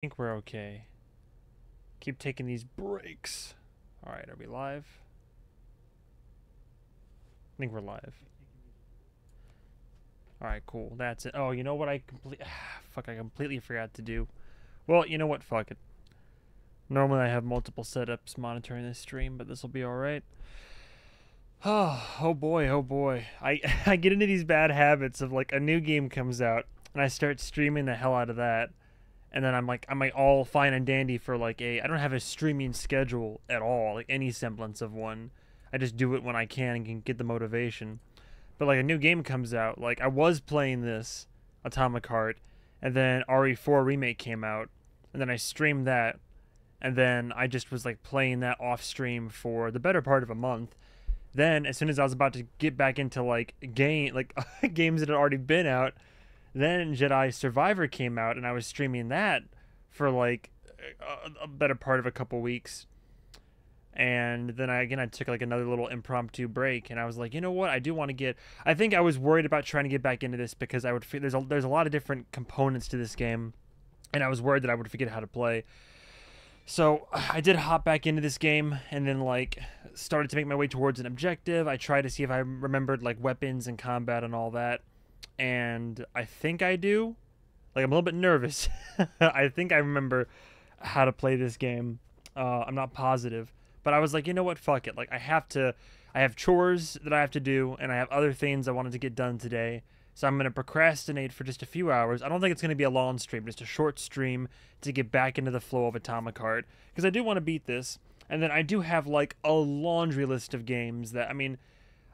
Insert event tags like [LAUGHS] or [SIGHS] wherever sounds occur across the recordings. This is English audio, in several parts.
think we're okay. Keep taking these breaks. All right, are we live? I think we're live. All right, cool. That's it. Oh, you know what I complete [SIGHS] fuck I completely forgot to do. Well, you know what? Fuck it. Normally I have multiple setups monitoring this stream, but this will be all right. Oh, [SIGHS] oh boy, oh boy. I [LAUGHS] I get into these bad habits of like a new game comes out and I start streaming the hell out of that and then I'm like I'm like all fine and dandy for like a I don't have a streaming schedule at all, like any semblance of one. I just do it when I can and can get the motivation. But like a new game comes out, like I was playing this Atomic Heart, and then RE4 remake came out, and then I streamed that, and then I just was like playing that off stream for the better part of a month. Then as soon as I was about to get back into like game like [LAUGHS] games that had already been out, then Jedi Survivor came out, and I was streaming that for like a, a better part of a couple weeks. And then I again I took like another little impromptu break, and I was like, you know what, I do want to get. I think I was worried about trying to get back into this because I would. feel There's a there's a lot of different components to this game, and I was worried that I would forget how to play. So [SIGHS] I did hop back into this game and then like started to make my way towards an objective. I tried to see if I remembered like weapons and combat and all that and I think I do. Like I'm a little bit nervous. [LAUGHS] I think I remember how to play this game. Uh, I'm not positive, but I was like, you know what? Fuck it. Like I have to. I have chores that I have to do, and I have other things I wanted to get done today. So I'm gonna procrastinate for just a few hours. I don't think it's gonna be a long stream, just a short stream to get back into the flow of Atomic Heart because I do want to beat this. And then I do have like a laundry list of games that I mean,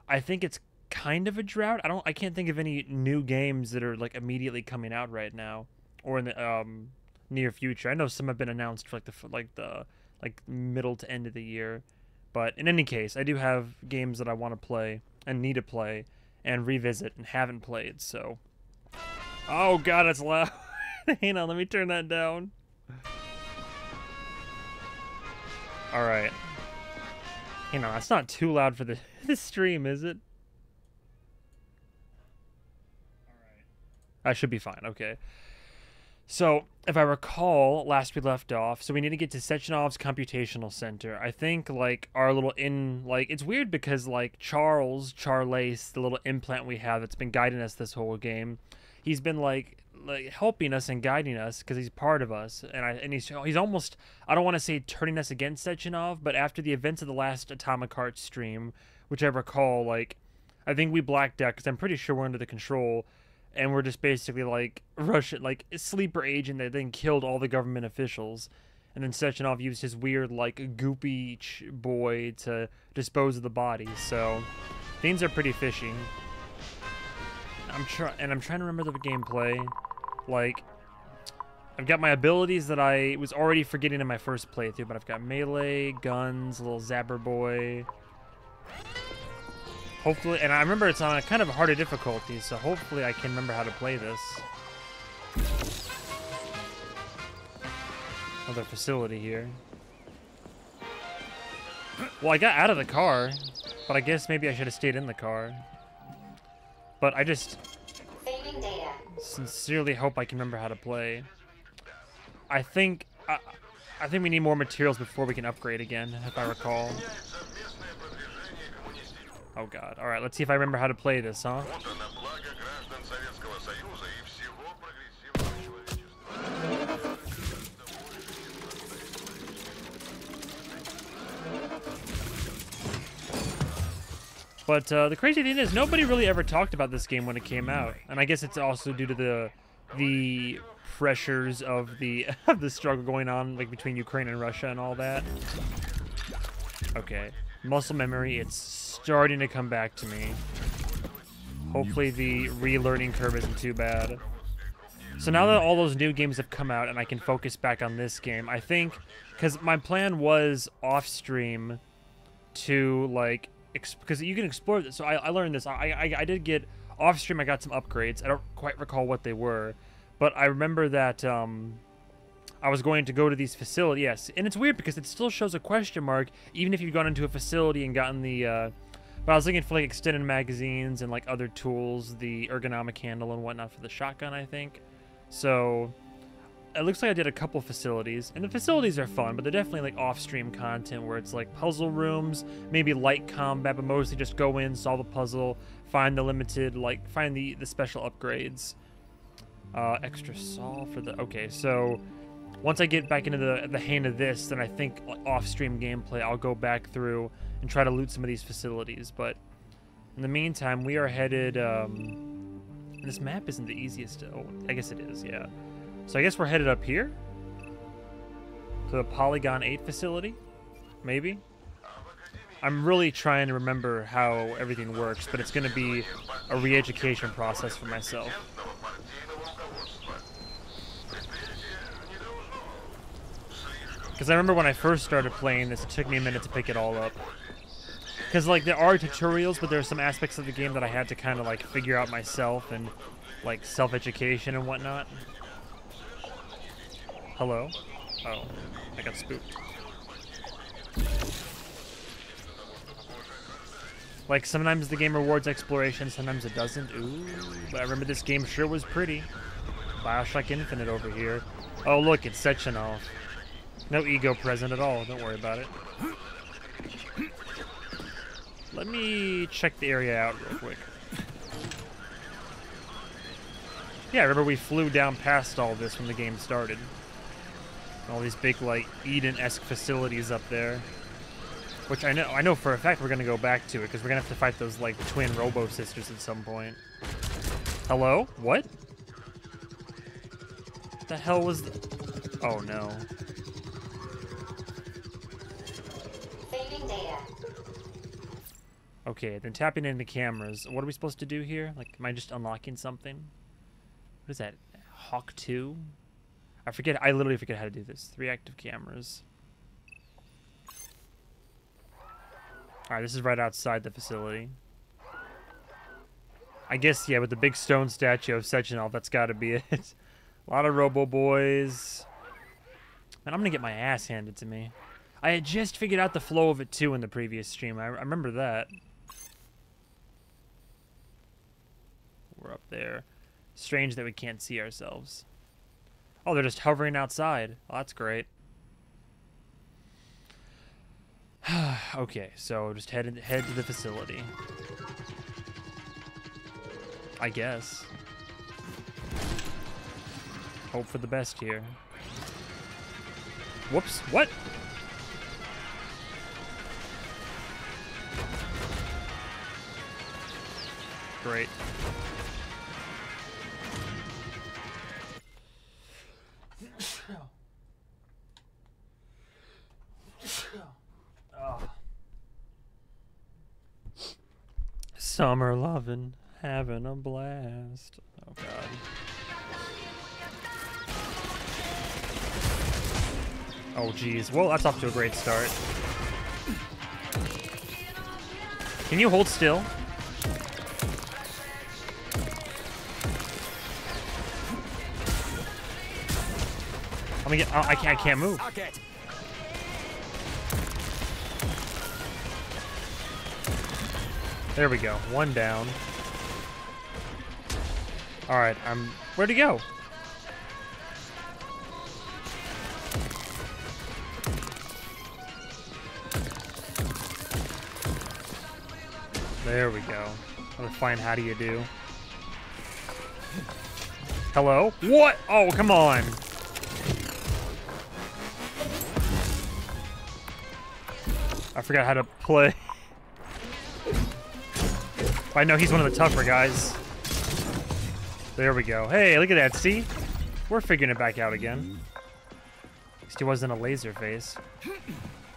I think it's kind of a drought. I don't I can't think of any new games that are like immediately coming out right now or in the um near future. I know some have been announced for like the like the like middle to end of the year. But in any case, I do have games that I want to play and need to play and revisit and haven't played. So Oh god, it's loud. [LAUGHS] Hang on, let me turn that down. All right. Hang on, that's not too loud for the, [LAUGHS] the stream, is it? I should be fine. Okay. So, if I recall, last we left off, so we need to get to Sechenov's computational center. I think like our little in like it's weird because like Charles Charlace, the little implant we have that's been guiding us this whole game, he's been like like helping us and guiding us because he's part of us, and I and he's he's almost I don't want to say turning us against Sechenov, but after the events of the last Atomic Heart stream, which I recall, like I think we blacked out because I'm pretty sure we're under the control and we're just basically like Russian, like sleeper agent that then killed all the government officials, and then Sechenov used his weird like goopy boy to dispose of the bodies. So things are pretty fishy. I'm trying, and I'm trying to remember the gameplay. Like, I've got my abilities that I was already forgetting in my first playthrough, but I've got melee, guns, little zapper boy. Hopefully, and I remember it's on a kind of harder difficulty, so hopefully I can remember how to play this. Another facility here. Well, I got out of the car, but I guess maybe I should have stayed in the car. But I just sincerely hope I can remember how to play. I think I, I think we need more materials before we can upgrade again, if I recall. Oh god. Alright, let's see if I remember how to play this, huh? But uh, the crazy thing is, nobody really ever talked about this game when it came out, and I guess it's also due to the the pressures of the [LAUGHS] the struggle going on, like between Ukraine and Russia and all that. Okay, muscle memory. It's starting to come back to me. Hopefully the relearning curve isn't too bad. So now that all those new games have come out and I can focus back on this game, I think, because my plan was off stream to like, because you can explore this. So I, I learned this. I, I, I did get off stream. I got some upgrades. I don't quite recall what they were, but I remember that um, I was going to go to these facilities. Yes, and it's weird because it still shows a question mark even if you've gone into a facility and gotten the uh, but I was looking for like extended magazines and like other tools, the ergonomic handle and whatnot for the shotgun, I think. So it looks like I did a couple facilities, and the facilities are fun, but they're definitely like off-stream content where it's like puzzle rooms, maybe light combat, but mostly just go in, solve a puzzle, find the limited, like find the the special upgrades. Uh, extra saw for the okay, so once I get back into the the hang of this, then I think off-stream gameplay, I'll go back through and try to loot some of these facilities. But in the meantime, we are headed. Um, this map isn't the easiest. To, oh, I guess it is. Yeah. So I guess we're headed up here to the Polygon 8 facility, maybe. I'm really trying to remember how everything works, but it's going to be a re-education process for myself. Because I remember when I first started playing this, it took me a minute to pick it all up. Because, like, there are tutorials, but there are some aspects of the game that I had to kind of, like, figure out myself and, like, self-education and whatnot. Hello? Oh, I got spooked. Like, sometimes the game rewards exploration, sometimes it doesn't. Ooh, but I remember this game sure was pretty. Bioshock Infinite over here. Oh, look, it's Sechenov. No ego present at all, don't worry about it. Let me check the area out real quick. Yeah, remember we flew down past all this when the game started. All these big, like, Eden-esque facilities up there. Which I know I know for a fact we're gonna go back to it, because we're gonna have to fight those, like, twin Robo-sisters at some point. Hello? What? The hell was the... Oh, no. Okay, then tapping into cameras. What are we supposed to do here? Like, am I just unlocking something? What is that? Hawk 2? I forget. I literally forget how to do this. Three active cameras. Alright, this is right outside the facility. I guess, yeah, with the big stone statue of Sechenov, that's got to be [LAUGHS] it. A lot of Robo Boys. Man, I'm going to get my ass handed to me. I had just figured out the flow of it, too, in the previous stream. I, I remember that. We're up there. Strange that we can't see ourselves. Oh, they're just hovering outside. That's great. [SIGHS] okay, so just head head to the facility. I guess. Hope for the best here. Whoops, what? Great. Summer loving, having a blast. Oh god. Oh geez. Well, that's off to a great start. Can you hold still? Me get. Oh, I can't. I can't move. There we go. One down. Alright, I'm... Where'd he go? There we go. Let's find how do you do. Hello? What? Oh, come on. Forgot how to play. I know he's one of the tougher guys. There we go. Hey, look at that, see? We're figuring it back out again. At least he wasn't a laser face.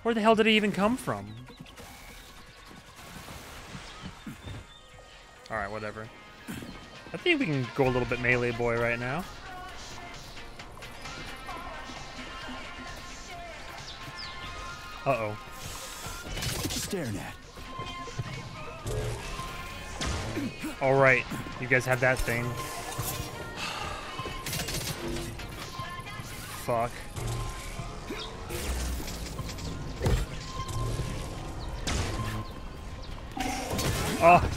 Where the hell did he even come from? Alright, whatever. I think we can go a little bit melee boy right now. Uh-oh. Staring at. All right, you guys have that thing. Fuck. Oh.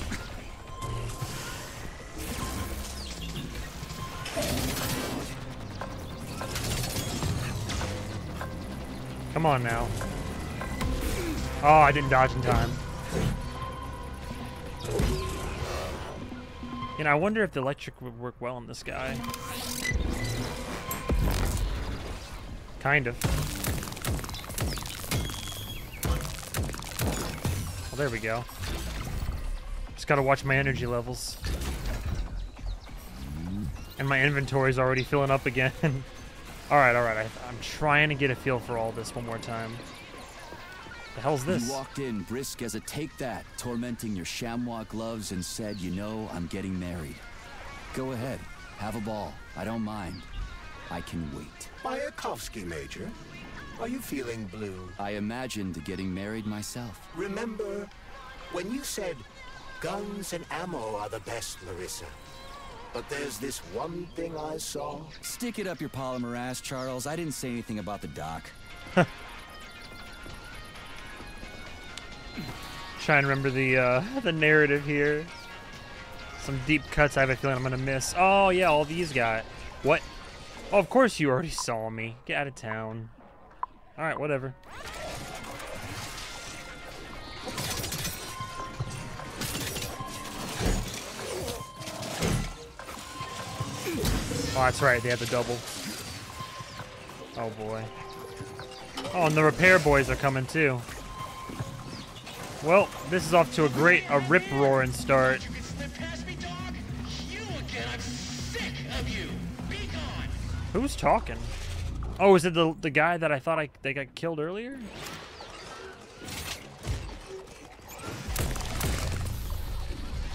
Come on now. Oh, I didn't dodge in time. You know, I wonder if the electric would work well on this guy. Kind of. Well, there we go. Just gotta watch my energy levels. And my inventory's already filling up again. [LAUGHS] alright, alright. I'm trying to get a feel for all this one more time. The hell's this? You walked in brisk as a take that, tormenting your chamois gloves and said, you know, I'm getting married. Go ahead, have a ball. I don't mind. I can wait. Mayakovsky, Major. Are you feeling blue? I imagined getting married myself. Remember when you said guns and ammo are the best, Larissa? But there's this one thing I saw. Stick it up your polymer ass, Charles. I didn't say anything about the doc. [LAUGHS] Try and remember the uh, [LAUGHS] the narrative here. Some deep cuts I have a feeling I'm gonna miss. Oh yeah, all these guys. What? Oh, of course you already saw me. Get out of town. Alright, whatever. Oh, that's right. They have the double. Oh, boy. Oh, and the repair boys are coming, too. Well, this is off to a great, a rip-roaring start. Who's talking? Oh, is it the the guy that I thought I they got killed earlier?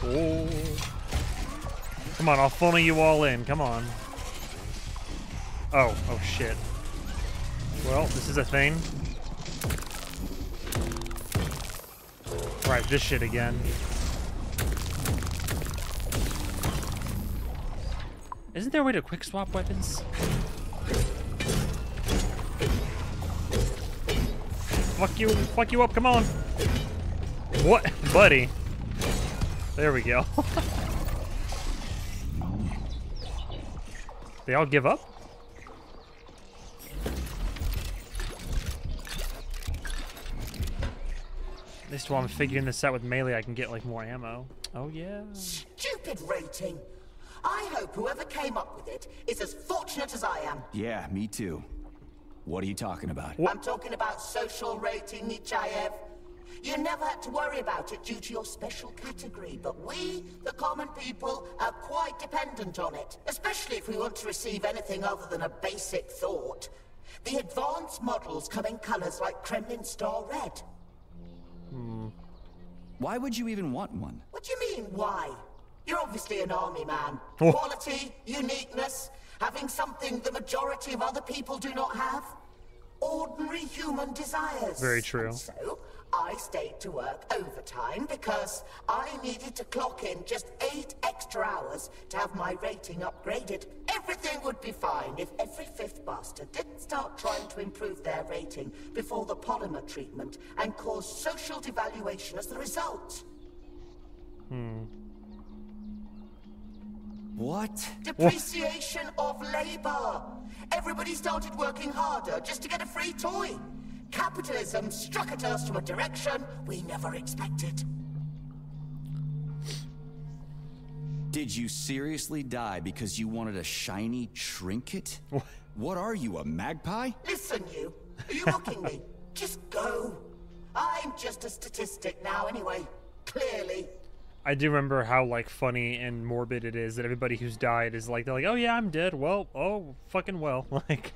Oh. Come on, I'll funnel you all in. Come on. Oh, oh shit. Well, this is a thing. Right, this shit again. Isn't there a way to quick swap weapons? Fuck you, fuck you up, come on. What? [LAUGHS] Buddy. There we go. [LAUGHS] they all give up? At while I'm figuring this out with melee, I can get like more ammo. Oh yeah. Stupid rating. I hope whoever came up with it is as fortunate as I am. Yeah, me too. What are you talking about? What? I'm talking about social rating, Nechayev. You never had to worry about it due to your special category, but we, the common people, are quite dependent on it, especially if we want to receive anything other than a basic thought. The advanced models come in colors like Kremlin Star Red. Hmm. Why would you even want one? What do you mean, why? You're obviously an army man. [LAUGHS] Oh. Quality, uniqueness, having something the majority of other people do not have. Ordinary human desires. Very true. And so, I stayed to work overtime because I needed to clock in just eight extra hours to have my rating upgraded. Everything would be fine if every fifth bastard didn't start trying to improve their rating before the polymer treatment and cause social devaluation as the result. Hmm. What? Depreciation of labor. Everybody started working harder just to get a free toy. Capitalism struck at us from a direction we never expected. Did you seriously die because you wanted a shiny trinket? What are you, a magpie? Listen, you. Are you mocking me? [LAUGHS] Just go. I'm just a statistic now anyway. Clearly. I do remember how like funny and morbid it is that everybody who's died is like they're like, oh yeah, I'm dead. Well, oh fucking well, [LAUGHS] like.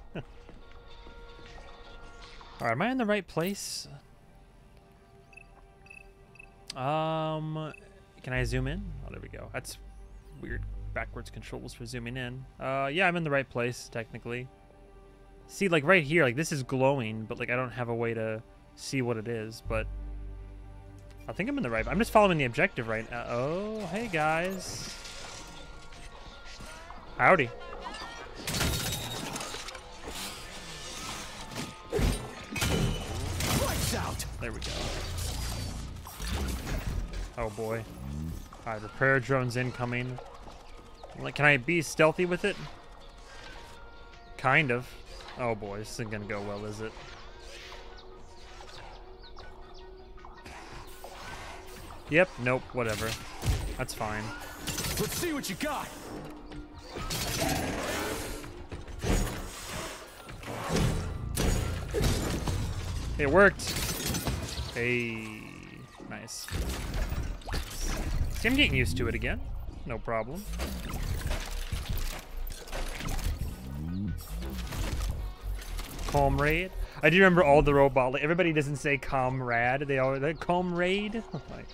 All right, am I in the right place? Um, can I zoom in? Oh, there we go. That's weird backwards controls for zooming in. Uh, yeah, I'm in the right place technically. See, like right here, like this is glowing, but like I don't have a way to see what it is, but I think I'm in the right. I'm just following the objective right now. Oh, hey guys. Howdy. There we go. Oh boy. Alright, repair drones incoming. Can I be stealthy with it? Kind of. Oh boy, this isn't gonna go well, is it? Yep, nope, whatever. That's fine. Let's see what you got. It worked. Hey, nice. See, I'm getting used to it again. No problem. Comrade. I do remember all the robot. Like, everybody doesn't say comrade. They all they comrade. [LAUGHS] like,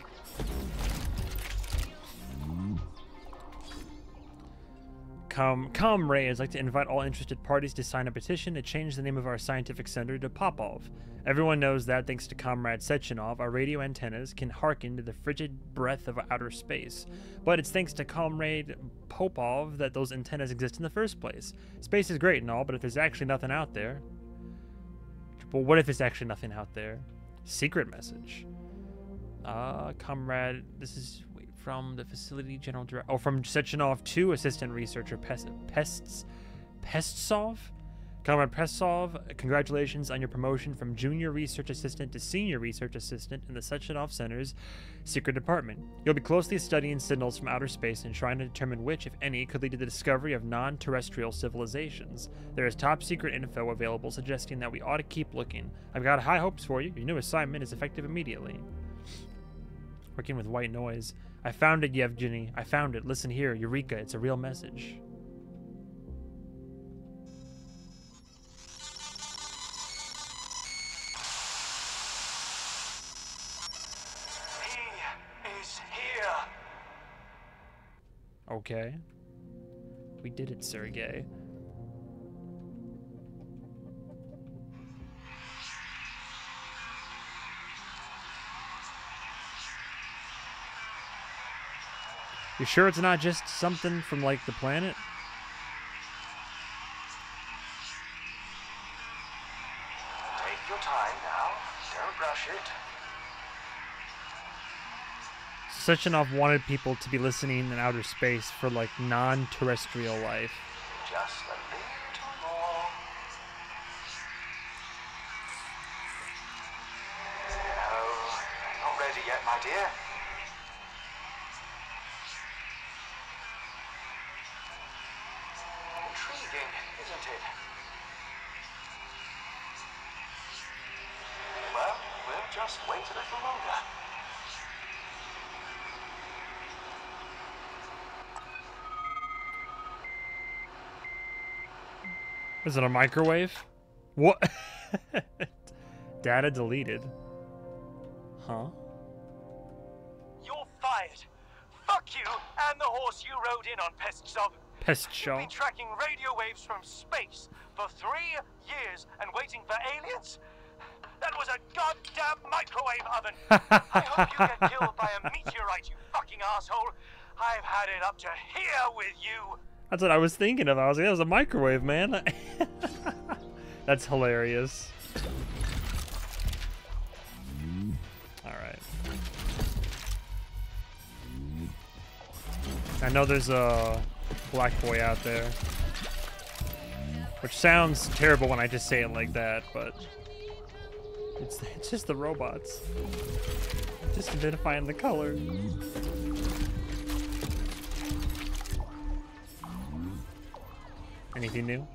Com comrades like to invite all interested parties to sign a petition to change the name of our scientific center to Popov. Everyone knows that thanks to Comrade Sechenov, our radio antennas can hearken to the frigid breath of outer space. But it's thanks to Comrade Popov that those antennas exist in the first place. Space is great and all, but if there's actually nothing out there, well, what if there's actually nothing out there? Secret message. Uh, comrade, this is from the facility general director. Oh, from Sechenov to assistant researcher Pest, Pests, Pestsov. Comrade Pestsov, congratulations on your promotion from junior research assistant to senior research assistant in the Sechenov Center's secret department. You'll be closely studying signals from outer space and trying to determine which, if any, could lead to the discovery of non-terrestrial civilizations. There is top secret info available suggesting that we ought to keep looking. I've got high hopes for you. Your new assignment is effective immediately. Working with white noise. I found it, Yevgeny. I found it. Listen here, Eureka. It's a real message. He is here. Okay. We did it, Sergey. You sure it's not just something from like the planet? Take your time now. Don't rush it. Sechenov wanted people to be listening in outer space for like non-terrestrial life. Just a little more. No, not ready yet, my dear. A little longer. Is it a microwave? What? [LAUGHS] Data deleted. Huh? You're fired. Fuck you and the horse you rode in on, Pestsov. Pest You've been tracking radio waves from space for three years and waiting for aliens? Was a goddamn microwave oven. [LAUGHS] I hope you get killed by a meteorite, you fucking asshole. I've had it up to here with you. That's what I was thinking of. I was like, that was a microwave, man. [LAUGHS] That's hilarious. Alright. I know there's a black boy out there. Which sounds terrible when I just say it like that, but it's, it's just the robots. Just identifying the color. Anything new?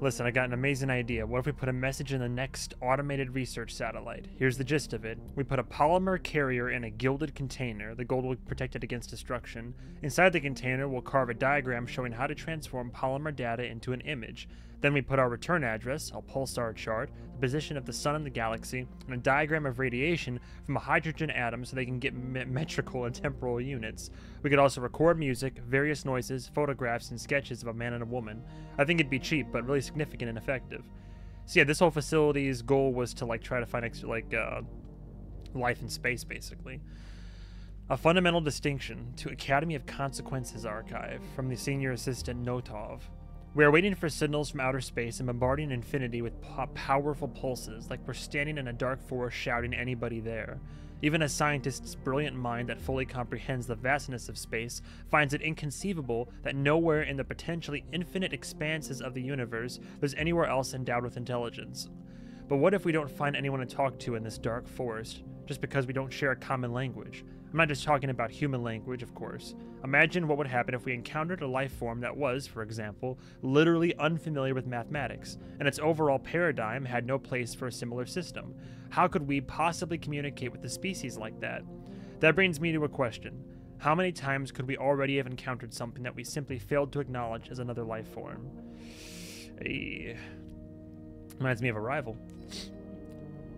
Listen, I got an amazing idea. What if we put a message in the next automated research satellite? Here's the gist of it. We put a polymer carrier in a gilded container. The gold will protect it against destruction. Inside the container, we'll carve a diagram showing how to transform polymer data into an image. Then we put our return address, a pulsar chart, the position of the sun in the galaxy, and a diagram of radiation from a hydrogen atom so they can get me- metrical and temporal units. We could also record music, various noises, photographs, and sketches of a man and a woman. I think it'd be cheap, but really significant and effective. So yeah, this whole facility's goal was to like try to find extra like uh, life in space, basically. A fundamental distinction to Academy of Consequences archive from the senior assistant Notov. We are waiting for signals from outer space and bombarding infinity with po- powerful pulses, like we're standing in a dark forest shouting anybody there. Even a scientist's brilliant mind that fully comprehends the vastness of space finds it inconceivable that nowhere in the potentially infinite expanses of the universe there's anywhere else endowed with intelligence. But what if we don't find anyone to talk to in this dark forest, just because we don't share a common language? I'm not just talking about human language, of course. Imagine what would happen if we encountered a life form that was, for example, literally unfamiliar with mathematics, and its overall paradigm had no place for a similar system. How could we possibly communicate with a species like that? That brings me to a question. How many times could we already have encountered something that we simply failed to acknowledge as another life form? Hey. Reminds me of Arrival.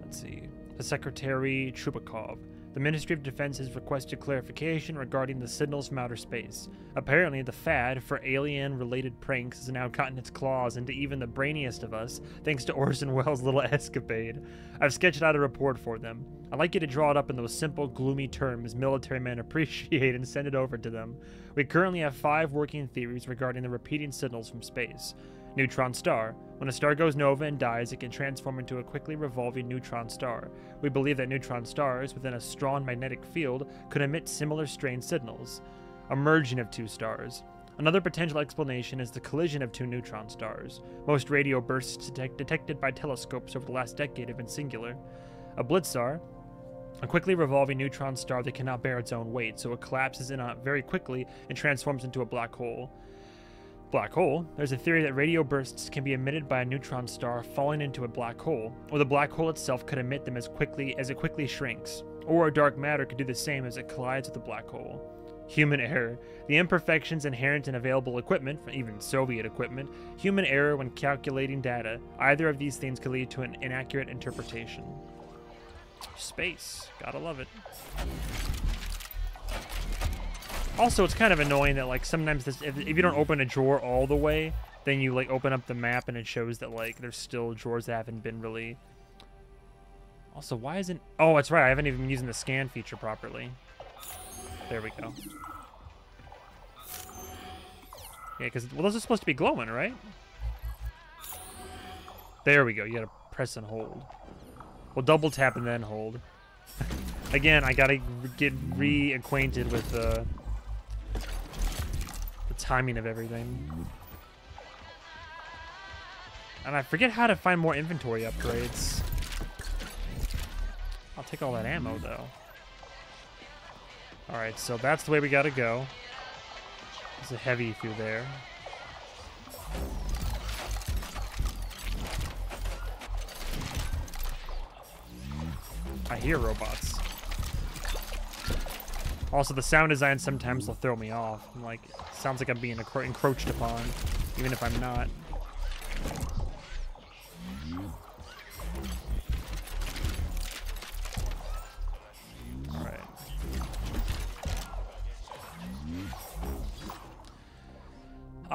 Let's see. The Secretary Trubakov. The Ministry of Defense has requested clarification regarding the signals from outer space. Apparently, the fad for alien related pranks has now gotten its claws into even the brainiest of us, thanks to [LAUGHS] Orson Welles' little escapade. I've sketched out a report for them. I'd like you to draw it up in those simple, gloomy terms military men [LAUGHS] appreciate and send it over to them. We currently have five working theories regarding the repeating signals from space. Neutron star. When a star goes nova and dies, it can transform into a quickly revolving neutron star. We believe that neutron stars, within a strong magnetic field, could emit similar strange signals. A merging of two stars. Another potential explanation is the collision of two neutron stars. Most radio bursts detect- detected by telescopes over the last decade have been singular. A blitzar, a quickly revolving neutron star that cannot bear its own weight, so it collapses in on very quickly and transforms into a black hole black hole, there's a theory that radio bursts can be emitted by a neutron star falling into a black hole, or the black hole itself could emit them as quickly as it quickly shrinks, or dark matter could do the same as it collides with a black hole. Human error. The imperfections inherent in available equipment, even Soviet equipment, human error when calculating data. Either of these things could lead to an inaccurate interpretation. Space. Gotta love it. Also, it's kind of annoying that like sometimes this, if, if you don't open a drawer all the way, then you like open up the map and it shows that like there's still drawers that haven't been really. Also, why isn't? Oh, that's right. I haven't even been using the scan feature properly. There we go. Yeah, because well, those are supposed to be glowing, right? There we go. You gotta press and hold. Well, double tap and then hold. [LAUGHS] Again, I gotta get reacquainted with uh, the timing of everything. And I forget how to find more inventory upgrades. I'll take all that ammo, though. Alright, so that's the way we gotta go. There's a heavy through there. I hear robots. Also, the sound design sometimes will throw me off. I'm like, sounds like I'm being encro encroached upon, even if I'm not.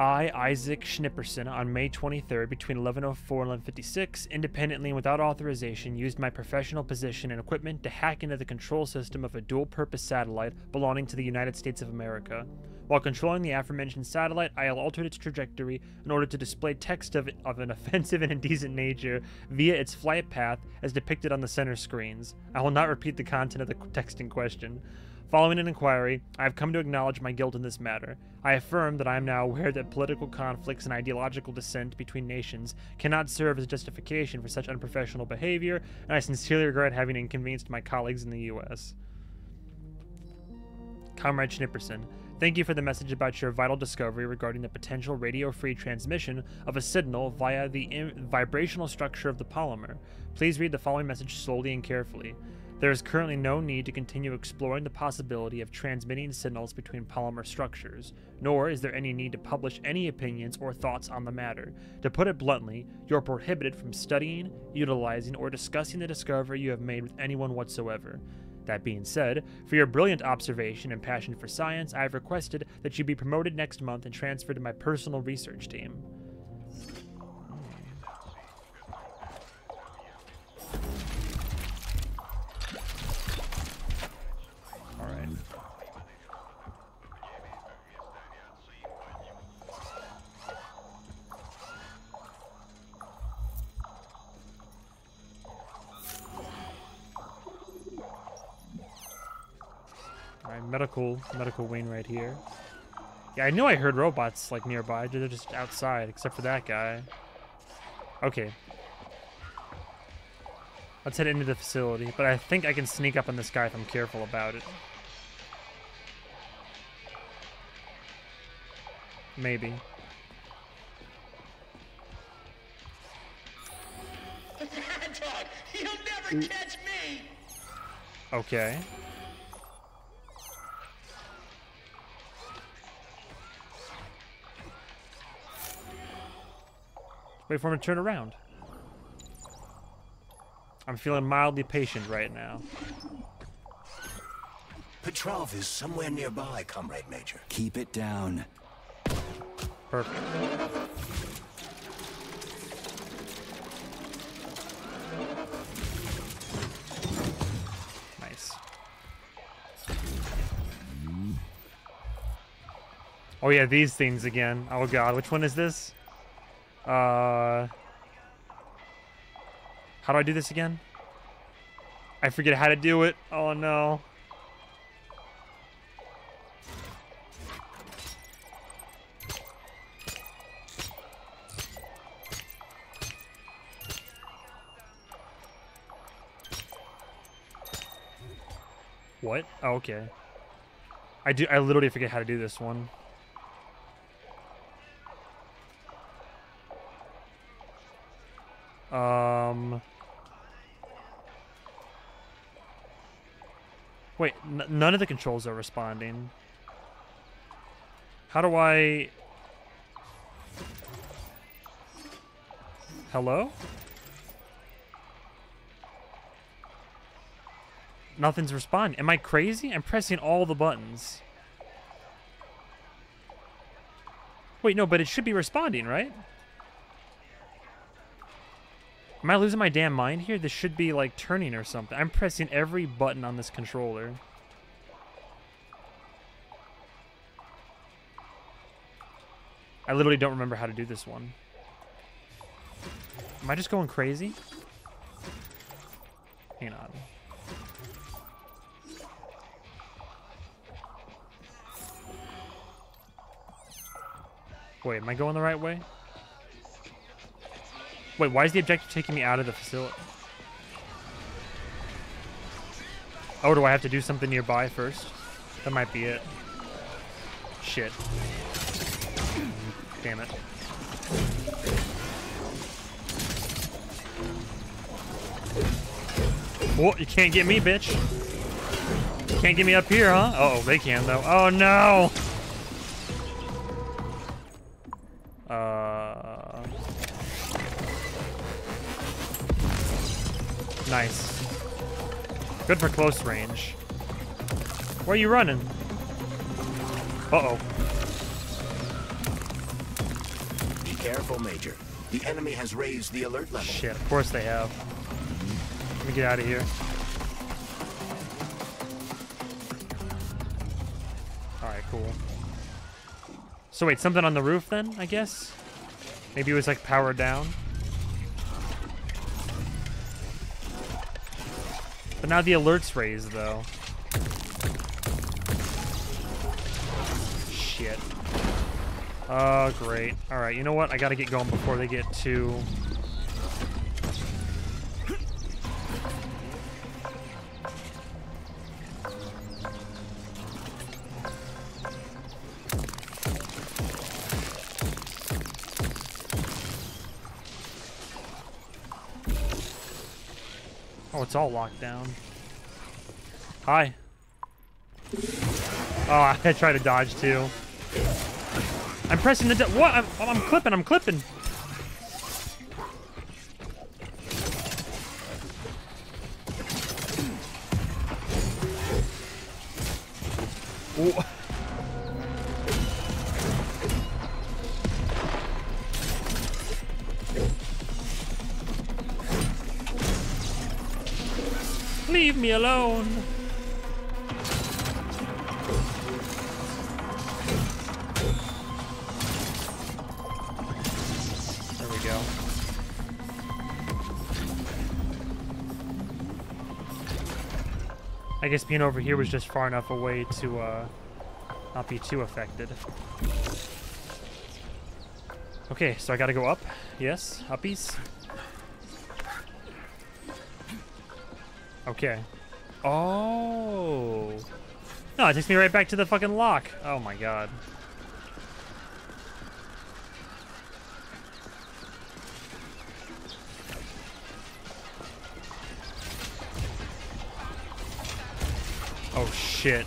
I, Isaac Schnipperson, on May 23rd, between 1104 and 1156, independently and without authorization, used my professional position and equipment to hack into the control system of a dual purpose satellite belonging to the United States of America. While controlling the aforementioned satellite, I altered its trajectory in order to display text of, of an [LAUGHS] offensive and indecent nature via its flight path as depicted on the center screens. I will not repeat the content of the text in question. Following an inquiry, I have come to acknowledge my guilt in this matter. I affirm that I am now aware that political conflicts and ideological dissent between nations cannot serve as a justification for such unprofessional behavior, and I sincerely regret having inconvenienced my colleagues in the U.S. Comrade Schnipperson, thank you for the message about your vital discovery regarding the potential radio free transmission of a signal via the vibrational structure of the polymer. Please read the following message slowly and carefully. There is currently no need to continue exploring the possibility of transmitting signals between polymer structures, nor is there any need to publish any opinions or thoughts on the matter. To put it bluntly, you are prohibited from studying, utilizing, or discussing the discovery you have made with anyone whatsoever. That being said, for your brilliant observation and passion for science, I have requested that you be promoted next month and transferred to my personal research team. Medical medical wing right here. Yeah, I knew I heard robots like nearby. They're just outside, except for that guy. Okay. Let's head into the facility, but I think I can sneak up on this guy if I'm careful about it. Maybe. [LAUGHS] Dog, you'll never mm. catch me! Okay. Wait for him to turn around. I'm feeling mildly patient right now. Petrov is somewhere nearby, Comrade Major. Keep it down. Perfect. Nice. Oh yeah, these things again. Oh god, which one is this? Uh How do I do this again? I forget how to do it. Oh no. What? Oh, okay. I do. I literally forget how to do this one. Um. Wait, none of the controls are responding. How do I... Hello? Nothing's responding. Am I crazy? I'm pressing all the buttons. Wait, no, but it should be responding, right? Am I losing my damn mind here? This should be, like, turning or something. I'm pressing every button on this controller. I literally don't remember how to do this one. Am I just going crazy? Hang on. Wait, am I going the right way? Wait, why is the objective taking me out of the facility? Oh, do I have to do something nearby first? That might be it. Shit. Damn it. Oh, you can't get me, bitch. Can't get me up here, huh? Uh oh, they can, though. Oh, no! Good for close range. Where are you running? Uh-oh. Be careful, Major. The enemy has raised the alert level. Shit, of course they have. Let me get out of here. Alright, cool. So wait, something on the roof then, I guess? Maybe it was like powered down? Now the alert's raised though. Shit. Oh, great. Alright, you know what? I gotta get going before they get too... it's all locked down. Hi. Oh, [LAUGHS] I tried to dodge too. I'm pressing the... What? I'm, I'm clipping, I'm clipping. Me alone. There we go. I guess being over here was just far enough away to uh, not be too affected. Okay, so I gotta go up. Yes, uppies. Okay. Oh. No, it takes me right back to the fucking lock. Oh my god. Oh shit.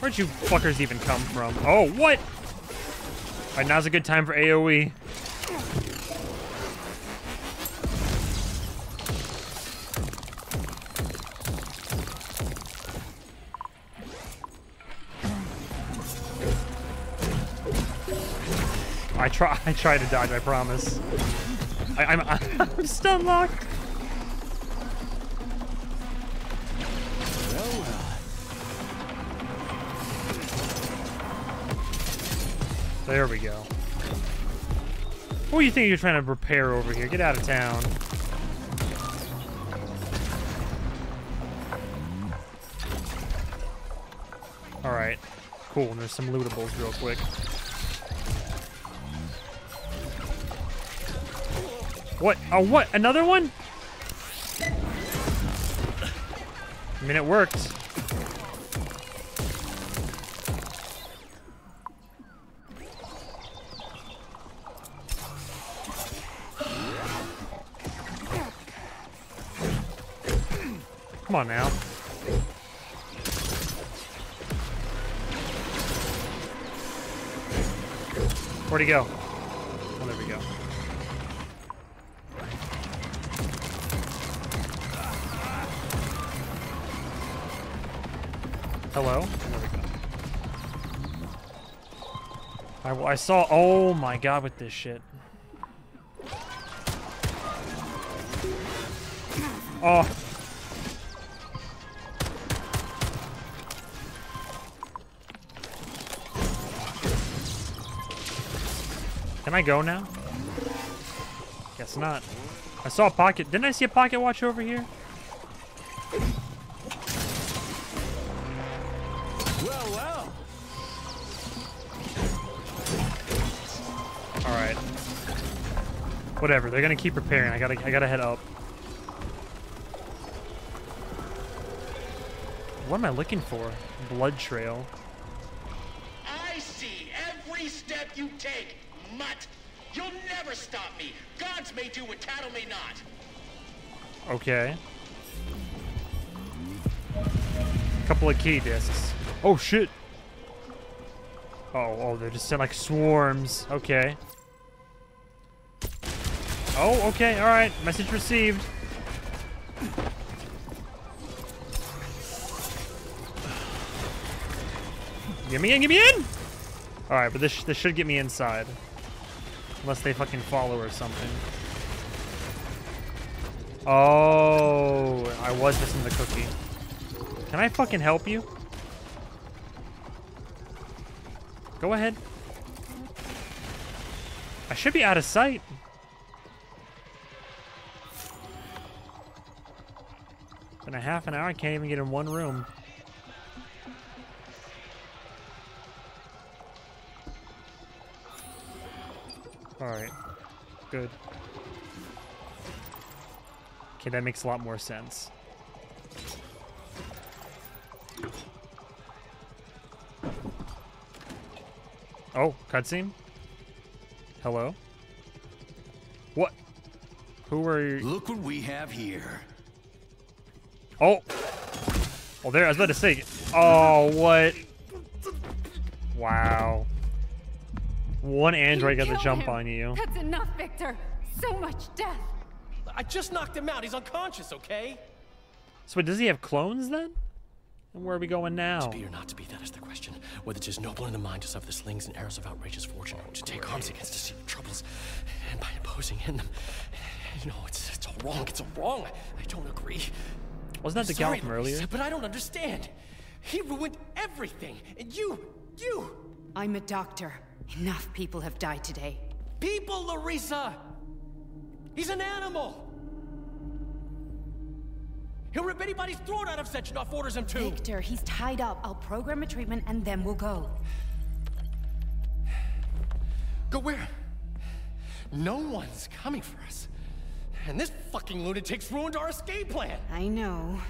Where'd you fuckers even come from? Oh, what? Alright, now's a good time for. AoE. Try. I try to dodge. I promise. I, I'm, [LAUGHS] I'm stun locked. There we go. What do you think you're trying to repair over here? Get out of town. Alright. Cool, and there's some lootables real quick. What? Oh, what? Another one? I mean, it worked. Come on now. Where'd he go? I, saw. Oh my god, with this shit. Oh. Can I go now? Guess not. I saw a pocket. Didn't I see a pocket watch over here? Whatever. They're gonna keep repairing. I gotta. I gotta head up. What am I looking for? Blood trail. I see every step you take, mutt. You'll never stop me. Gods may do what cattle may not. Okay. A Couple of key discs. Oh shit. Oh, oh, they're just sent like swarms. Okay. Oh, okay, all right. Message received. Get me in, get me in! All right, but this this should get me inside, unless they fucking follow or something. Oh, I was missing the cookie. Can I fucking help you? Go ahead. I should be out of sight. Been a half an hour, I can't even get in one room. Alright. Good. Okay, that makes a lot more sense. Oh, cutscene? Hello? What? Who are you? Look what we have here. Oh! Oh, there, I was about to say. Oh, what? Wow. One android got the jump him. on you. That's enough, Victor. So much death. I just knocked him out. He's unconscious, okay? So, wait, does he have clones then? And where are we going now? To be or not to be, that is the question. Whether Whether 'tis noble in the mind to suffer the slings and arrows of outrageous fortune, or to take arms against the secret troubles, and by imposing in them. You know, it's, it's all wrong. It's all wrong. I, I don't agree. Wasn't that the gal Sorry, from Larissa, earlier? But I don't understand. He ruined everything. And you, you, I'm a doctor. Enough people have died today. people, Larissa. He's an animal. He'll rip anybody's throat out if Sechenov orders him to. Victor, he's tied up. I'll program a treatment and then we'll go. Go where? No one's coming for us. And this fucking lunatic's ruined our escape plan. I know.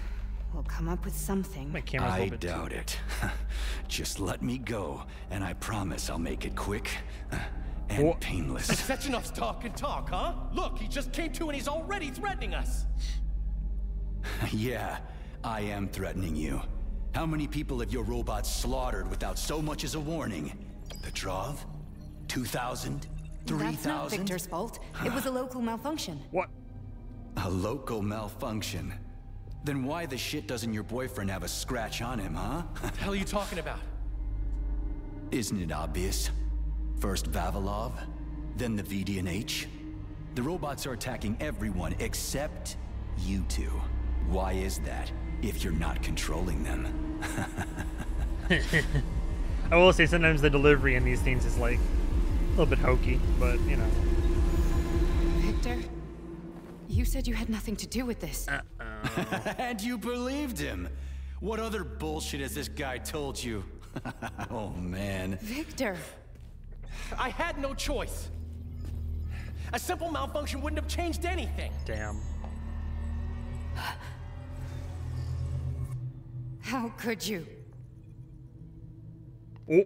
We'll come up with something. My camera's a I little bit too- doubt it. [LAUGHS] Just let me go, and I promise I'll make it quick uh, and Wha- painless. That's enough talk and talk, huh? Look, he just came to and he's already threatening us. [LAUGHS] yeah, I am threatening you. How many people have your robots slaughtered without so much as a warning? Petrov? 2,000? That's not 3,000? Victor's fault. It was a local malfunction. What? A local malfunction. Then why the shit doesn't your boyfriend have a scratch on him, huh? what The hell are you talking about? [LAUGHS] Isn't it obvious? First Vavilov, then the VDNH. The robots are attacking everyone except you two. Why is that, if you're not controlling them? [LAUGHS] [LAUGHS] I will say sometimes the delivery in these things is like a little bit hokey, but you know. Victor, you said you had nothing to do with this. [LAUGHS] and you believed him! What other bullshit has this guy told you? [LAUGHS] oh man. Victor, I had no choice. A simple malfunction wouldn't have changed anything. Damn. how could you? Oh.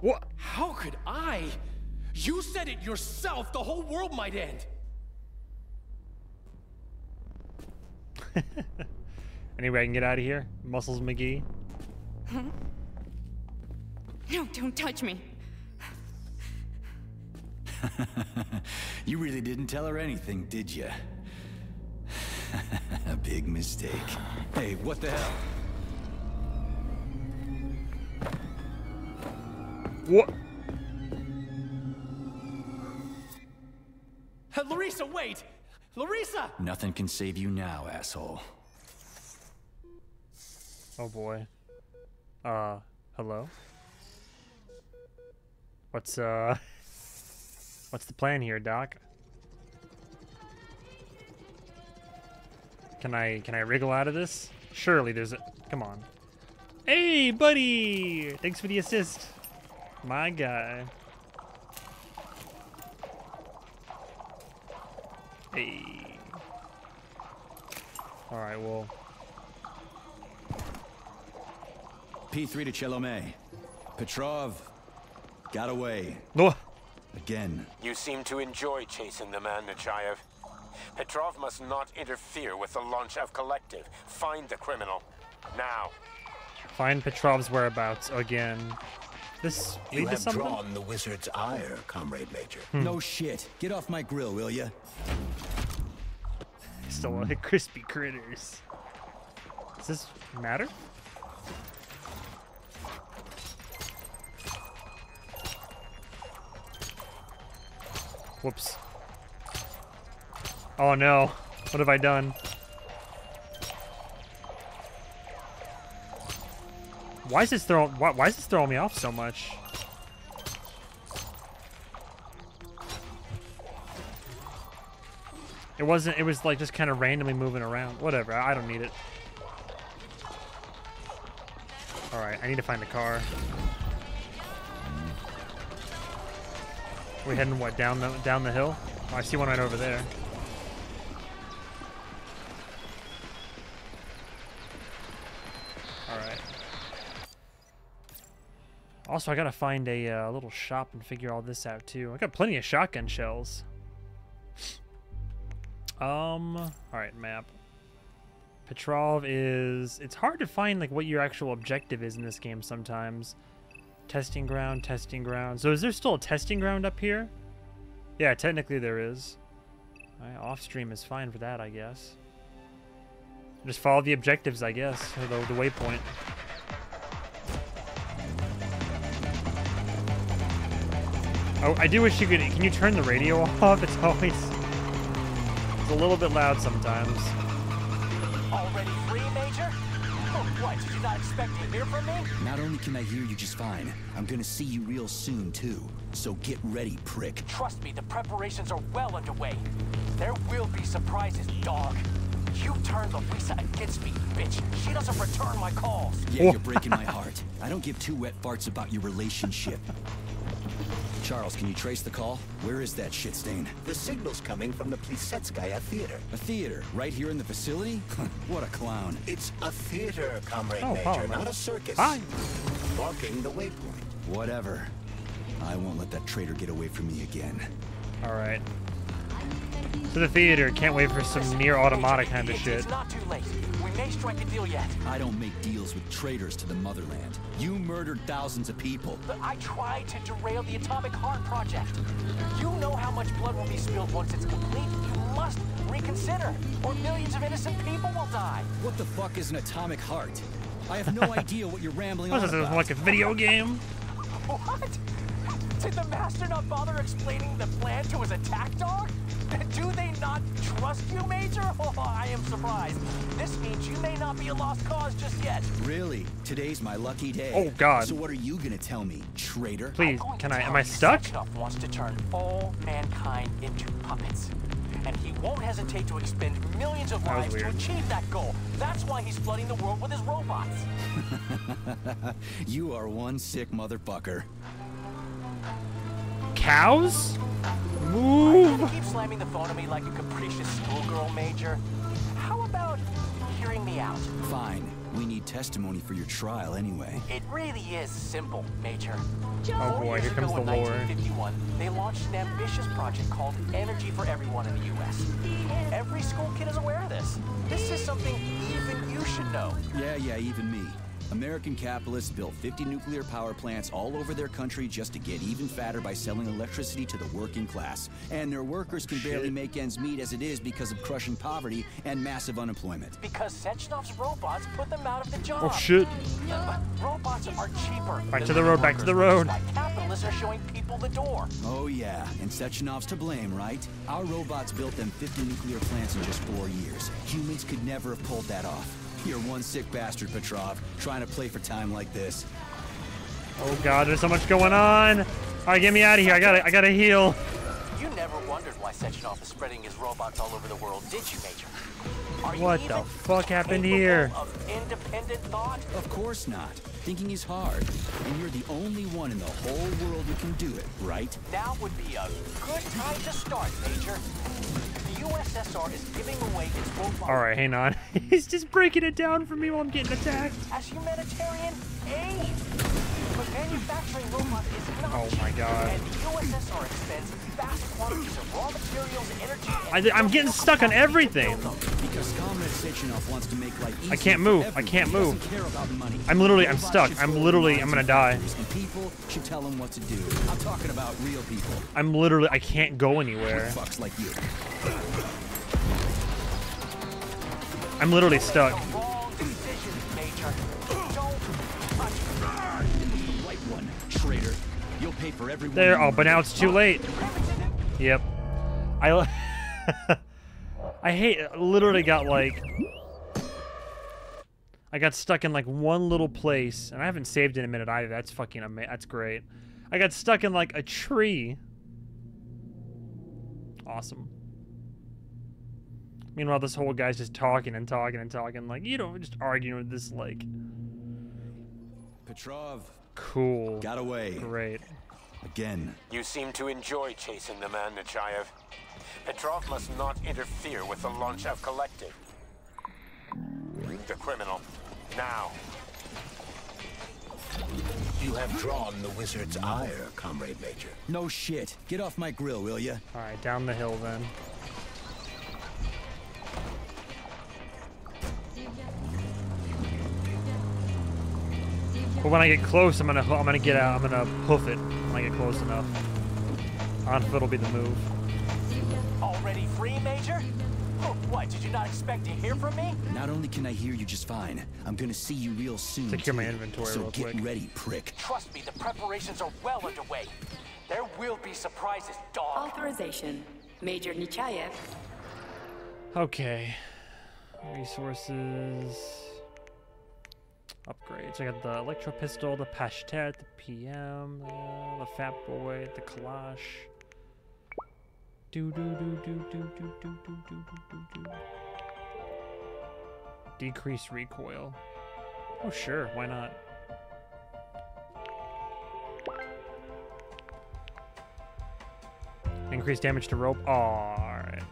What? How could I? You said it yourself. The whole world might end. [LAUGHS] Anyway, I can get out of here. Muscles McGee. Huh? No, don't touch me. [LAUGHS] You really didn't tell her anything, did you? [LAUGHS] A big mistake. Hey, what the hell? What? Uh, Larissa, wait! Larissa! Nothing can save you now, asshole. Oh boy. Uh, hello? What's, uh... What's the plan here, Doc? Can I, can I wriggle out of this? Surely there's a... Come on. Hey, buddy! Thanks for the assist. My guy. Hey. Alright, well... P3 to Chelomey. Petrov got away. No! Again. You seem to enjoy chasing the man, Nechayev. Petrov must not interfere with the launch of Collective. Find the criminal. Now. Find Petrov's whereabouts again. This You lead to have something? drawn the wizard's ire, Comrade Major. Hmm. No shit. Get off my grill, will ya? Still like crispy critters. Does this matter? Whoops. Oh no. What have I done? Why is this throwing why, why is this throwing me off so much? It wasn't it was like just kind of randomly moving around. Whatever, I don't need it. Alright, I need to find the car. We heading what down the down the hill? Oh, I see one right over there. All right. Also, I gotta find a uh, little shop and figure all this out too. I got plenty of shotgun shells. Um. All right, map. Petrov is. It's hard to find like what your actual objective is in this game sometimes. Testing ground, testing ground. So is there still a testing ground up here? Yeah, technically there is. Alright, off stream is fine for that, I guess. Just follow the objectives, I guess, or the, the waypoint. Oh, I do wish you could. Can you turn the radio [LAUGHS] off? It's always. It's a little bit loud sometimes. Already free, Major? Oh, what? Did you not expect to hear from me? Not only can I hear you just fine, I'm gonna see you real soon, too. So get ready, prick. Trust me, the preparations are well underway. There will be surprises, dog. You turned Larissa against me, bitch. She doesn't return my calls. Yeah, you're breaking my heart. I don't give two wet farts about your relationship. Charles, can you trace the call? Where is that shit stain? The signal's coming from the Plisetskaya Theater. A theater, right here in the facility? what a clown. It's a theater, Comrade Oh, Major, Palmer. not a circus. Hi. Marking the waypoint. Whatever. I won't let that traitor get away from me again. All right. To the theater. Can't wait for some near automatic kind of shit. It's not too late. We may strike a deal yet. I don't make deals with traitors to the motherland. You murdered thousands of people. But I tried to derail the Atomic Heart Project. You know how much blood will be spilled once it's complete. You must reconsider, or millions of innocent people will die. What the fuck is an atomic heart? I have no [LAUGHS] idea what you're rambling What's on this, about. like a video game? What? Did the master not bother explaining the plan to his attack dog? [LAUGHS] Do they not trust you, Major? [LAUGHS] Oh, I am surprised. This means you may not be a lost cause just yet. Really? Today's my lucky day. Oh, God. So what are you gonna tell me, traitor? Please, can I? Am I you stuck? Sechenov wants to turn all mankind into puppets. And he won't hesitate to expend millions of That was lives to achieve that goal. That's why he's flooding the world with his robots. [LAUGHS] You are one sick motherfucker. Cows? You Move. keep slamming the phone at me like a capricious schoolgirl, Major. How about hearing me out? Fine. We need testimony for your trial anyway. It really is simple, Major. Oh boy, years here comes ago the in lore. 1951, they launched an ambitious project called Energy for Everyone in the U.S. Every school kid is aware of this. This is something even you should know. Yeah, yeah, even me. American capitalists built 50 nuclear power plants all over their country just to get even fatter by selling electricity to the working class. And their workers can barely make ends meet as it is because of crushing poverty and massive unemployment. Because Sechenov's robots put them out of the job. Oh shit. But robots are cheaper. Back to the road, back to the road. Capitalists are showing people the door. Oh yeah, and Sechenov's to blame, right? Our robots built them 50 nuclear plants in just four years. Humans could never have pulled that off. You're one sick bastard, Petrov, trying to play for time like this. Oh god, there's so much going on. All right, get me out of here. I gotta, I gotta heal. You never wondered why Sechenov is spreading his robots all over the world, did you, Major? Are you What the fuck happened here? Of independent thought? Of course not. Thinking is hard. And you're the only one in the whole world who can do it, right? Now would be a good time to start, Major. USSR is giving away its robots All right, hang on. [LAUGHS] He's just breaking it down for me while I'm getting attacked. as humanitarian aid. But manufacturing robots is not Oh my God. And the USSR expends I, am getting stuck on everything. I can't move. I can't move. I'm literally, I'm stuck. I'm literally, I'm gonna die. I'm literally, I can't go anywhere. I'm literally stuck. Traitor. Pay for every There. Oh, but now it's too late. Yep. I. [LAUGHS] I hate. Literally got like. I got stuck in like one little place, and I haven't saved in a minute either. That's fucking amazing. That's great. I got stuck in like a tree. Awesome. Meanwhile, this whole guy's just talking and talking and talking, like you know, just arguing with this like Petrov cool. got away. Great. Again. You seem to enjoy chasing the man, Nechayev. Petrov must not interfere with the launch of Collective. The criminal. Now. You have drawn the wizard's ire, Comrade Major. No shit. Get off my grill, will ya? All right, down the hill then. But when I get close, I'm gonna I'm gonna get out. I'm gonna hoof it when I get close enough. On foot will be the move. Already free, Major? Oh, what, did you not expect to hear from me? Not only can I hear you just fine, I'm gonna see you real soon. Secure my inventory so real get quick. ready, prick. Trust me, the preparations are well underway. There will be surprises, dog. Authorization. Major Nechayev. Okay. Resources. Upgrades. I got the electro pistol, the pashtet, the PM, uh, the fat boy, the kalash. Do do do do do do do do do do do do. Decrease recoil. Oh sure, why not? Increase damage to rope. Alright.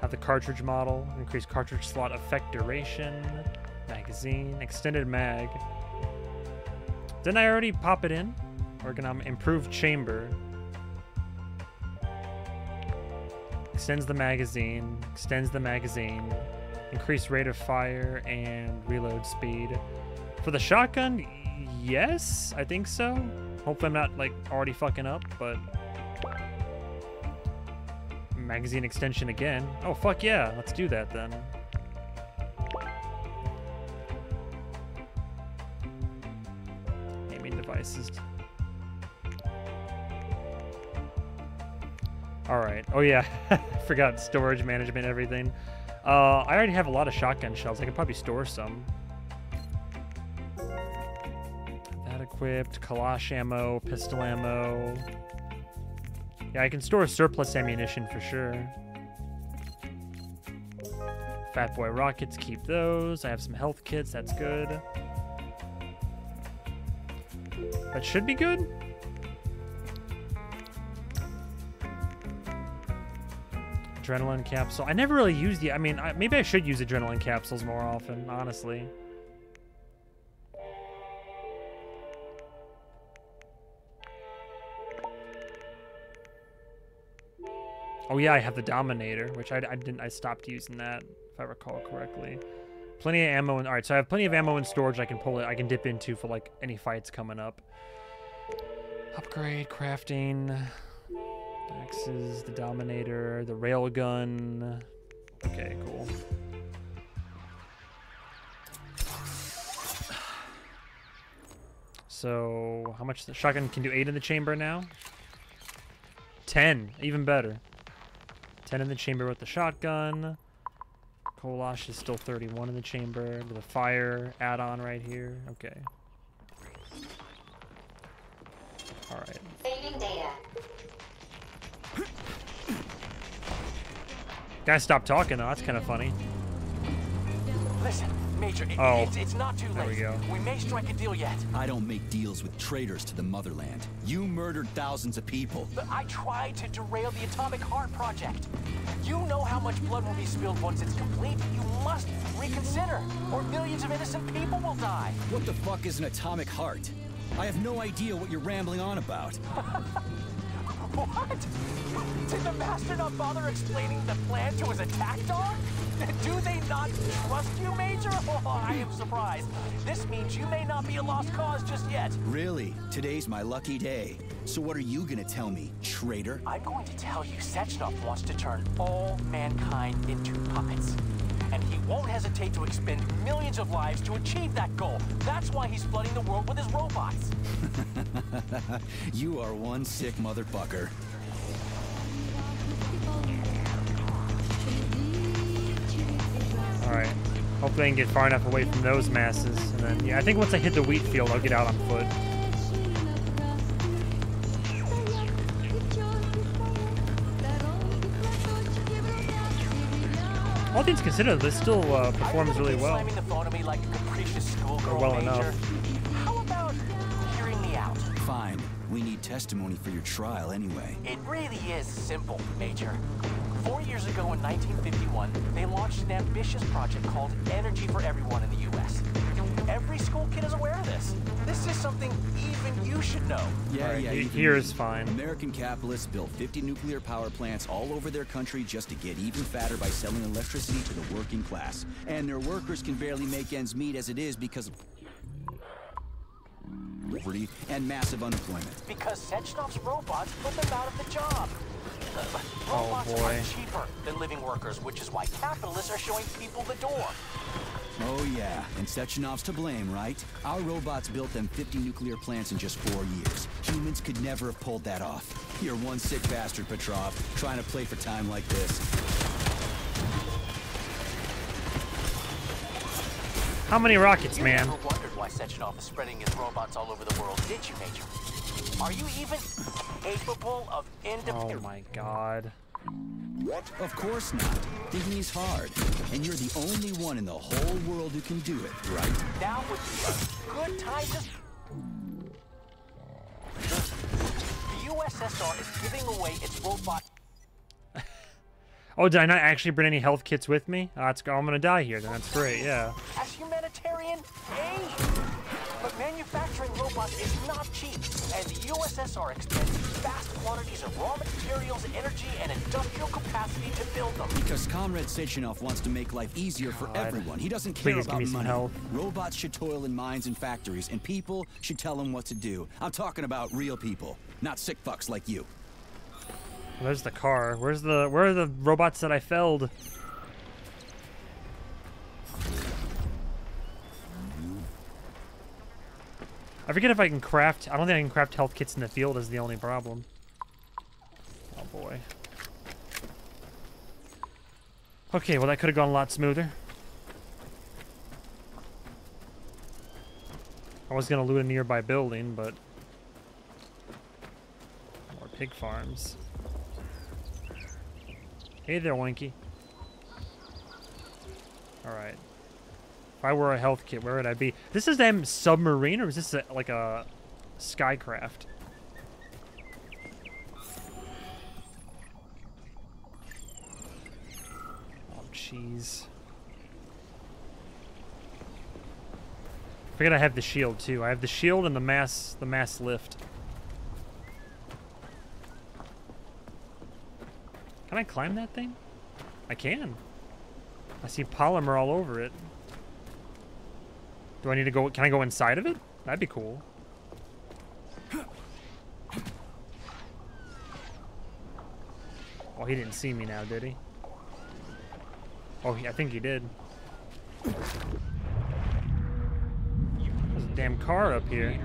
Have the cartridge model. Increase cartridge slot effect duration. Magazine. Extended mag. Didn't I already pop it in? Ergonomic. Improved chamber. Extends the magazine. Extends the magazine. Increased rate of fire and reload speed. For the shotgun, yes, I think so. Hopefully I'm not like already fucking up, but magazine extension again. Oh fuck yeah, let's do that then. All right. Oh yeah, [LAUGHS] forgot storage management, everything. Uh, I already have a lot of shotgun shells. I could probably store some. That equipped. Kalash ammo, pistol ammo. Yeah, I can store surplus ammunition for sure. Fat Boy rockets, keep those. I have some health kits, that's good. That should be good. Adrenaline capsule. I never really used the. I mean, I, maybe I should use adrenaline capsules more often, honestly. Oh yeah, I have the Dominator, which I, I didn't. I stopped using that, if I recall correctly. Plenty of ammo. In, all right, so I have plenty of ammo in storage. I can pull it. I can dip into for like any fights coming up. Upgrade, crafting, axes, the Dominator, the railgun. Okay, cool. So, how much the shotgun can do? Eight in the chamber now. Ten, even better. 10 in the chamber with the shotgun. Kalash is still 31 in the chamber with a fire add-on right here. Okay. Alright. Saving data. Guys, stop talking though. That's kind of funny. Listen, Major, it, Oh. it's, it's not too late. There we go. We may strike a deal yet. I don't make deals with traitors to the motherland. You murdered thousands of people. But I tried to derail the Atomic Heart Project. You know how much blood will be spilled once it's complete. You must reconsider, or millions of innocent people will die. What the fuck is an atomic heart? I have no idea what you're rambling on about. [LAUGHS] What? Did the Master not bother explaining the plan to his attack dog? [LAUGHS] Do they not trust you, Major? [LAUGHS] Oh, I am surprised. This means you may not be a lost cause just yet. Really? Today's my lucky day. So what are you gonna tell me, traitor? I'm going to tell you Sechenov wants to turn all mankind into puppets. And he won't hesitate to expend millions of lives to achieve that goal. That's why he's flooding the world with his robots. [LAUGHS] you are one sick motherfucker. Alright. Hopefully I can get far enough away from those masses. And then, yeah, I think once I hit the wheat field, I'll get out on foot. All things considered, this still uh, performs really well. Slamming the phone me like a Or well Major. enough. How about hearing me out? Fine. We need testimony for your trial anyway. It really is simple, Major. Four years ago in 1951, they launched an ambitious project called Energy for Everyone in the U.S. Every school kid is aware of this. This is something even you should know. Yeah, Alright, yeah. he- even here me. is fine. American capitalists built 50 nuclear power plants all over their country just to get even fatter by selling electricity to the working class. And their workers can barely make ends meet as it is because of poverty and massive unemployment. Because Sechenov's robots put them out of the job. Uh, Oh, robots boy. are cheaper than living workers, which is why capitalists are showing people the door. Oh yeah, and Sechenov's to blame, right? Our robots built them 50 nuclear plants in just four years. Humans could never have pulled that off. You're one sick bastard, Petrov, trying to play for time like this. How many rockets, You man? Never wondered why Sechenov is spreading his robots all over the world, did you, Major? Are you even capable of independent? Oh my god. What? Of course not. Thinking is hard. And you're the only one in the whole world who can do it, right? Now would be a good time to. The USSR is giving away its robot Oh, did I not actually bring any health kits with me? Ah, oh, that's, I'm gonna die here. Then that's great. Yeah. as humanitarian aid. But manufacturing robots is not cheap, and the USSR expends vast quantities of raw materials, energy, and industrial capacity to build them. Because Comrade Sechenov wants to make life easier for everyone. He doesn't care Please give about me some money. help. Robots should toil in mines and factories, and people should tell them what to do. I'm talking about real people, not sick fucks like you. There's the car. Where's the where are the robots that I felled? I forget if I can craft. I don't think I can craft health kits in the field. Is the only problem. Oh boy. Okay, well that could have gone a lot smoother. I was gonna loot a nearby building, but more pig farms. Hey there, Winky. Alright. If I were a health kit, where would I be? This is them submarine, or is this a, like a skycraft? Oh, jeez. Forget I have the shield too. I have the shield and the mass, the mass lift. Can I climb that thing? I can. I see polymer all over it. Do I need to go? Can I go inside of it? That'd be cool. Oh, he didn't see me now, did he? Oh, he, I think he did. There's a damn car up here.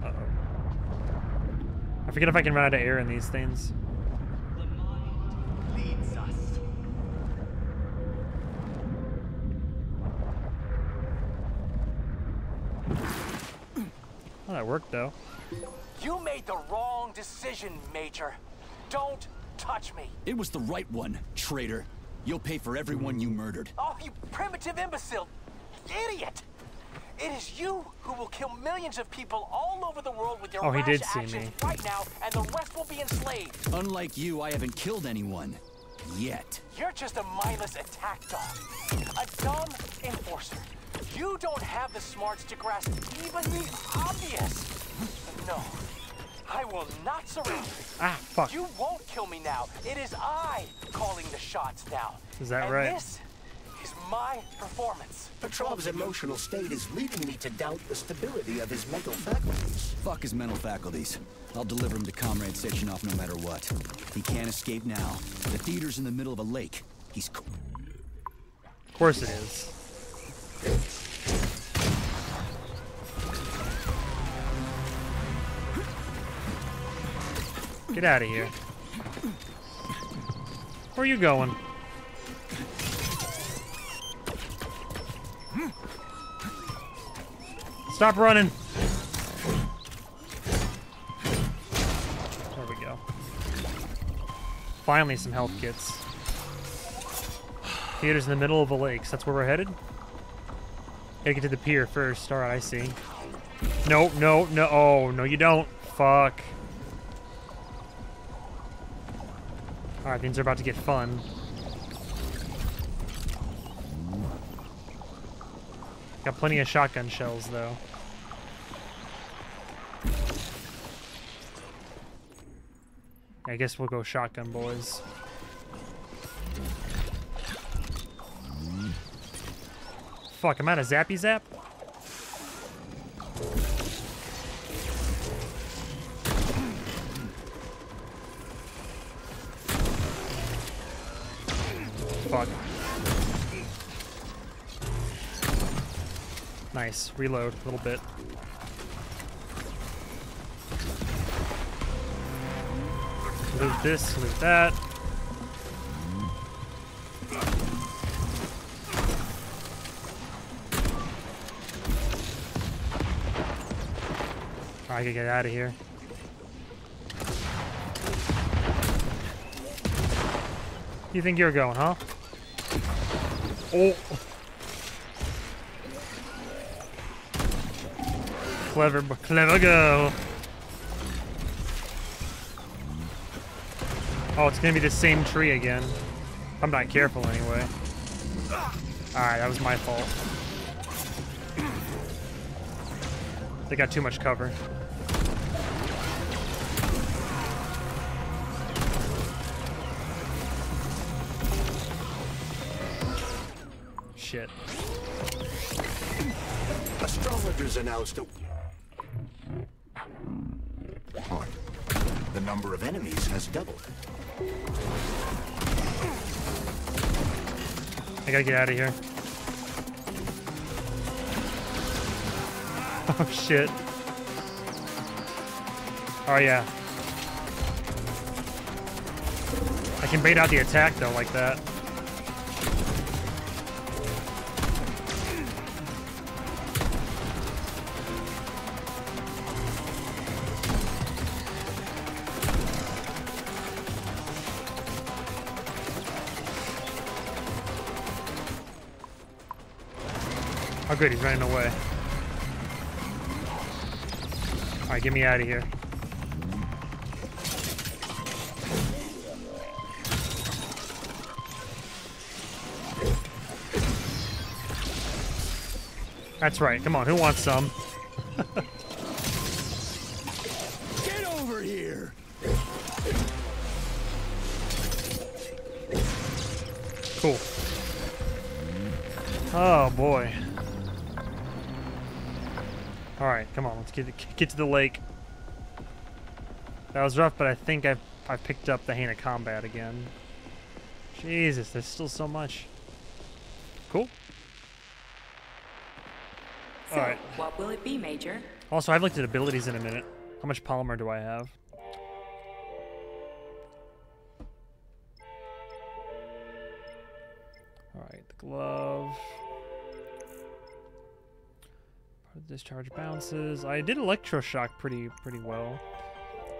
Uh-oh. I forget if I can run out of air in these things. Oh, that worked though. You made the wrong decision, Major. Don't touch me. It was the right one, traitor. You'll pay for everyone you murdered. Oh, you primitive imbecile! Idiot! It is you who will kill millions of people all over the world with your Oh, he rash did see actions me. right now, and the rest will be enslaved. Unlike you, I haven't killed anyone. Yet. You're just a mindless attack dog. A dumb enforcer. You don't have the smarts to grasp even the obvious. No. I will not surrender. Ah, fuck. You won't kill me now. It is I calling the shots now. Is that and right? this is my performance. Petrov's emotional state is leading me to doubt the stability of his mental faculties. Fuck his mental faculties. I'll deliver him to Comrade Sechenov no matter what. He can't escape now. The theater's in the middle of a lake. He's co- Of course it is. Get out of here. Where are you going? Stop running. There we go. Finally some health kits. Theater's in the middle of a lake, so that's where we're headed? Gotta get to the pier first. Alright, I see. No, no, no. Oh, no, you don't. Fuck. Alright, things are about to get fun. Got plenty of shotgun shells, though. I guess we'll go shotgun, boys. Fuck, I'm out of zappy zap? Fuck. Nice. Reload a little bit. Loot this, loot that. I can get out of here. You think you're going, huh? Oh. Clever, clever girl. Oh, it's gonna be the same tree again. I'm not careful anyway. Alright, that was my fault. They got too much cover. Shit. Astrologers announced number of enemies has doubled. I gotta get out of here. [LAUGHS] Oh shit. Oh yeah. I can bait out the attack though like that. Good, he's running away. Alright, get me out of here. That's right. Come on, who wants some? [LAUGHS] get get to the lake. That was rough, but I think I've I've picked up the hang of combat again. Jesus, there's still so much. Cool. So, All right. what will it be, Major? Also, I've looked at abilities in a minute. How much polymer do I have? Alright, the glove. Discharge bounces. I did electroshock pretty pretty well.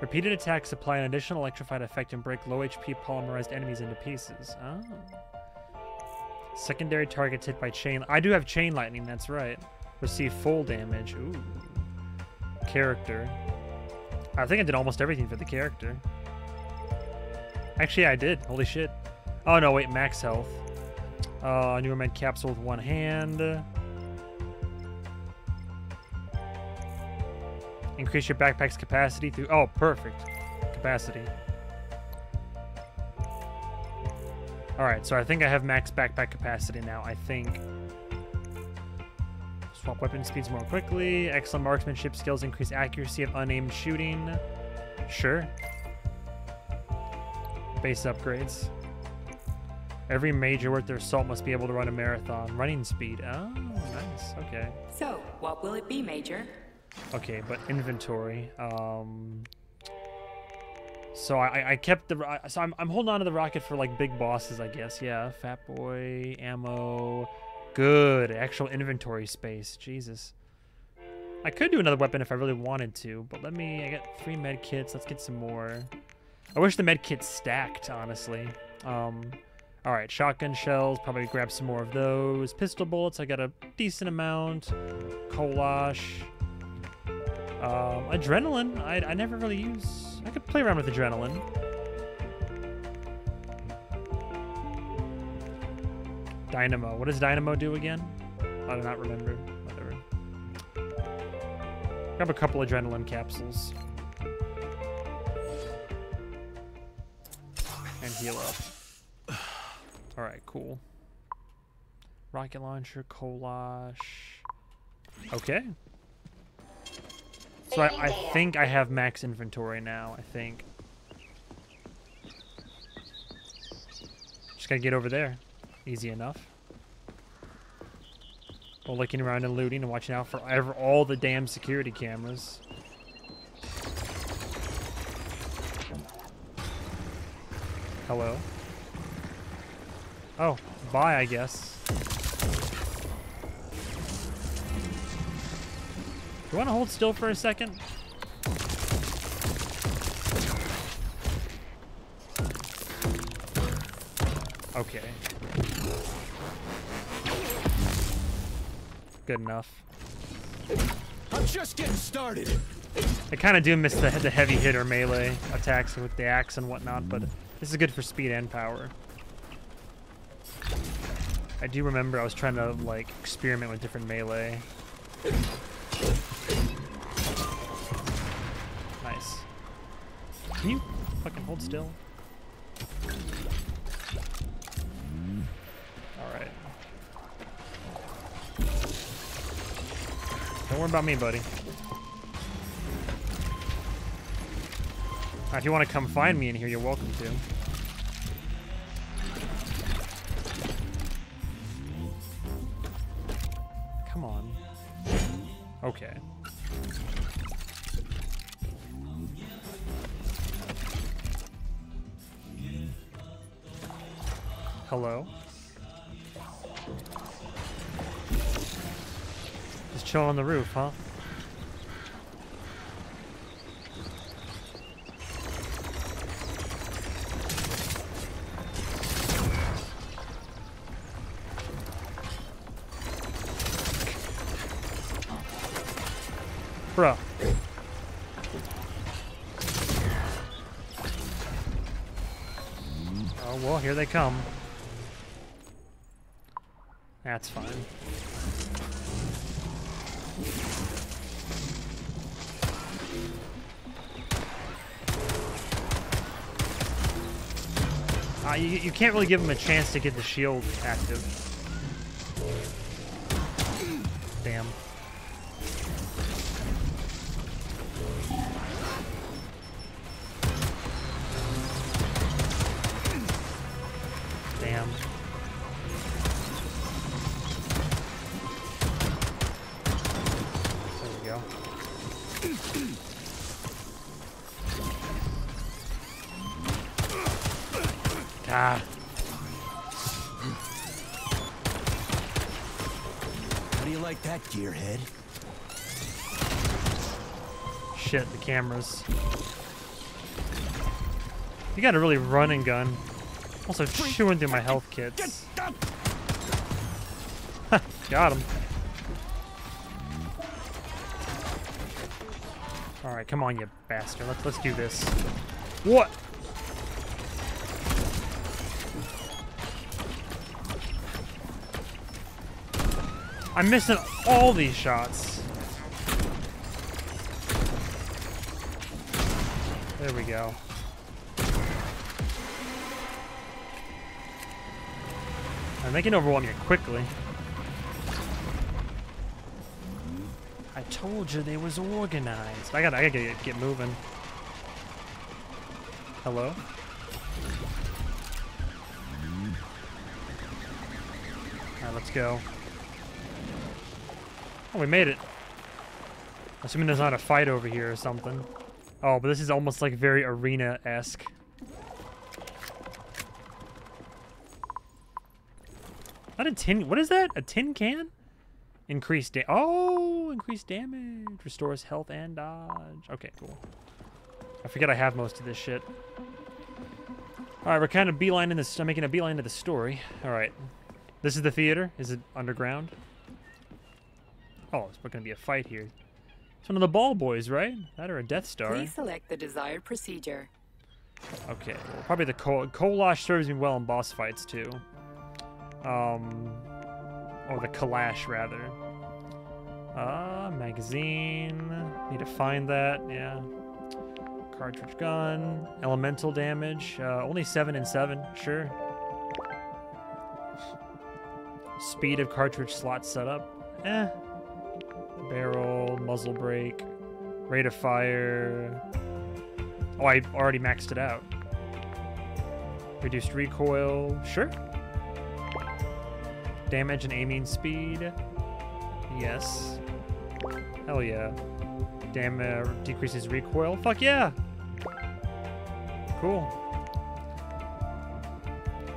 Repeated attacks apply an additional electrified effect and break low HP polymerized enemies into pieces. Oh. Secondary targets hit by chain. I do have chain lightning, that's right. Receive full damage. Ooh. Character. I think I did almost everything for the character. Actually, I did. Holy shit. Oh, no, wait. Max health. Uh, newer med capsule with one hand. Increase your backpack's capacity through... Oh, perfect. Capacity. Alright, so I think I have max backpack capacity now. I think... Swap weapon speeds more quickly. Excellent marksmanship skills increase accuracy of unaimed shooting. Sure. Base upgrades. Every major worth their salt must be able to run a marathon. Running speed. Oh, nice. Okay. So, what will it be, Major? Okay, but inventory. Um. So I, I kept the so I'm I'm holding on to the rocket for like big bosses, I guess. Yeah, Fat Boy, ammo, good actual inventory space. Jesus. I could do another weapon if I really wanted to, but let me. I got three med kits. Let's get some more. I wish the med kits stacked, honestly. Um. All right, shotgun shells. Probably grab some more of those. Pistol bullets. I got a decent amount. Kalash. Um, adrenaline, I, I never really use. I could play around with adrenaline. Dynamo. What does Dynamo do again? I do not remember. Whatever. Grab a couple adrenaline capsules. And heal up. Alright, cool. Rocket launcher, Kalash. Okay. So I, I think I have max inventory now, I think. Just gotta get over there. Easy enough. While looking around and looting and watching out for ever all the damn security cameras. Hello? Oh, bye, I guess. You want to hold still for a second? Okay. Good enough. I'm just getting started. I kind of do miss the, the heavy hitter melee attacks with the axe and whatnot, but this is good for speed and power. I do remember I was trying to like experiment with different melee. Can you fucking hold still? Alright. Don't worry about me, buddy. Uh, if you want to come find me in here, you're welcome to. Come on. Okay. Hello? Just chill on the roof, huh? Bruh. Oh, well, here they come. Can't really give him a chance to get the shield active. Gearhead? Shit, the cameras. You got a really run and gun. Also chewing through my health kits. got him. Alright, come on, you bastard. Let's let's do this. What? I'm missing all these shots. There we go. And they can overwhelm you quickly. I told you they was organized. I gotta, I gotta get, get moving. Hello? Alright, let's go. Oh, we made it. Assuming there's not a fight over here or something. Oh, but this is almost like very arena-esque. Not a tin. What is that? A tin can? Increased da- Oh, increased damage. Restores health and dodge. Okay, cool. I forget I have most of this shit. Alright, we're kind of beelining this. I'm making a beeline to the story. Alright. This is the theater. Is it underground? Oh, it's going to be a fight here. It's one of the ball boys, right? That or a Death Star. Please select the desired procedure. Okay, well, probably the Kol Kolash serves me well in boss fights too. Um, or the Kalash rather. Uh, magazine. Need to find that. Yeah. Cartridge gun. Elemental damage. Uh, only seven and seven. Sure. Speed of cartridge slot setup. Eh. Barrel, muzzle brake, rate of fire. Oh, I already maxed it out. Reduced recoil, sure. Damage and aiming speed, yes. Hell yeah. Damage uh, decreases recoil, fuck yeah. Cool.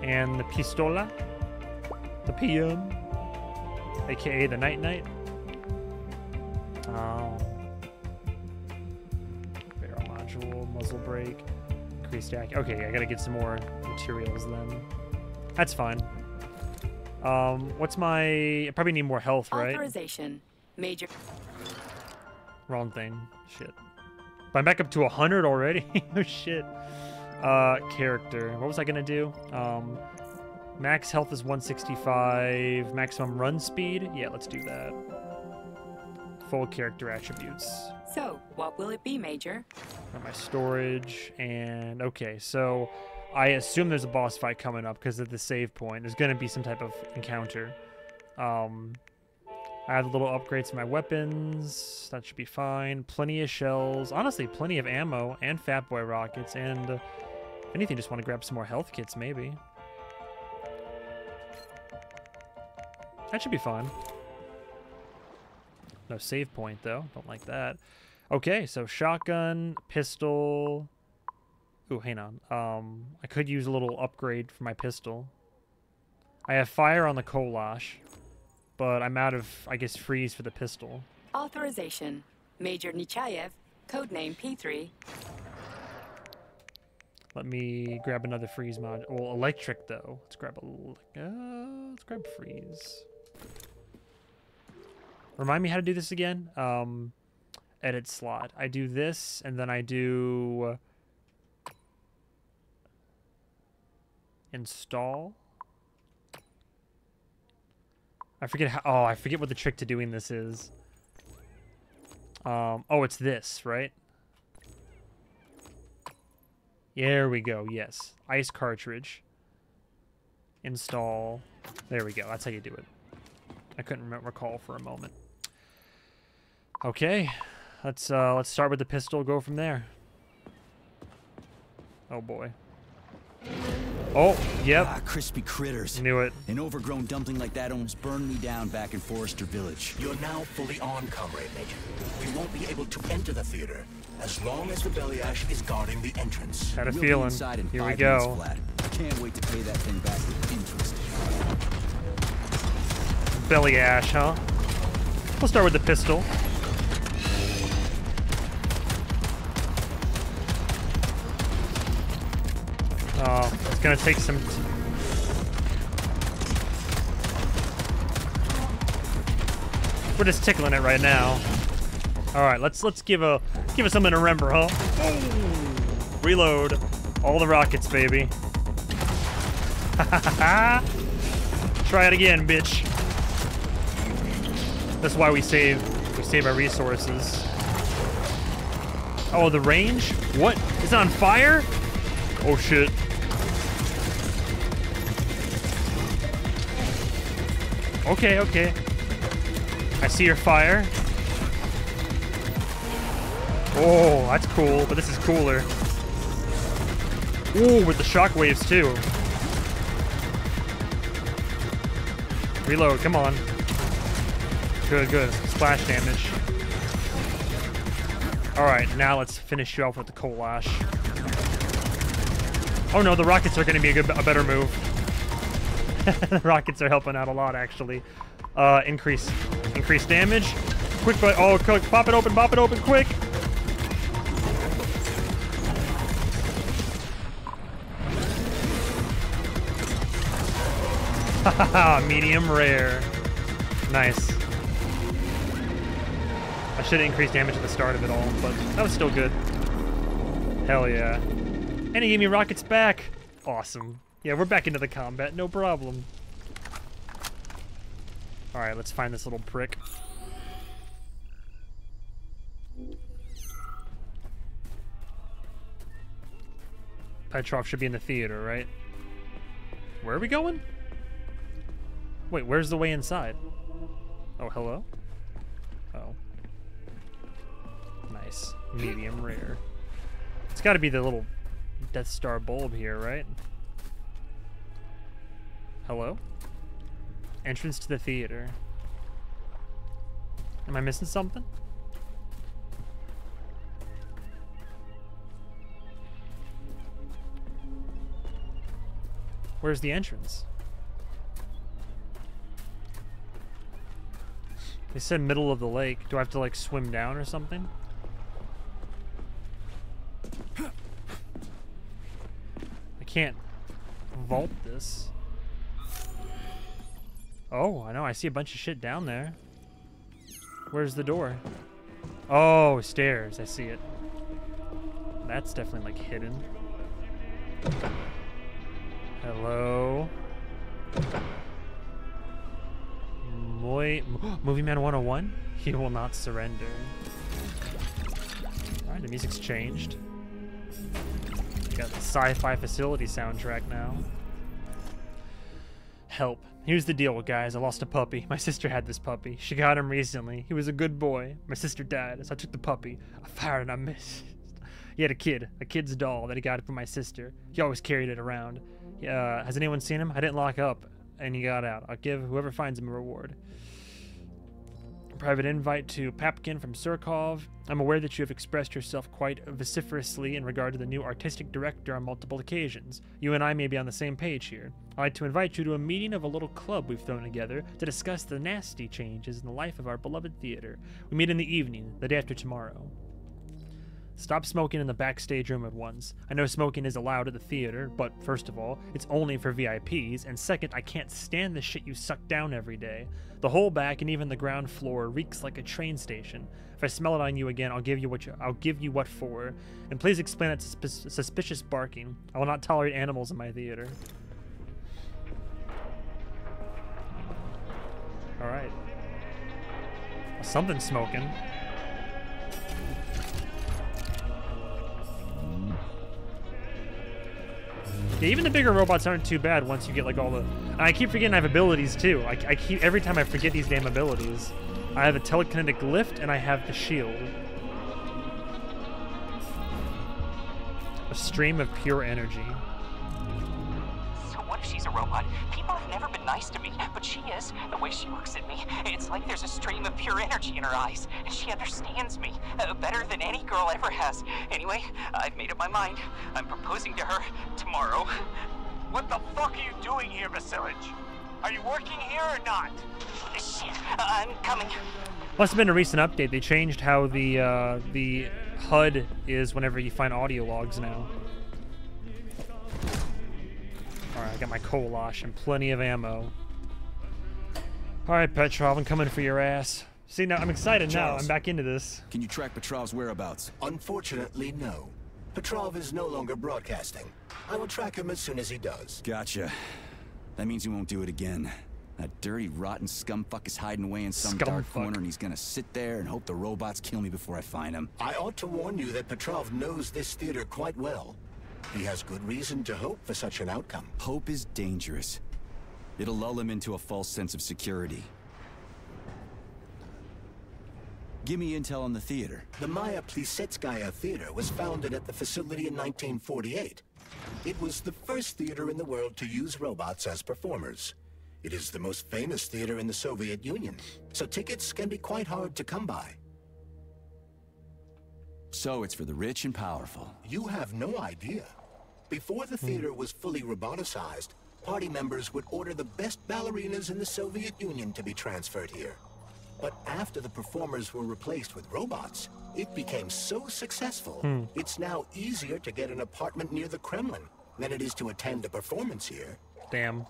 And the pistola, the PM, aka the night night. Oh. Barrel module, muzzle brake, increased ac Okay, I gotta get some more materials then. That's fine. Um, what's my... I probably need more health, right? Authorization. Major. Wrong thing. Shit. But I'm back up to 100 already. [LAUGHS] oh shit. Uh, character. What was I gonna do? Um, max health is 165. Maximum run speed. Yeah, let's do that. Full character attributes. So, what will it be, Major? Got my storage and okay. So, I assume there's a boss fight coming up because of the save point. There's gonna be some type of encounter. Um, I have a little upgrades to my weapons. That should be fine. Plenty of shells. Honestly, plenty of ammo and Fat Boy rockets. And uh, if anything, just want to grab some more health kits, maybe. That should be fine. No save point, though. Don't like that. Okay, so shotgun, pistol. Ooh, hang on. Um, I could use a little upgrade for my pistol. I have fire on the Kalash but I'm out of, I guess, freeze for the pistol. Authorization. Major Nechayev, codename P3. Let me grab another freeze mod. Well, electric though. Let's grab a. Uh, let's grab freeze. Remind me how to do this again. Um, edit slot. I do this, and then I do install. I forget how. Oh, I forget what the trick to doing this is. Um. Oh, it's this, right? There we go. Yes, ice cartridge. Install. There we go. That's how you do it. I couldn't recall for a moment. Okay, let's uh, let's start with the pistol. Go from there. Oh boy. Oh, yep. Ah, crispy critters. Knew it. An overgrown dumpling like that almost burned me down back in Forrester Village. You're now fully armed, Comrade Major. We won't be able to enter the theater as long as the Belyash is guarding the entrance. Had a we'll feeling. inside in Here we go. Flat. I can't wait to pay that thing back with interest. Belyash, huh? We'll start with the pistol. Oh, it's gonna take some. We're just tickling it right now. All right, let's let's give a give us something to remember, huh? Reload, all the rockets, baby. [LAUGHS] Try it again, bitch. That's why we save we save our resources. Oh, the range? What? Is it on fire? Oh shit. Okay, okay. I see your fire. Oh, that's cool, but this is cooler. Ooh, with the shockwaves too. Reload, come on. Good, good. Splash damage. Alright, now let's finish you off with the Kalash. Oh no, the rockets are going to be a, good, a better move. [LAUGHS] the rockets are helping out a lot, actually. Uh, increase, increase damage. Quick, but oh, quick, pop it open, pop it open, quick. [LAUGHS] Medium rare. Nice. I should have increased damage at the start of it all, but that was still good. Hell yeah. And he gave me rockets back. Awesome. Yeah, we're back into the combat, no problem. Alright, let's find this little prick. Petrov should be in the theater, right? Where are we going? Wait, where's the way inside? Oh, hello? Oh. Nice. Medium rare. It's gotta be the little Death Star bulb here, right? Hello? Entrance to the theater. Am I missing something? Where's the entrance? They said middle of the lake. Do I have to like swim down or something? I can't vault this. Oh, I know. I see a bunch of shit down there. Where's the door? Oh, stairs. I see it. That's definitely like hidden. Hello. Moi, [GASPS] Movie Man 101? [LAUGHS] He will not surrender. Alright, the music's changed. Got the sci-fi facility soundtrack now. Help. Here's the deal, guys. I lost a puppy. [LAUGHS] My sister had this puppy. She got him recently. He was a good boy. My sister died, so I took the puppy. I fired and I missed. [LAUGHS] He had a kid, a kid's doll that he got from my sister. He always carried it around. Uh, has anyone seen him? I didn't lock up, and he got out. I'll give whoever finds him a reward. Private invite to Papkin from Surkov. I'm aware that you have expressed yourself quite vociferously in regard to the new artistic director on multiple occasions. You and I may be on the same page here. I'd like to invite you to a meeting of a little club we've thrown together to discuss the nasty changes in the life of our beloved theater. We meet in the evening, the day after tomorrow. Stop smoking in the backstage room at once. I know smoking is allowed at the theater, but first of all, it's only for VIPs, and second, I can't stand the shit you suck down every day. The whole back and even the ground floor reeks like a train station. If I smell it on you again, I'll give you what you, I'll give you what for. And please explain that sus- suspicious barking. I will not tolerate animals in my theater. All right. Something's smoking. Yeah, even the bigger robots aren't too bad once you get like all the. I keep forgetting I have abilities too. I, I keep every time I forget these damn abilities. I have a telekinetic lift and I have the shield. A stream of pure energy. So what if she's a robot? Nice to me, but she is. The way she looks at me, it's like there's a stream of pure energy in her eyes, and she understands me uh, better than any girl ever has. Anyway, I've made up my mind. I'm proposing to her tomorrow. What the fuck are you doing here, Vasilich? Are you working here or not? Shit, I'm coming. Must have been a recent update. They changed how the uh, the HUD is whenever you find audio logs now. Alright, I got my Kalash and plenty of ammo. Alright, Petrov, I'm coming for your ass. See, now I'm excited now. I'm back into this. Can you track Petrov's whereabouts? Unfortunately, no. Petrov is no longer broadcasting. I will track him as soon as he does. Gotcha. That means he won't do it again. That dirty, rotten scumfuck is hiding away in some dark Scumfuck. corner and he's gonna sit there and hope the robots kill me before I find him. I ought to warn you that Petrov knows this theater quite well. He has good reason to hope for such an outcome. Hope is dangerous. It'll lull him into a false sense of security. Give me intel on the theater. The Maya Plisetskaya Theater was founded at the facility in 1948. It was the first theater in the world to use robots as performers. It is the most famous theater in the Soviet Union, so tickets can be quite hard to come by. So it's for the rich and powerful. You have no idea. Before the theater was fully roboticized, party members would order the best ballerinas in the Soviet Union to be transferred here. But after the performers were replaced with robots, it became so successful, Hmm. it's now easier to get an apartment near the Kremlin than it is to attend a performance here. Damn.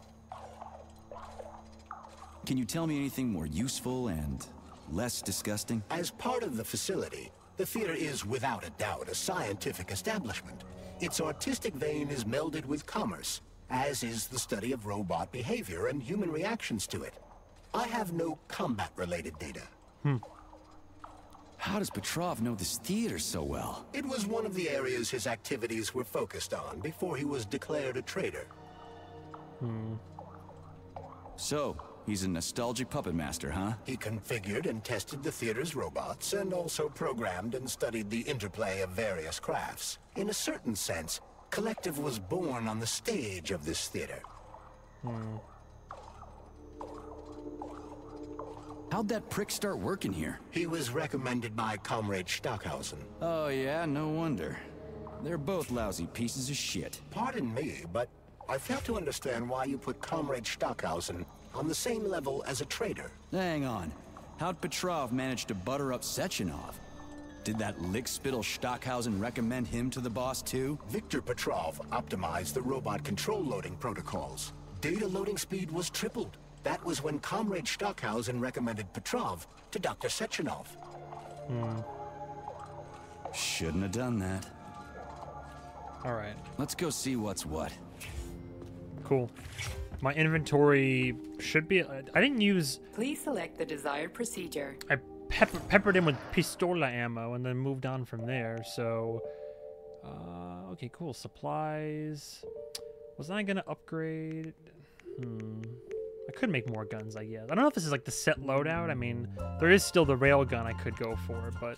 Can you tell me anything more useful and less disgusting? As part of the facility, the theater is without a doubt a scientific establishment. Its artistic vein is melded with commerce, as is the study of robot behavior and human reactions to it. I have no combat-related data. Hmm. How does Petrov know this theater so well? It was one of the areas his activities were focused on before he was declared a traitor. Hmm. So, he's a nostalgic puppet master, huh? He configured and tested the theater's robots and also programmed and studied the interplay of various crafts. In a certain sense, Collective was born on the stage of this theater. Hmm. How'd that prick start working here? He was recommended by Comrade Stockhausen. Oh yeah, no wonder. They're both lousy pieces of shit. Pardon me, but I fail to understand why you put Comrade Stockhausen on the same level as a traitor. Hang on. How'd Petrov manage to butter up Sechenov? Did that lick-spittle Stockhausen recommend him to the boss too? Victor Petrov optimized the robot control loading protocols. Data loading speed was tripled. That was when Comrade Stockhausen recommended Petrov to Dr. Sechenov. Hmm. Shouldn't have done that. All right. Let's go see what's what. Cool. My inventory should be. I didn't use. Please select the desired procedure. I pepper, peppered in with pistola ammo and then moved on from there. So, uh, okay, cool. Supplies. Wasn't I gonna upgrade? Hmm. I could make more guns, I guess. I don't know if this is like the set loadout. I mean, there is still the rail gun I could go for, but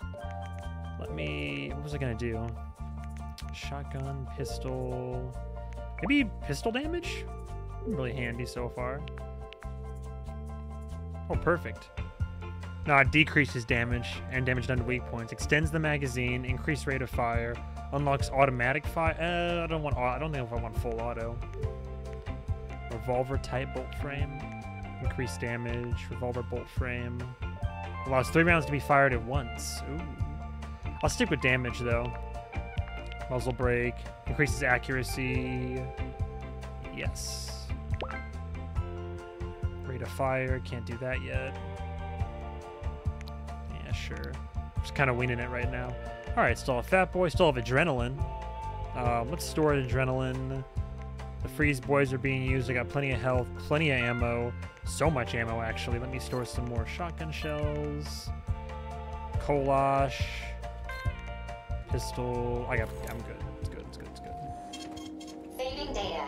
let me. What was I gonna do? Shotgun, pistol. Maybe pistol damage? Really handy so far. Oh, perfect. Now it decreases damage and damage done to weak points. Extends the magazine, increased rate of fire, unlocks automatic fire. Uh, I don't want. I don't know if I want full auto. Revolver type bolt frame, increased damage. Revolver bolt frame allows three rounds to be fired at once. Ooh. I'll stick with damage though. Muzzle break increases accuracy. Yes. Rate of fire can't do that yet. Yeah, sure. Just kind of winging it right now. All right, still have Fat Boy, still have Adrenaline. Um, let's store Adrenaline. The Freeze Boys are being used. I got plenty of health, plenty of ammo. So much ammo, actually. Let me store some more shotgun shells. Kalash. Pistol. I got. I'm good. It's good. It's good. It's good. Saving data.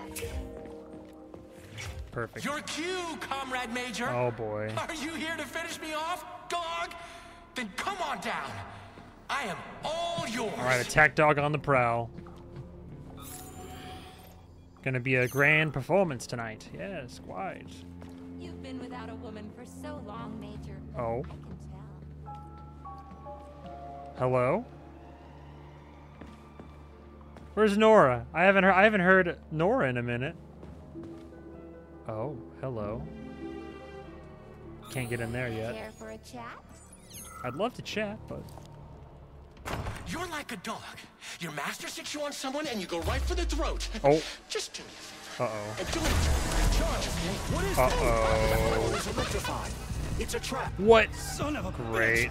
Perfect. Your cue, Comrade Major. Oh boy. Are you here to finish me off, dog? Then come on down. I am all yours. All right, attack dog on the prowl. Gonna be a grand performance tonight. Yes, quite. You've been without a woman for so long, Major. Oh. I can tell. Hello. Where's Nora? I haven't heard. I haven't heard Nora in a minute. Oh, hello. Can't get in there yet. Care for a chat? I'd love to chat, but You're like a dog. Your master sticks you on someone and you go right for the throat. Oh. Just do me a favor. uh oh. And do it. Charge, okay? What is Uh that? oh. It's electrified. It's a trap. What? Son of a Great.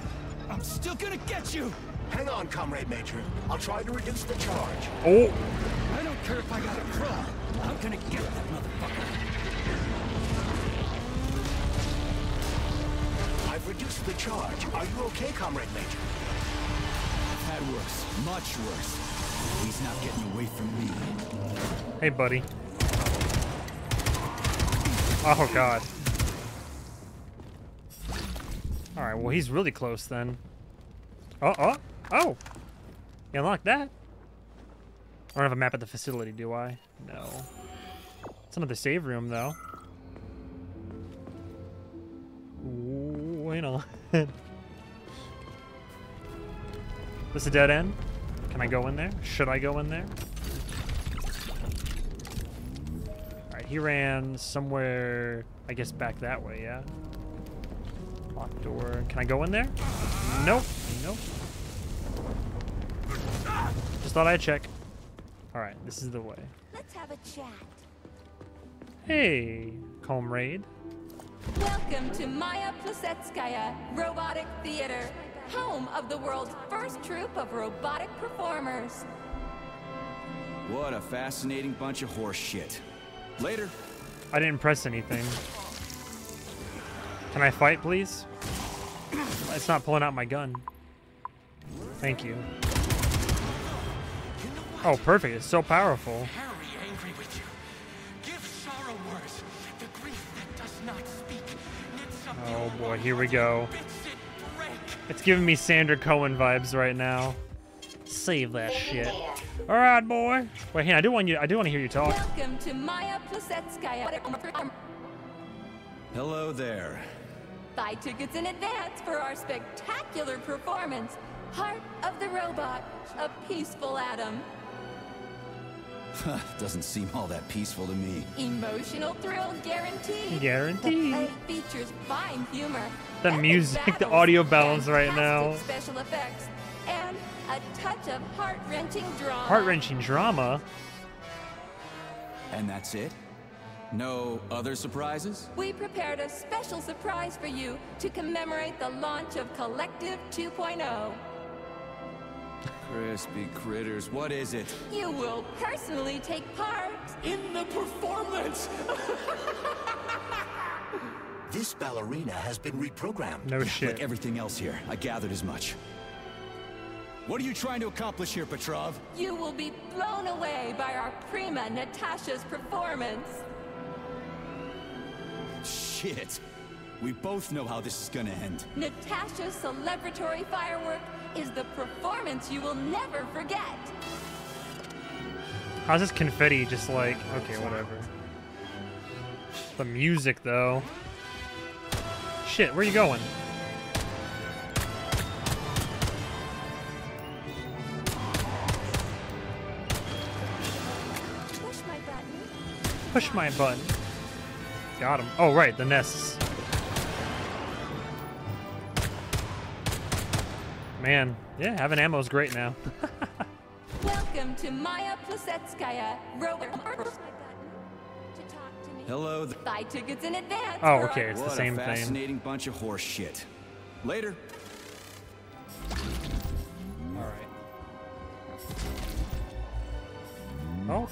I'm still gonna get you. Hang on, Comrade Major. I'll try to reduce the charge. Oh. I don't care if I gotta crawl. I'm gonna get that the charge. Are you okay, Comrade Major? Had worse, much worse. He's not getting away from me. Hey, buddy. Oh God. All right. Well, he's really close then. Oh, oh, oh! You unlocked that. I don't have a map at the facility, do I? No. It's another save room, though. Wait on. [LAUGHS] this a dead end? Can I go in there? Should I go in there? Alright, he ran somewhere, I guess back that way, yeah? Locked door. Can I go in there? Nope. Nope. Just thought I'd check. Alright, this is the way. Let's have a chat. Hey, comrade. Welcome to Maya Plisetskaya Robotic Theater, home of the world's first troupe of robotic performers. What a fascinating bunch of horse shit. Later. I didn't press anything. Can I fight, please? It's not pulling out my gun. Thank you. Oh, perfect. It's so powerful. Oh boy, here we go. bits it break. It's giving me Sander Cohen vibes right now. Save that shit. All right, boy. Wait, hey, I do want you. I do want to hear you talk. Welcome to Maya Plisetskaya. Hello there. Buy tickets in advance for our spectacular performance. Heart of the Robot, a peaceful atom. [LAUGHS] Doesn't seem all that peaceful to me. Emotional thrill guaranteed. Guaranteed. The features fine humor. The epic music, the audio balance right now. Special effects and a touch of heart-wrenching drama. Heart wrenching drama. And that's it? No other surprises? We prepared a special surprise for you to commemorate the launch of Collective 2.0. Crispy critters, what is it? You will personally take part in the performance. [LAUGHS] This ballerina has been reprogrammed. No shit. Like everything else here, I gathered as much. What are you trying to accomplish here, Petrov? You will be blown away by our prima Natasha's performance. Shit. We both know how this is gonna end. Natasha's celebratory firework is the performance you will never forget. How's this confetti just like, okay, whatever. The music, though. Shit, where are you going? Push my button. Push my button. Got him. Oh, right, the nests. Man, yeah, having ammo is great now. Welcome to Maya Plisetskaya. Robot. Push my button to talk to me. Hello. th- Buy tickets in advance. Oh, okay, it's the what same a thing. fascinating bunch of horse shit. Later. Alright. Oh,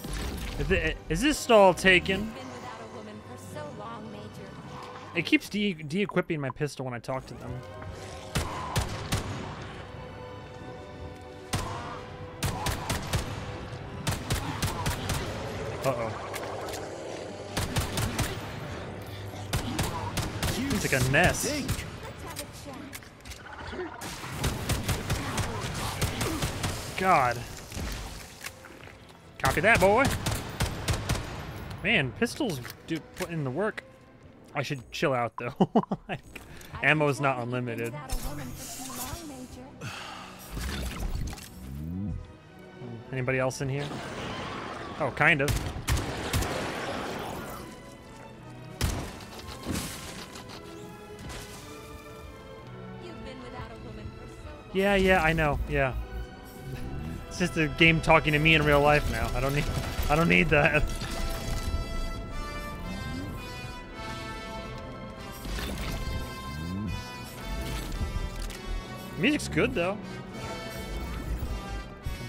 is, it, is this stall taken? Been without a woman for so long, It keeps de- de-equipping my pistol when I talk to them. Uh-oh. It's like a nest. God. Copy that, boy. Man, pistols do put in the work. I should chill out though. [LAUGHS] like, ammo's not unlimited. [SIGHS] Anybody else in here? Oh, kind of. You've been without a woman for so long. Yeah, yeah, I know. Yeah. It's just a game talking to me in real life now. I don't need I don't need that. Music's good though.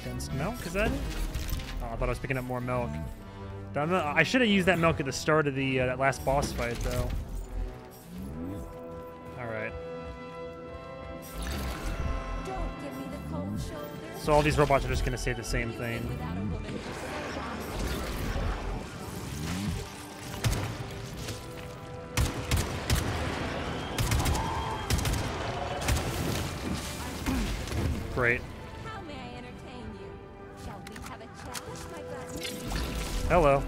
Condensed milk, is that it? I thought I was picking up more milk. I should have used that milk at the start of the uh, that last boss fight though. All right. Don't give me the cold shoulder. So all these robots are just gonna say the same thing. without a woman for so long. Great. Hello.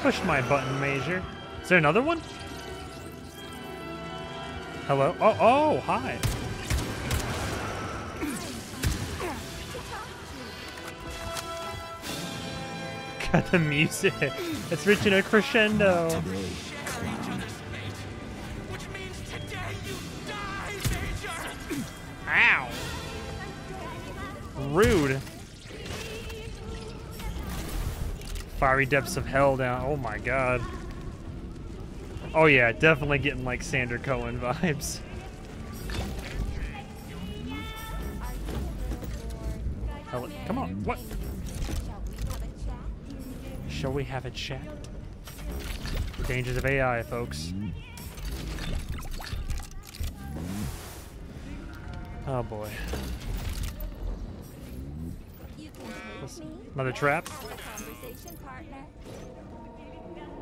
Push my button, Major. Is there another one? Hello? Oh, oh, hi. [LAUGHS] Got the music. It's reaching a crescendo. Rude. Fiery depths of hell down. Oh my god. Oh yeah, definitely getting like Sander Cohen [LAUGHS] vibes. Hello. Come on. What? Shall we have a chat? Shall we have a chat? The dangers of AI, folks. Oh boy. You can take This- me. Another trap? as a conversation partner. Conversation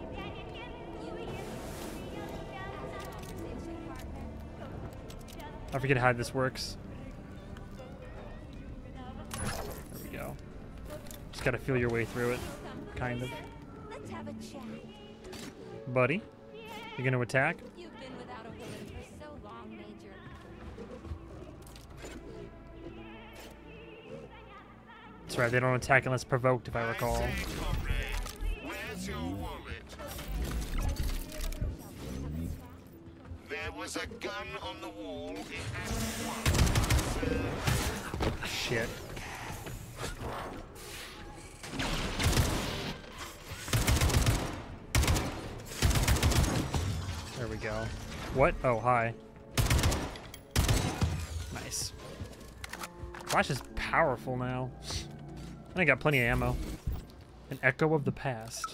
partner. I forget how this works. There we go. Just gotta feel your way through it, kind of. Let's have a chat. Buddy, you gonna attack? That's right, they don't attack unless provoked, if I recall. Where's your wallet? There was a gun on the wall in Act 1. Shit. There we go. What? Oh, hi. Nice. Flash is powerful now. I got plenty of ammo. An echo of the past.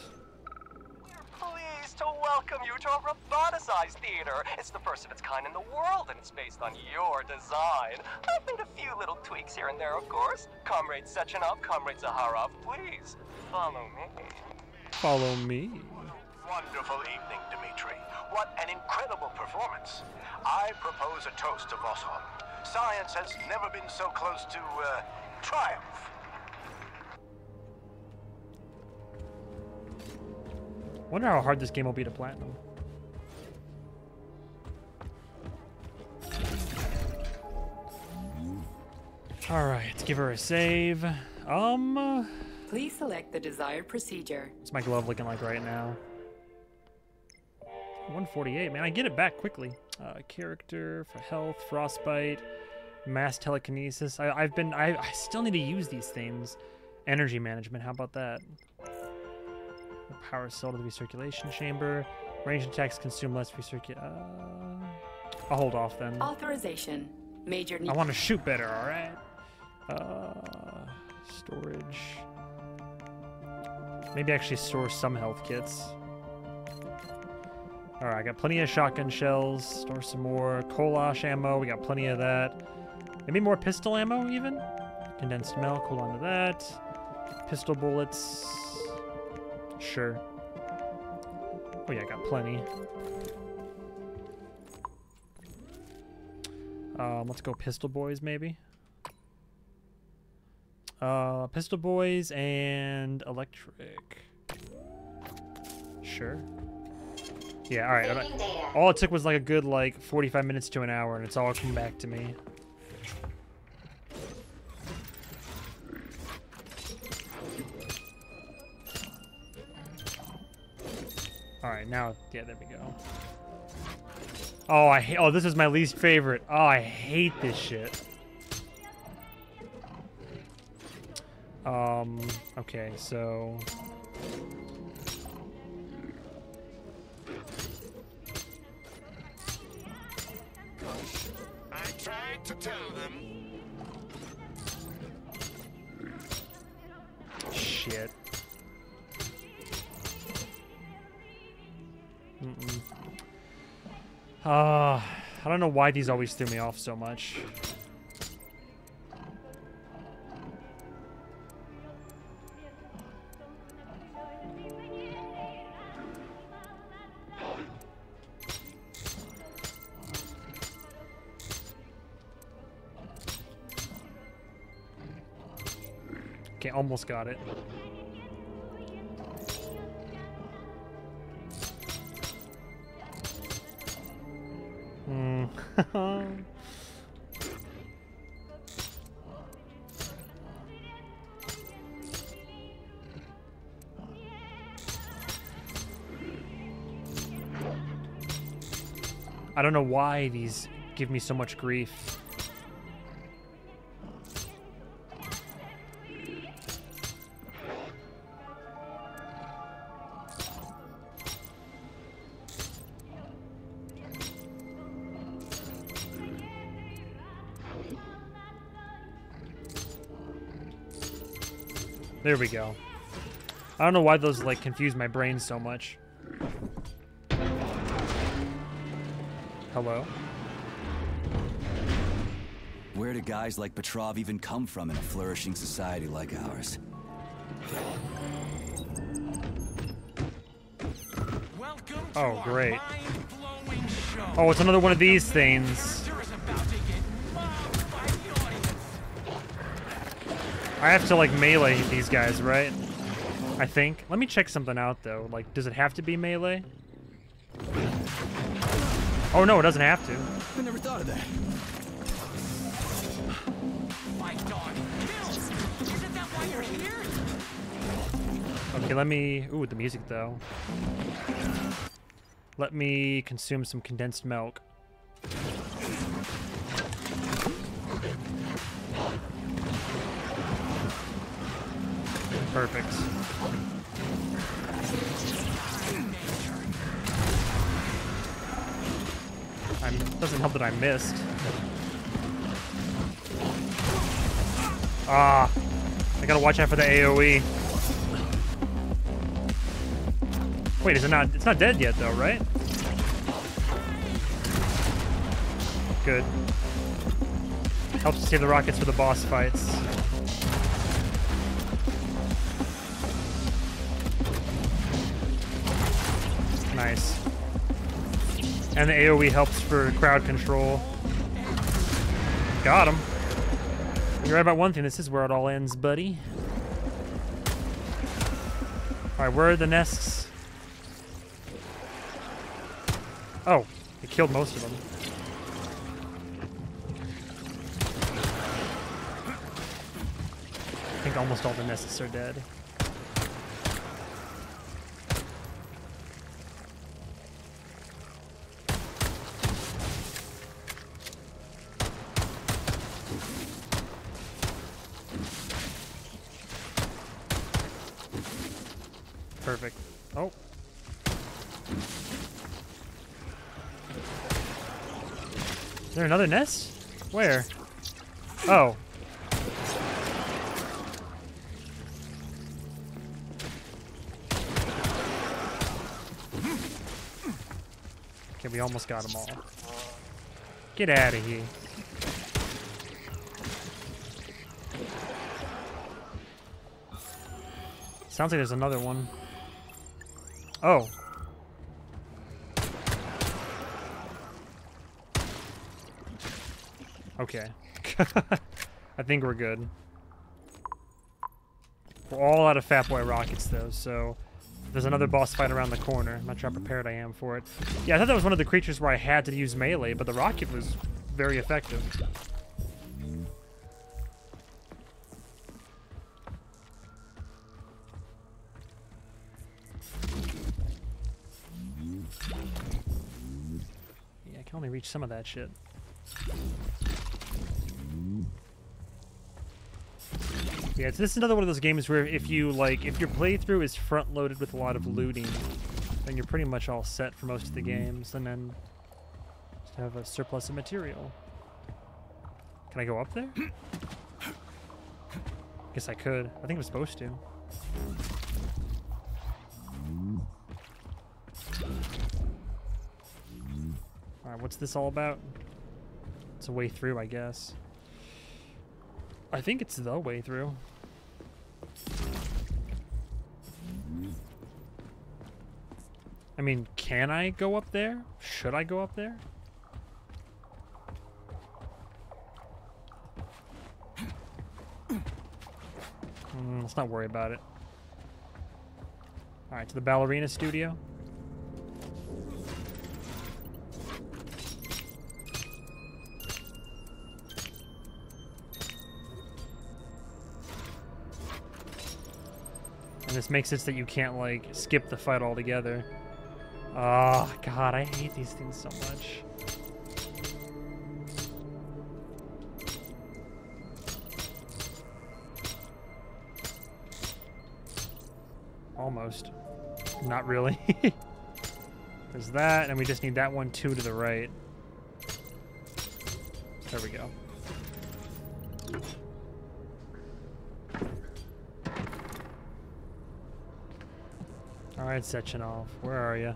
We're pleased to welcome you to a roboticized theater. It's the first of its kind in the world, and it's based on your design. I've made a few little tweaks here and there, of course. Comrade Sechenov, Comrade Zakharov, please follow me. Follow me. Wonderful evening, Dmitri. What an incredible performance. I propose a toast to Vosson. Science has never been so close to, uh, triumph. Wonder how hard this game will be to platinum. All right, let's give her a save. Um, Please select the desired procedure. what's my glove looking like right now? 148, man, I get it back quickly. Uh, character for health, frostbite, mass telekinesis. I, I've been, I, I still need to use these things. Energy management, how about that? Power cell to the recirculation chamber. Range attacks consume less recirculation. Uh, I'll hold off then. Authorization. Major I want to shoot better, alright? Uh, storage. Maybe actually store some health kits. Alright, I got plenty of shotgun shells. Store some more. Kalash ammo, we got plenty of that. Maybe more pistol ammo, even? Condensed milk, hold on to that. Pistol bullets. Sure. Oh yeah, I got plenty. Um, let's go Pistol Boys, maybe. Uh, Pistol Boys and Electric. Sure. Yeah, alright. All it took was like a good, like, 45 minutes to an hour, and it's all come back to me. Alright, now, yeah, there we go. Oh, I hate. Oh, this is my least favorite. Oh, I hate this shit. Um. Okay, so. I tried to tell them. Shit. Mm-mm. Uh, I don't know why these always threw me off so much. Okay, almost got it. [LAUGHS] I don't know why these give me so much grief. There we go. I don't know why those like confuse my brain so much. Hello? Where do guys like Petrov even come from in a flourishing society like ours? Oh, great. Oh, it's another one of these things. I have to, like, melee these guys, right? I think. Let me check something out, though. Like, does it have to be melee? Oh, no, it doesn't have to. I never thought of that. Okay, let me... Ooh, the music, though. Let me consume some condensed milk. Perfect. I'm, doesn't help that I missed. Ah, I gotta watch out for the AOE. Wait, is it not? It's not dead yet, though, right? Good. Helps to save the rockets for the boss fights. Nice. And the AoE helps for crowd control. Got him. You're right about one thing, this is where it all ends, buddy. Alright, where are the nests? Oh, it killed most of them. I think almost all the nests are dead. Nest? Where? Oh. Okay, we almost got them all. Get out of here. Sounds like there's another one. Oh. Okay. [LAUGHS] I think we're good. We're all out of Fat Boy rockets, though, so there's another boss fight around the corner. I'm not sure how prepared I am for it. Yeah, I thought that was one of the creatures where I had to use melee, but the rocket was very effective. Yeah, I can only reach some of that shit. Yeah, so this is another one of those games where if you like, if your playthrough is front loaded with a lot of looting, then you're pretty much all set for most of the games, and then just have a surplus of material. Can I go up there? [CLEARS THROAT] Guess I could. I think I'm supposed to. Alright, what's this all about? It's a way through, I guess. I think it's the way through. I mean, can I go up there? Should I go up there? Mm, let's not worry about it. Alright, to the ballerina studio. This makes so that you can't, like, skip the fight altogether. Oh, God, I hate these things so much. Almost. Not really. [LAUGHS] There's that, and we just need that one, two to the right. There we go. Alright, Sechenov, where are you?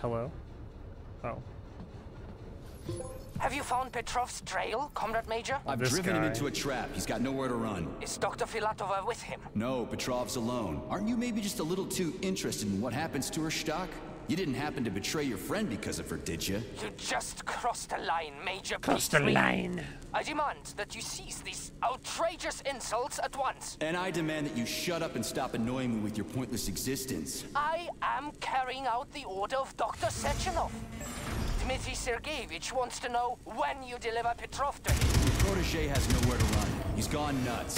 Hello? Oh. Have you found Petrov's trail, Comrade Major? I've This driven him into a trap. He's got nowhere to run. Is Dr. Filatova with him? No, Petrov's alone. Aren't you maybe just a little too interested in what happens to her, Stock? You didn't happen to betray your friend because of her, did you? You just crossed a line, Major. Crossed a line. I demand that you cease these outrageous insults at once. And I demand that you shut up and stop annoying me with your pointless existence. I am carrying out the order of Dr. Sechenov. Dmitry Sergeyevich wants to know when you deliver Petrov to him. Your protege has nowhere to run. He's gone nuts.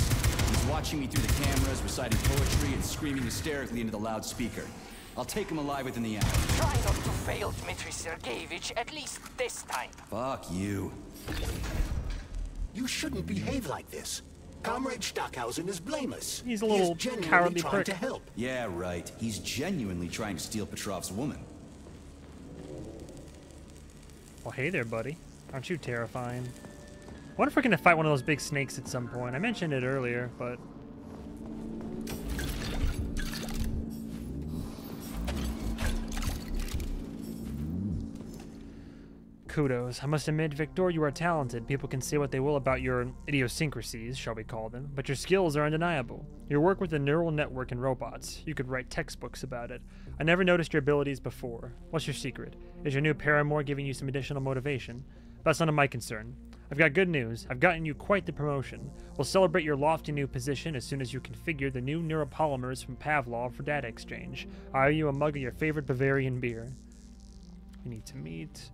He's watching me through the cameras, reciting poetry, and screaming hysterically into the loudspeaker. I'll take him alive within the hour. Try not to fail, Dmitry Sergeyevich, at least this time. Fuck you. You shouldn't behave like this. Comrade Stockhausen is blameless. He's a He little is genuinely cowardly trying prick. to help. Yeah, right. He's genuinely trying to steal Petrov's woman. Well, hey there, buddy. Aren't you terrifying? wonder if we're gonna fight one of those big snakes at some point. I mentioned it earlier, but kudos. I must admit, Victor, you are talented. People can say what they will about your idiosyncrasies, shall we call them, but your skills are undeniable. Your work with the neural network and robots, you could write textbooks about it. I never noticed your abilities before. What's your secret? Is your new paramour giving you some additional motivation? That's none of my concern. I've got good news. I've gotten you quite the promotion. We'll celebrate your lofty new position as soon as you configure the new neuropolymers from Pavlov for data exchange. I owe you a mug of your favorite Bavarian beer. We need to meet.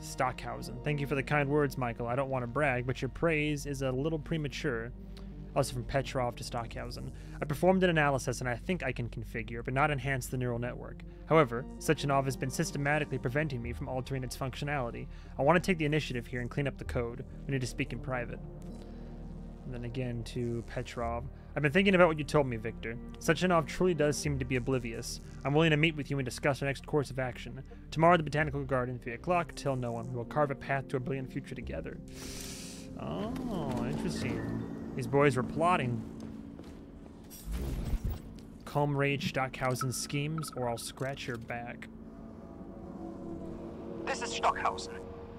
Stockhausen. Thank you for the kind words, Michael. I don't want to brag, but your praise is a little premature. Also from Petrov to Stockhausen. I performed an analysis and I think I can configure, but not enhance the neural network. However, such Sechenov has been systematically preventing me from altering its functionality. I want to take the initiative here and clean up the code. We need to speak in private. And then again to Petrov. I've been thinking about what you told me, Victor. Sechenov truly does seem to be oblivious. I'm willing to meet with you and discuss our next course of action. Tomorrow at the Botanical Garden, 3 o'clock, till no one. We will carve a path to a brilliant future together. Oh, interesting. These boys were plotting. Calm rage Stockhausen's schemes, or I'll scratch your back. This is Stockhausen.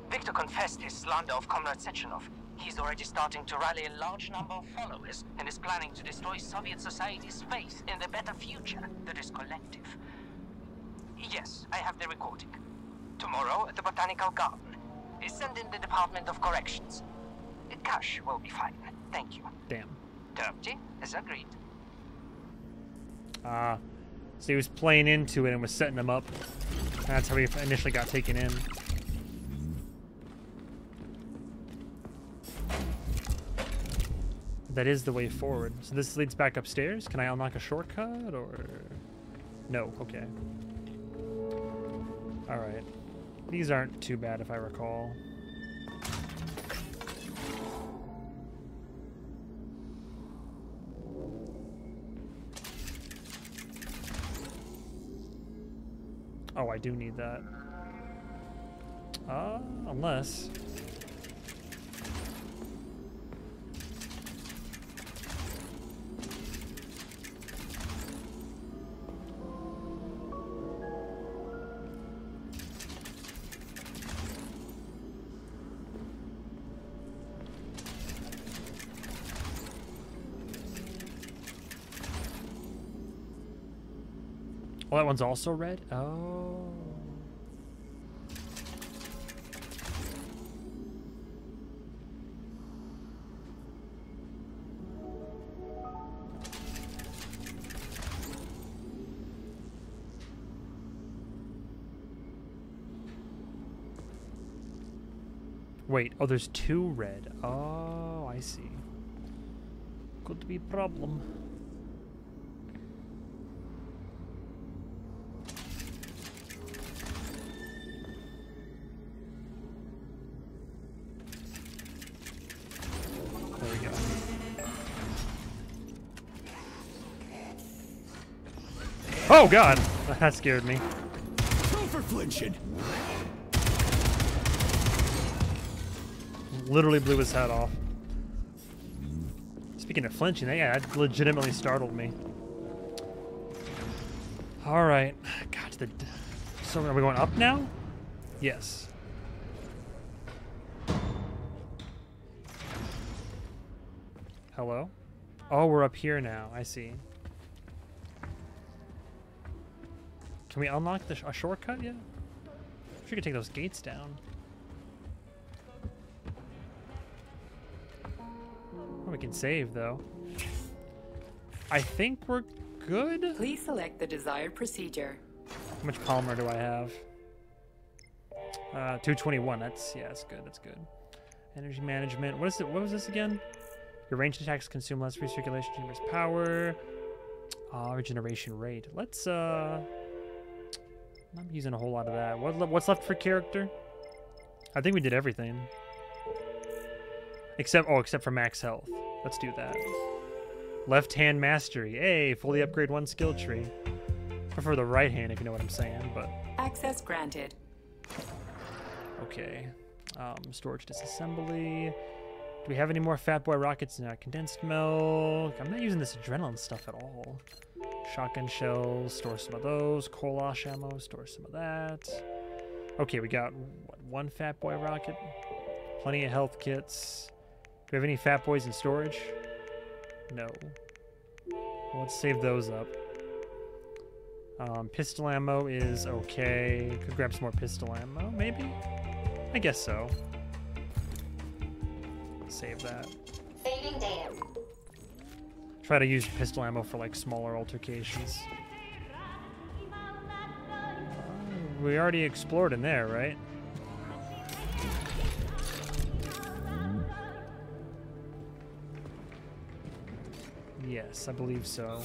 Victor confessed his slander of Comrade Sechenov. He's already starting to rally a large number of followers and is planning to destroy Soviet society's faith in the better future that is collective. Yes, I have the recording. Tomorrow at the Botanical Garden. Send in the Department of Corrections. Cash will be fine. Thank you. Damn. Terpty is agreed. Ah. so he was playing into it and was setting them up. That's how he initially got taken in. That is the way forward. So this leads back upstairs? Can I unlock a shortcut or... No, okay. Alright. These aren't too bad if I recall. Oh, I do need that. Uh, unless... that one's also red? Oh. Wait, oh, there's two red. Oh, I see. Could be a problem. Oh god, that scared me. Go for flinching. Literally blew his head off. Speaking of flinching, yeah, that legitimately startled me. All right, God, the. So are we going up now? Yes. Hello? Oh, we're up here now. I see. Can we unlock the sh a shortcut yet? Sure we could take those gates down. We can save though. I think we're good. Please select the desired procedure. How much polymer do I have? Uh, 221. That's yeah, that's good. That's good. Energy management. What is it? What was this again? Your ranged attacks consume less recirculation, generous power. Uh, regeneration rate. Let's uh. I'm not using a whole lot of that. What, what's left for character? I think we did everything. Except, oh, except for max health. Let's do that. Left hand mastery. Hey, fully upgrade one skill tree. Prefer the right hand if you know what I'm saying, but. Access granted. Okay. Um, storage disassembly. Do we have any more Fat Boy rockets? No, condensed milk. I'm not using this adrenaline stuff at all. Shotgun shells, store some of those. Kalash ammo, store some of that. Okay, we got what, one Fat Boy rocket. Plenty of health kits. Do we have any Fat Boys in storage? No. Let's save those up. Um, pistol ammo is okay. Could grab some more pistol ammo, maybe? I guess so. Save that. Saving data. Try to use pistol ammo for like smaller altercations. Uh, we already explored in there, right? Yes, I believe so.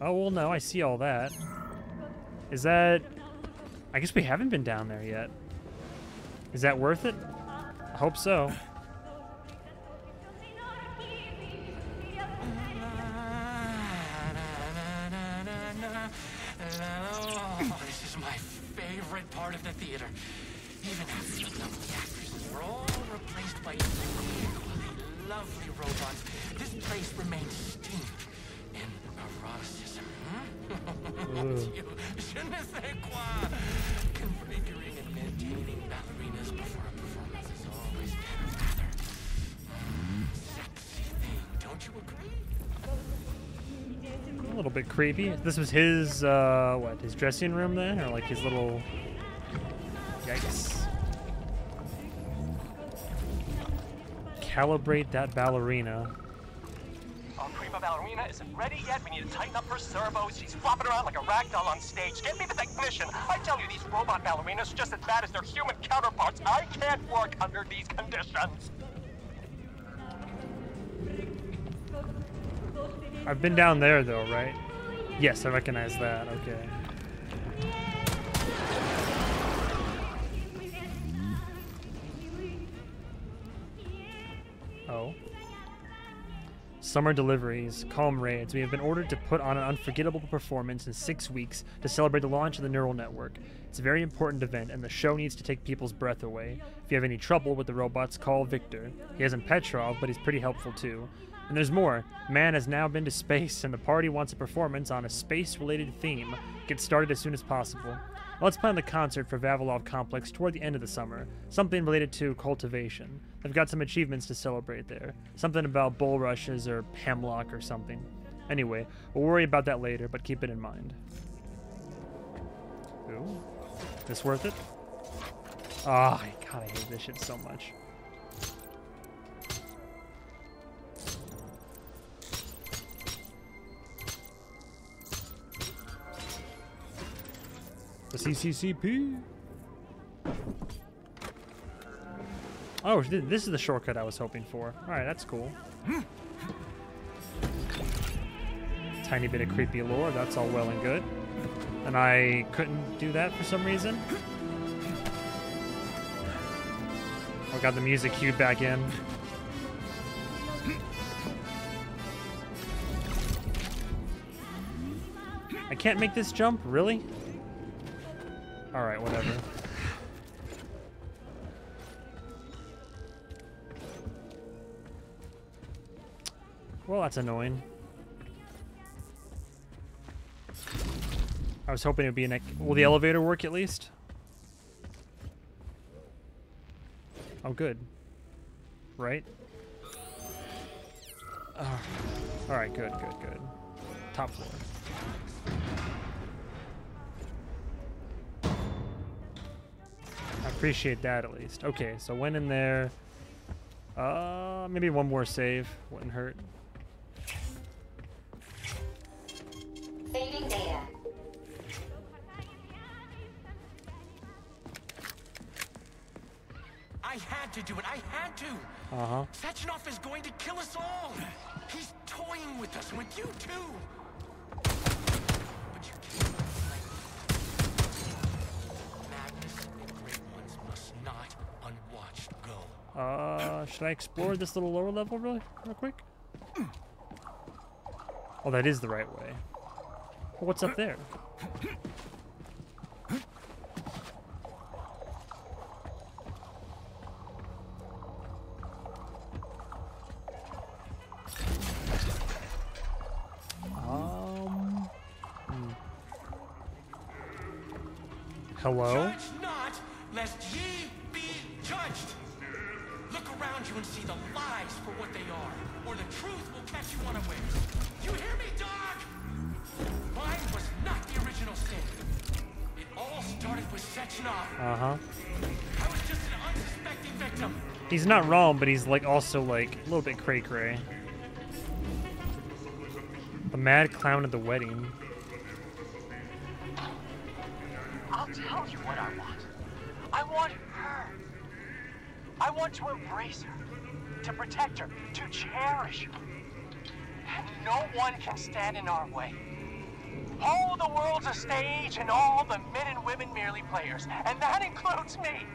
Oh, well, no, I see all that. Is that... I guess we haven't been down there yet. Is that worth it? I hope so. Theater. Even after the lovely actresses were all replaced by equally lovely robots, this place remains steamed in eroticism. Hmm? [LAUGHS] Je ne sais quoi. Configuring and maintaining ballerinas before a performance is always rather sexy thing. Don't you agree? A little bit creepy. This was his, uh, what, his dressing room then? Or like his little... Yikes. Calibrate that ballerina. Our prima ballerina isn't ready yet. We need to tighten up her servos. She's flopping around like a rag doll on stage. Get me the technician. I tell you, these robot ballerinas are just as bad as their human counterparts. I can't work under these conditions. I've been down there though, right? Yes, I recognize that. Okay. Oh. Summer deliveries, calm raids. We have been ordered to put on an unforgettable performance in six weeks to celebrate the launch of the neural network. It's a very important event, and the show needs to take people's breath away. If you have any trouble with the robots, call Victor. He isn't Petrov, but he's pretty helpful too. And there's more. Man has now been to space, and the party wants a performance on a space related theme. Get started as soon as possible. Let's plan the concert for Vavilov Complex toward the end of the summer. Something related to cultivation. They've got some achievements to celebrate there. Something about bull rushes or hemlock or something. Anyway, we'll worry about that later, but keep it in mind. Ooh. This worth it? Ah, oh, God, I hate this shit so much. The CCCP. Oh, this is the shortcut I was hoping for. Alright, that's cool. Tiny bit of creepy lore, that's all well and good. And I couldn't do that for some reason. I got the music queued back in. I can't make this jump? Really? Alright, whatever. Well, that's annoying. I was hoping it would be an... Will the elevator work at least? Oh, good. Right? Oh. Alright, good, good, good. Top floor. I appreciate that at least. Okay, so went in there. Uh, maybe one more save. Wouldn't hurt. Saving data. I had to do it. I had to. Uh-huh. Sechenov is going to kill us all. He's toying with us, with you too. But you can't let Magnus and Great Ones must not unwatched go. Uh, should I explore this little lower level really, real quick? Oh, that is the right way. What's up there? Um. Hello? He's not wrong, but he's like also like a little bit cray cray. The mad clown at the wedding. I'll tell you what I want. I want her. I want to embrace her, to protect her, to cherish her. And no one can stand in our way. All the world's a stage, and all the men and women merely players, and that includes me.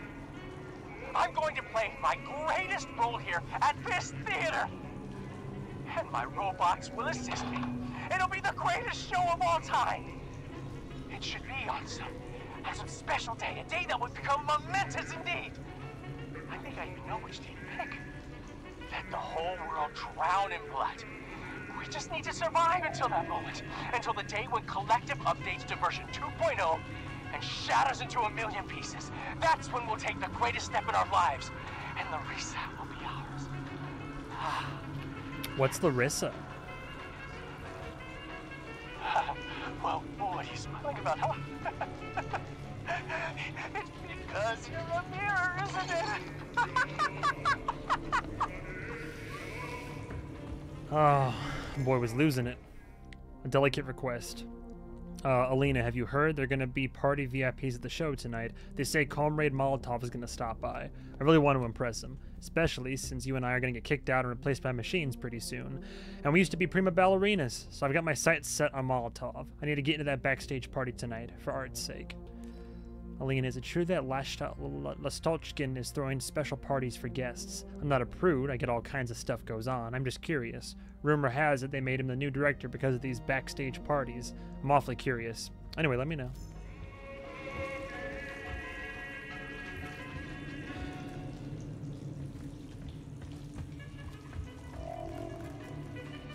I'm going to play my greatest role here at this theater. And my robots will assist me. It'll be the greatest show of all time. It should be on some, on some special day, a day that would become momentous indeed. I think I even know which day to pick. Let the whole world drown in blood. We just need to survive until that moment. Until the day when Collective updates to version 2.0 and shatters into a million pieces. That's when we'll take the greatest step in our lives. And Larissa will be ours. Ah. What's Larissa? [LAUGHS] well, what are you smiling about, huh? [LAUGHS] it's because you're a mirror, isn't it? Oh, [LAUGHS] boy was losing it. A delicate request. Uh, Alina, have you heard they're gonna be party VIPs at the show tonight? They say Comrade Molotov is gonna stop by. I really want to impress him, especially since you and I are gonna get kicked out and replaced by machines pretty soon. And we used to be prima ballerinas, so I've got my sights set on Molotov. I need to get into that backstage party tonight, for art's sake. Alina, is it true that Lastochkin is throwing special parties for guests? I'm not a prude, I get all kinds of stuff goes on. I'm just curious. Rumor has it they made him the new director because of these backstage parties. I'm awfully curious. Anyway, let me know.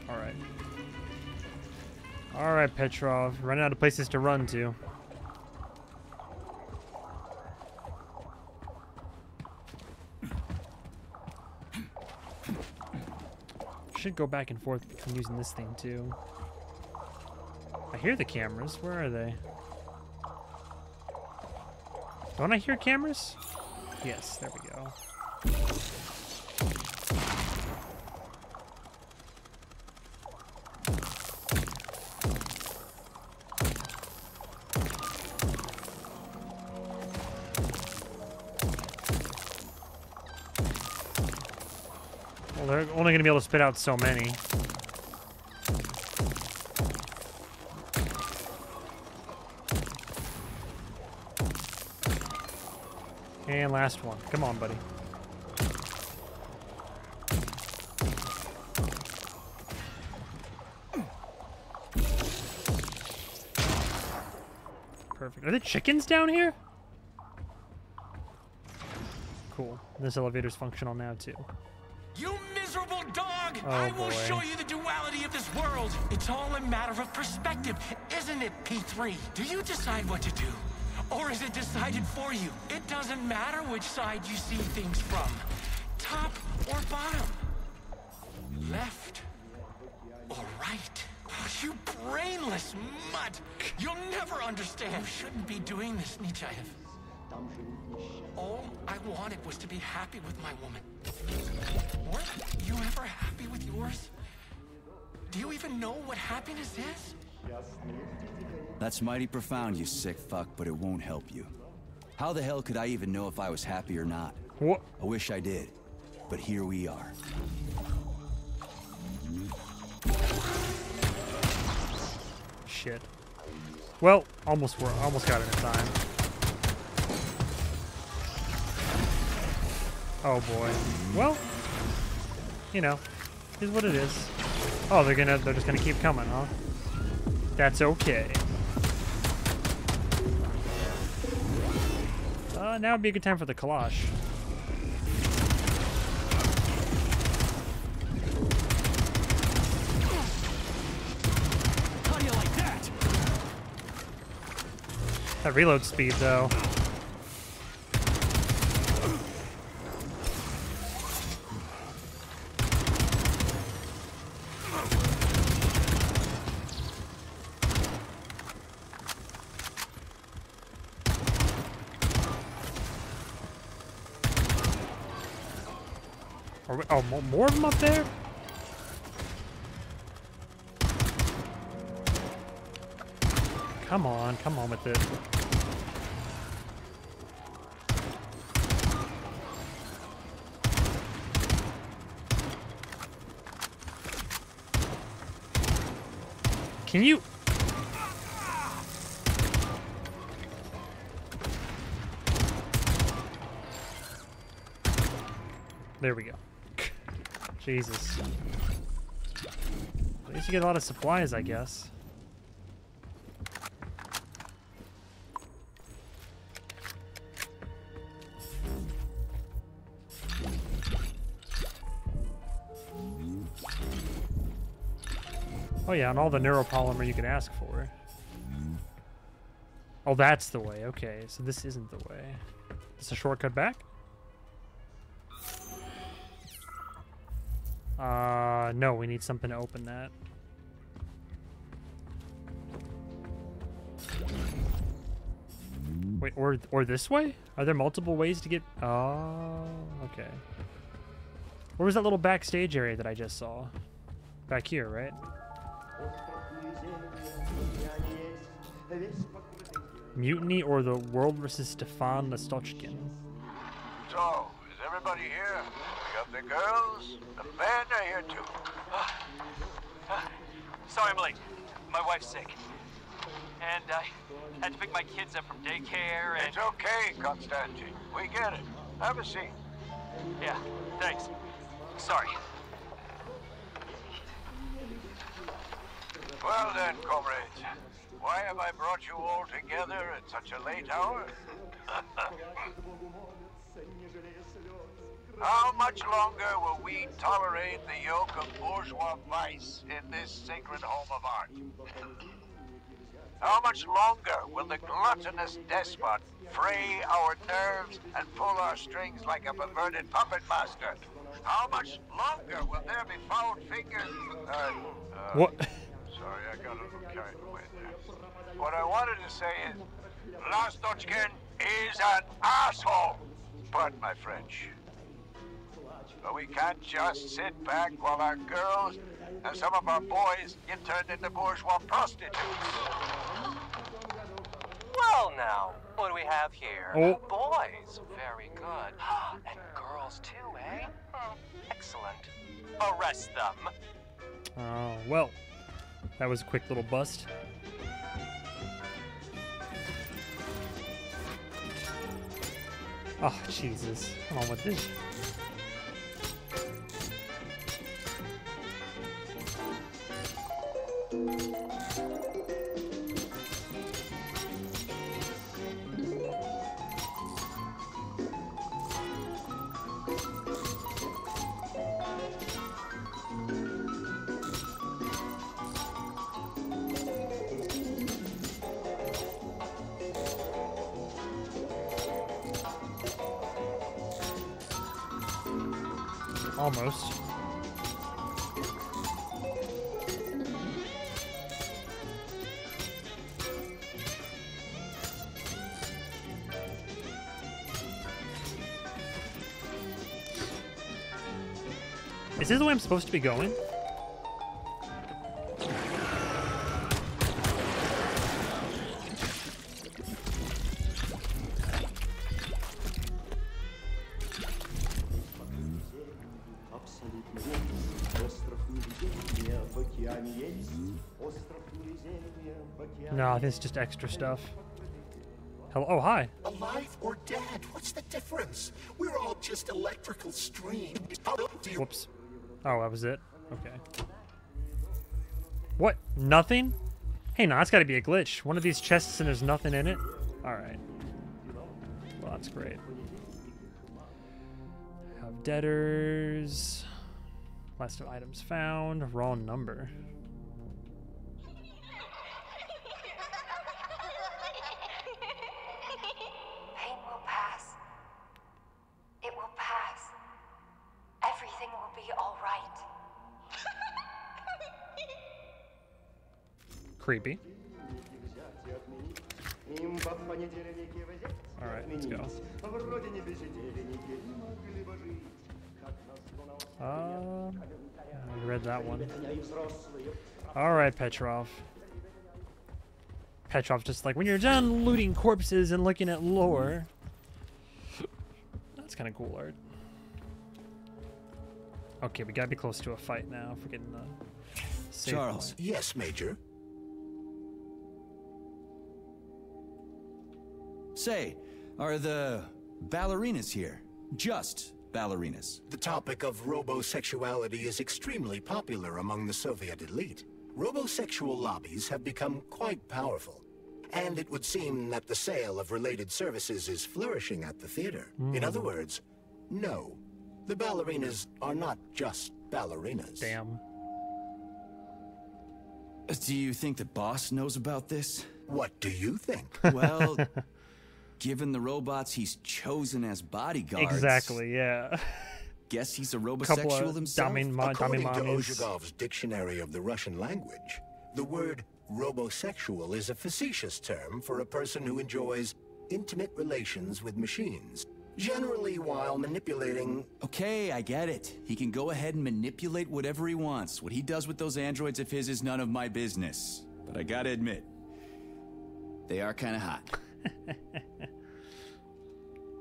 Alright. Alright, Petrov. Running out of places to run to. Should go back and forth between using this thing too. I hear the cameras. Where are they? Don't I hear cameras? Yes, there we go. Only going to be able to spit out so many. And last one. Come on, buddy. Perfect. Are there chickens down here? Cool. This elevator's functional now, too. You dog! Oh, I will boy. show you the duality of this world. It's all a matter of perspective, isn't it, P3? Do you decide what to do? Or is it decided for you? It doesn't matter which side you see things from. Top or bottom. Left or right. Oh, you brainless mutt! You'll never understand. You shouldn't be doing this, Nechayev. All I wanted was to be happy with my woman. Were you ever happy with yours? Do you even know what happiness is? That's mighty profound, you sick fuck, but it won't help you. How the hell could I even know if I was happy or not? What? I wish I did, but here we are. Shit. Well, almost were almost got it in time. Oh boy. Well, you know, is what it is. Oh, they're gonna they're just gonna keep coming, huh? That's okay. Uh, now would be a good time for the you like that? That reload speed, though. Oh, mo- more of them up there? Come on, come on with it. Can you? There we go. Jesus. At least you get a lot of supplies, I guess. Oh yeah, and all the neuropolymer you can ask for. Oh, that's the way. Okay, so this isn't the way. It's a shortcut back? No, we need something to open that. Wait, or or this way? Are there multiple ways to get? Oh, okay. Where was that little backstage area that I just saw? Back here, right? Mutiny or the World versus Stefan Lastochkin. So, is everybody here? We the girls, the men are here too. [SIGHS] Sorry I'm late. My wife's sick. And I had to pick my kids up from daycare and... It's okay, Constantine. We get it. Have a seat. Yeah, thanks. Sorry. Well then, comrades. Why have I brought you all together at such a late hour? [LAUGHS] [LAUGHS] How much longer will we tolerate the yoke of bourgeois vice in this sacred home of art? How much longer will the gluttonous despot fray our nerves and pull our strings like a perverted puppet master? How much longer will there be foul fingers? Uh, uh, What? Sorry, I got a little carried away there. What I wanted to say is, Lastochkin is an asshole. Pardon my French. But we can't just sit back while our girls and some of our boys get turned into bourgeois prostitutes. Well now, what do we have here? Oh. Boys. Very good. [GASPS] And girls too, eh? Hmm, Excellent. Arrest them. Oh, well. That was a quick little bust. Oh, Jesus. Come on with this. Almost. I'm supposed to be going? No, this is just extra stuff. Hello, oh, hi. Alive or dead, what's the difference? We're all just electrical streams. Whoops. Oh, that was it? Okay. What? Nothing? Hey, no, that's got to be a glitch. One of these chests and there's nothing in it? Alright. Well, that's great. I have debtors. List of items found. Raw number. Creepy. All right, let's go. Uh, I read that one. All right, Petrov. Petrov's just like, when you're done looting corpses and looking at lore. That's kind of cool art. Okay, we gotta be close to a fight now if we're getting the Charles. point. Yes, Major. Say, are the ballerinas here? Just ballerinas. The topic of robosexuality is extremely popular among the Soviet elite. Robosexual lobbies have become quite powerful. And it would seem that the sale of related services is flourishing at the theater. In other hmm. words, no. The ballerinas are not just ballerinas. Damn. Do you think the boss knows about this? What do you think? Well, [LAUGHS] given the robots he's chosen as bodyguards. Exactly, yeah. [LAUGHS] Guess he's a robosexual of himself. dummy, mo- dummy According to. Ozhegov's Dictionary of the Russian Language, the word robosexual is a facetious term for a person who enjoys intimate relations with machines, generally while manipulating. Okay, I get it. He can go ahead and manipulate whatever he wants. What he does with those androids of his is none of my business. But I gotta admit, they are kinda hot. [LAUGHS]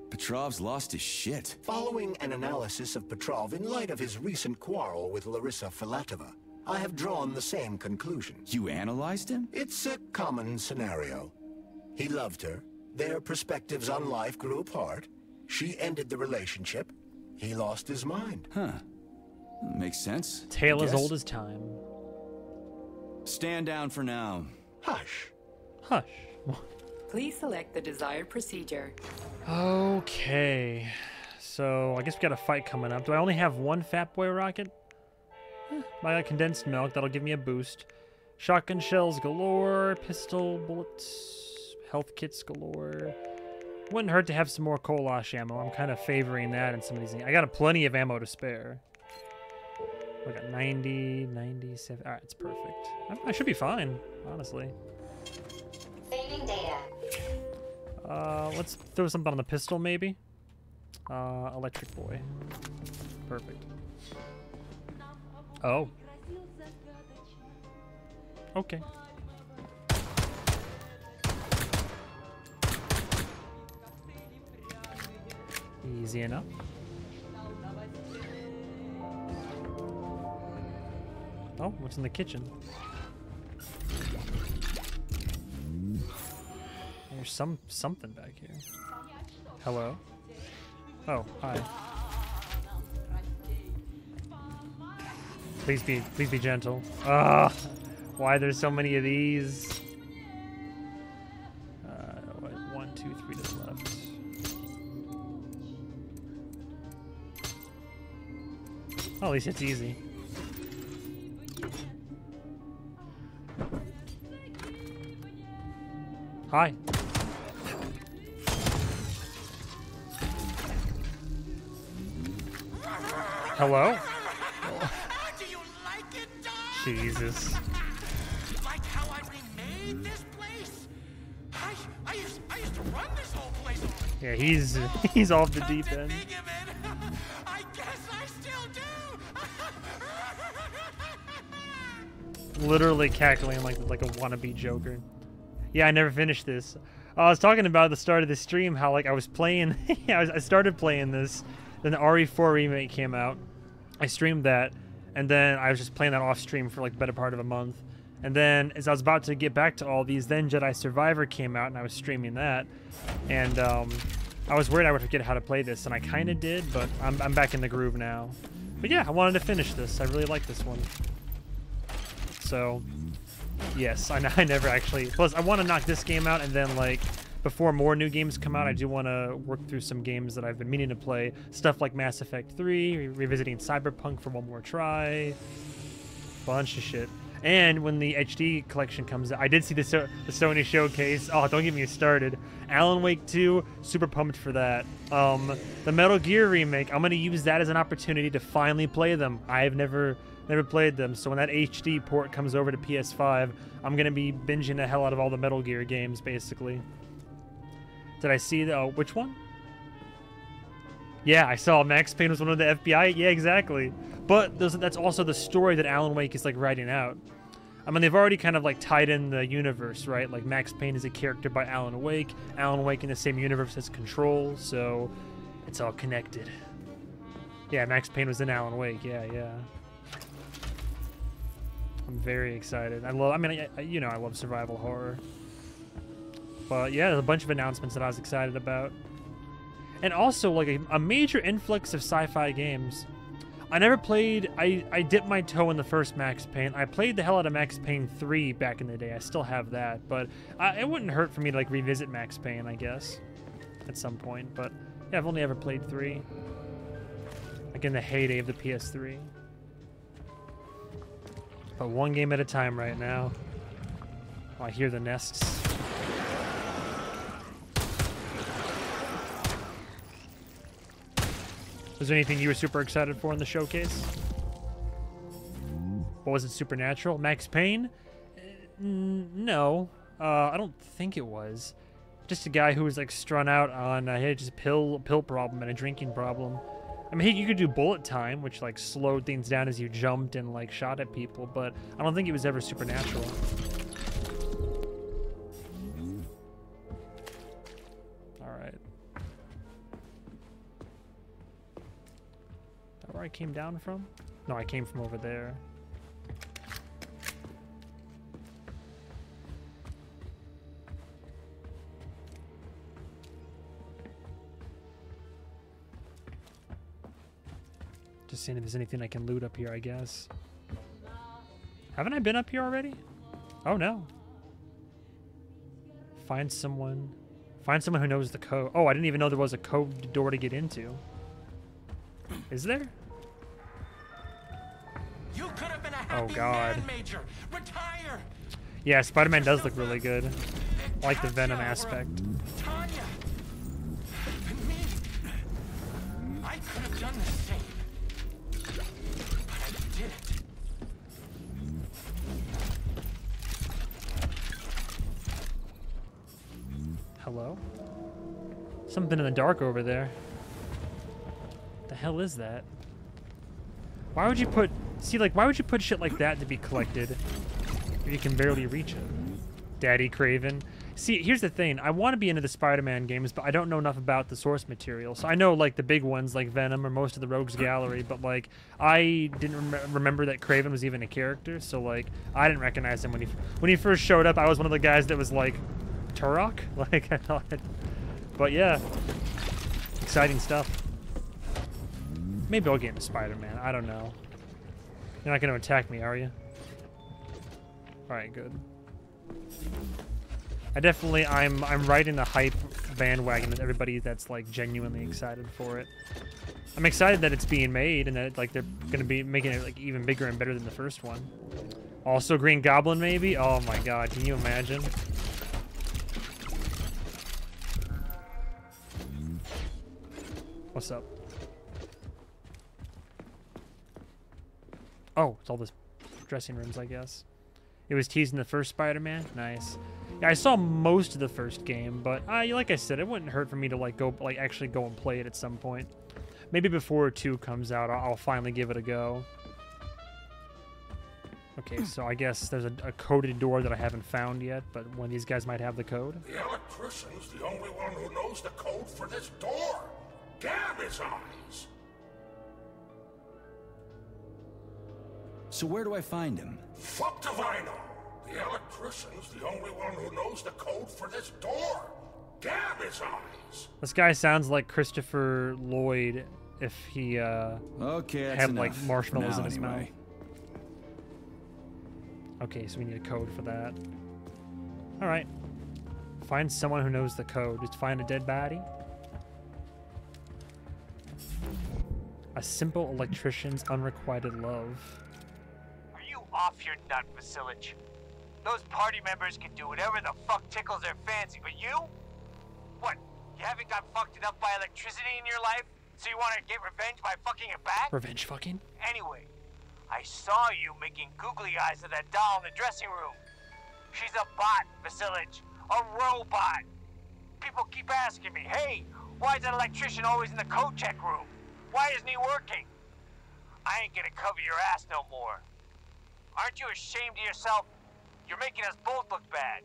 Petrov's lost his shit. Following an analysis of Petrov in light of his recent quarrel with Larissa Filatova, I have drawn the same conclusion. You analyzed him? It's a common scenario. He loved her. Their perspectives on life grew apart. She ended the relationship. He lost his mind. Huh. Makes sense. Tale as old as time. Stand down for now. Hush. Hush. Please select the desired procedure. Okay. So I guess we got a fight coming up. Do I only have one Fat Boy rocket? Eh, I got condensed milk. That'll give me a boost. Shotgun shells galore. Pistol bullets. Health kits galore. Wouldn't hurt to have some more Kalash ammo. I'm kind of favoring that in some of these things. I got a plenty of ammo to spare. I got 90, 97. All right, it's perfect. I, I should be fine, honestly. Saving data. Uh, let's throw something on the pistol, maybe. Uh, electric boy. Perfect. Oh. Okay. Easy enough. Oh, what's in the kitchen? There's some something back here. Hello. Oh, hi. Please be, please be gentle. Ah, why there's so many of these? Uh, one, two, three left. Oh, at least it's easy. Hi. Hello? Do you like it, dog? Jesus. Like how I remade this place? I, I, used, I used to run this whole place. Yeah, he's [LAUGHS] he's off the deep end. [LAUGHS] I guess I still do. [LAUGHS] Literally cackling like like a wannabe Joker. Yeah, I never finished this. I was talking about at the start of the stream how like I was playing. yeah, I, was, I started playing this. Then the RE4 remake came out. I streamed that, and then I was just playing that off stream for like the better part of a month. And then as I was about to get back to all these, then Jedi Survivor came out, and I was streaming that. And um, I was worried I would forget how to play this, and I kind of did, but I'm, I'm back in the groove now. But yeah, I wanted to finish this. I really like this one. So, yes, I, [LAUGHS] I never actually. Plus, I want to knock this game out, and then like before more new games come out, I do want to work through some games that I've been meaning to play. Stuff like Mass Effect 3, re- revisiting Cyberpunk for one more try, bunch of shit. And when the HD collection comes out, I did see the, so- the Sony showcase. Oh, don't get me started. Alan Wake 2, super pumped for that. Um, the Metal Gear remake, I'm gonna use that as an opportunity to finally play them. I have never Never played them, so when that HD port comes over to PS5, I'm gonna be binging the hell out of all the Metal Gear games, basically. Did I see the? Oh, which one? Yeah, I saw Max Payne was one of the FBI. Yeah, exactly. But those, that's also the story that Alan Wake is like writing out. I mean, they've already kind of like tied in the universe, right? Like Max Payne is a character by Alan Wake. Alan Wake in the same universe as Control, so it's all connected. Yeah, Max Payne was in Alan Wake. Yeah, yeah. I'm very excited. I love. I mean, I, you know, I love survival horror. But yeah, there's a bunch of announcements that I was excited about, and also like a, a major influx of sci-fi games. I never played. I I dipped my toe in the first Max Payne. I played the hell out of Max Payne 3 back in the day. I still have that, but I, it wouldn't hurt for me to like revisit Max Payne, I guess, at some point. But yeah, I've only ever played three. Like in the heyday of the PS3. But one game at a time right now. Oh, I hear the nests. Was there anything you were super excited for in the showcase? What was it, Supernatural? Max Payne? Uh, no. Uh, I don't think it was. Just a guy who was like strung out on uh, he had just a pill pill problem and a drinking problem. I mean, he, you could do bullet time, which like slowed things down as you jumped and like shot at people, but I don't think it was ever supernatural. I came down from? No, I came from over there. Just seeing if there's anything I can loot up here, I guess. Haven't I been up here already? Oh, no. Find someone. Find someone who knows the code. Oh, I didn't even know there was a code door to get into. Is there? You could have been a Oh, God. man, Major. Retire. Yeah, Spider-Man does look really good. I like the Venom aspect. Tanya. And me. I could have done the same. But I didn't. Hello? Something in the dark over there. The hell is that? Why would you put... See, like, why would you put shit like that to be collected if you can barely reach it? Daddy Kraven. See, here's the thing. I want to be into the Spider-Man games, but I don't know enough about the source material. So I know, like, the big ones, like Venom or most of the Rogues Gallery, but, like, I didn't rem remember that Kraven was even a character. So, like, I didn't recognize him when he when he first showed up. I was one of the guys that was like, Turok? [LAUGHS] Like, I thought... But, yeah. Exciting stuff. Maybe I'll get into Spider-Man. I don't know. You're not going to attack me, are you? Alright, good. I definitely, I'm I'm riding the hype bandwagon with everybody that's like genuinely excited for it. I'm excited that it's being made and that like they're gonna be making it like even bigger and better than the first one. Also Green Goblin maybe? Oh my god, can you imagine? What's up? Oh, it's all this dressing rooms, I guess. It was teasing the first Spider-Man. Nice. Yeah, I saw most of the first game, but uh, like I said, it wouldn't hurt for me to like go, like actually go and play it at some point. Maybe before two comes out, I'll, I'll finally give it a go. Okay, so I guess there's a, a coded door that I haven't found yet, but one of these guys might have the code. The electrician's the only one who knows the code for this door. Damn his eyes! So where do I find him? Fuck if I know. The electrician's the only one who knows the code for this door. Damn his eyes! This guy sounds like Christopher Lloyd if he uh, Okay, that's had like marshmallows For in his now, mouth. Okay, so we need a code for that. All right. Find someone who knows the code. Just find a dead body. A simple electrician's unrequited love. Off your nut, Vasilich? Those party members can do whatever the fuck tickles their fancy, but you? What? You haven't got fucked enough by electricity in your life, so you want to get revenge by fucking it back? Revenge fucking? Anyway, I saw you making googly eyes at that doll in the dressing room. She's a bot, Vasilich. A robot. People keep asking me, hey, why is that electrician always in the code check room? Why isn't he working? I ain't gonna cover your ass no more. Aren't you ashamed of yourself? You're making us both look bad.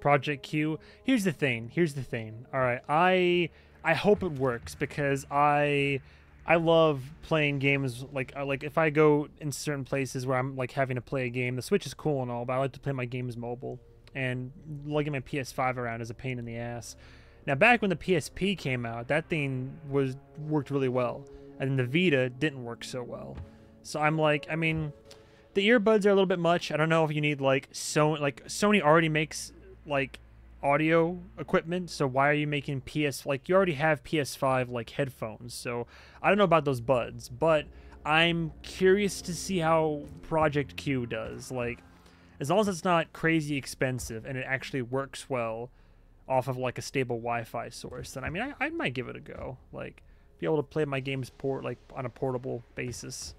Project Q. Here's the thing. Here's the thing. All right, I I hope it works because I I love playing games like uh, like if I go in certain places where I'm like having to play a game. The Switch is cool and all, but I like to play my games mobile. And lugging my PS5 around is a pain in the ass. Now, back when the PSP came out, that thing was worked really well, and the Vita didn't work so well. So I'm like, I mean, the earbuds are a little bit much. I don't know if you need like so like Sony already makes like audio equipment, so why are you making PS like you already have PS5 like headphones. So I don't know about those buds, but I'm curious to see how Project Q does. Like as long as it's not crazy expensive and it actually works well off of like a stable Wi-Fi source, then I mean I, I might give it a go. Like be able to play my games port like on a portable basis.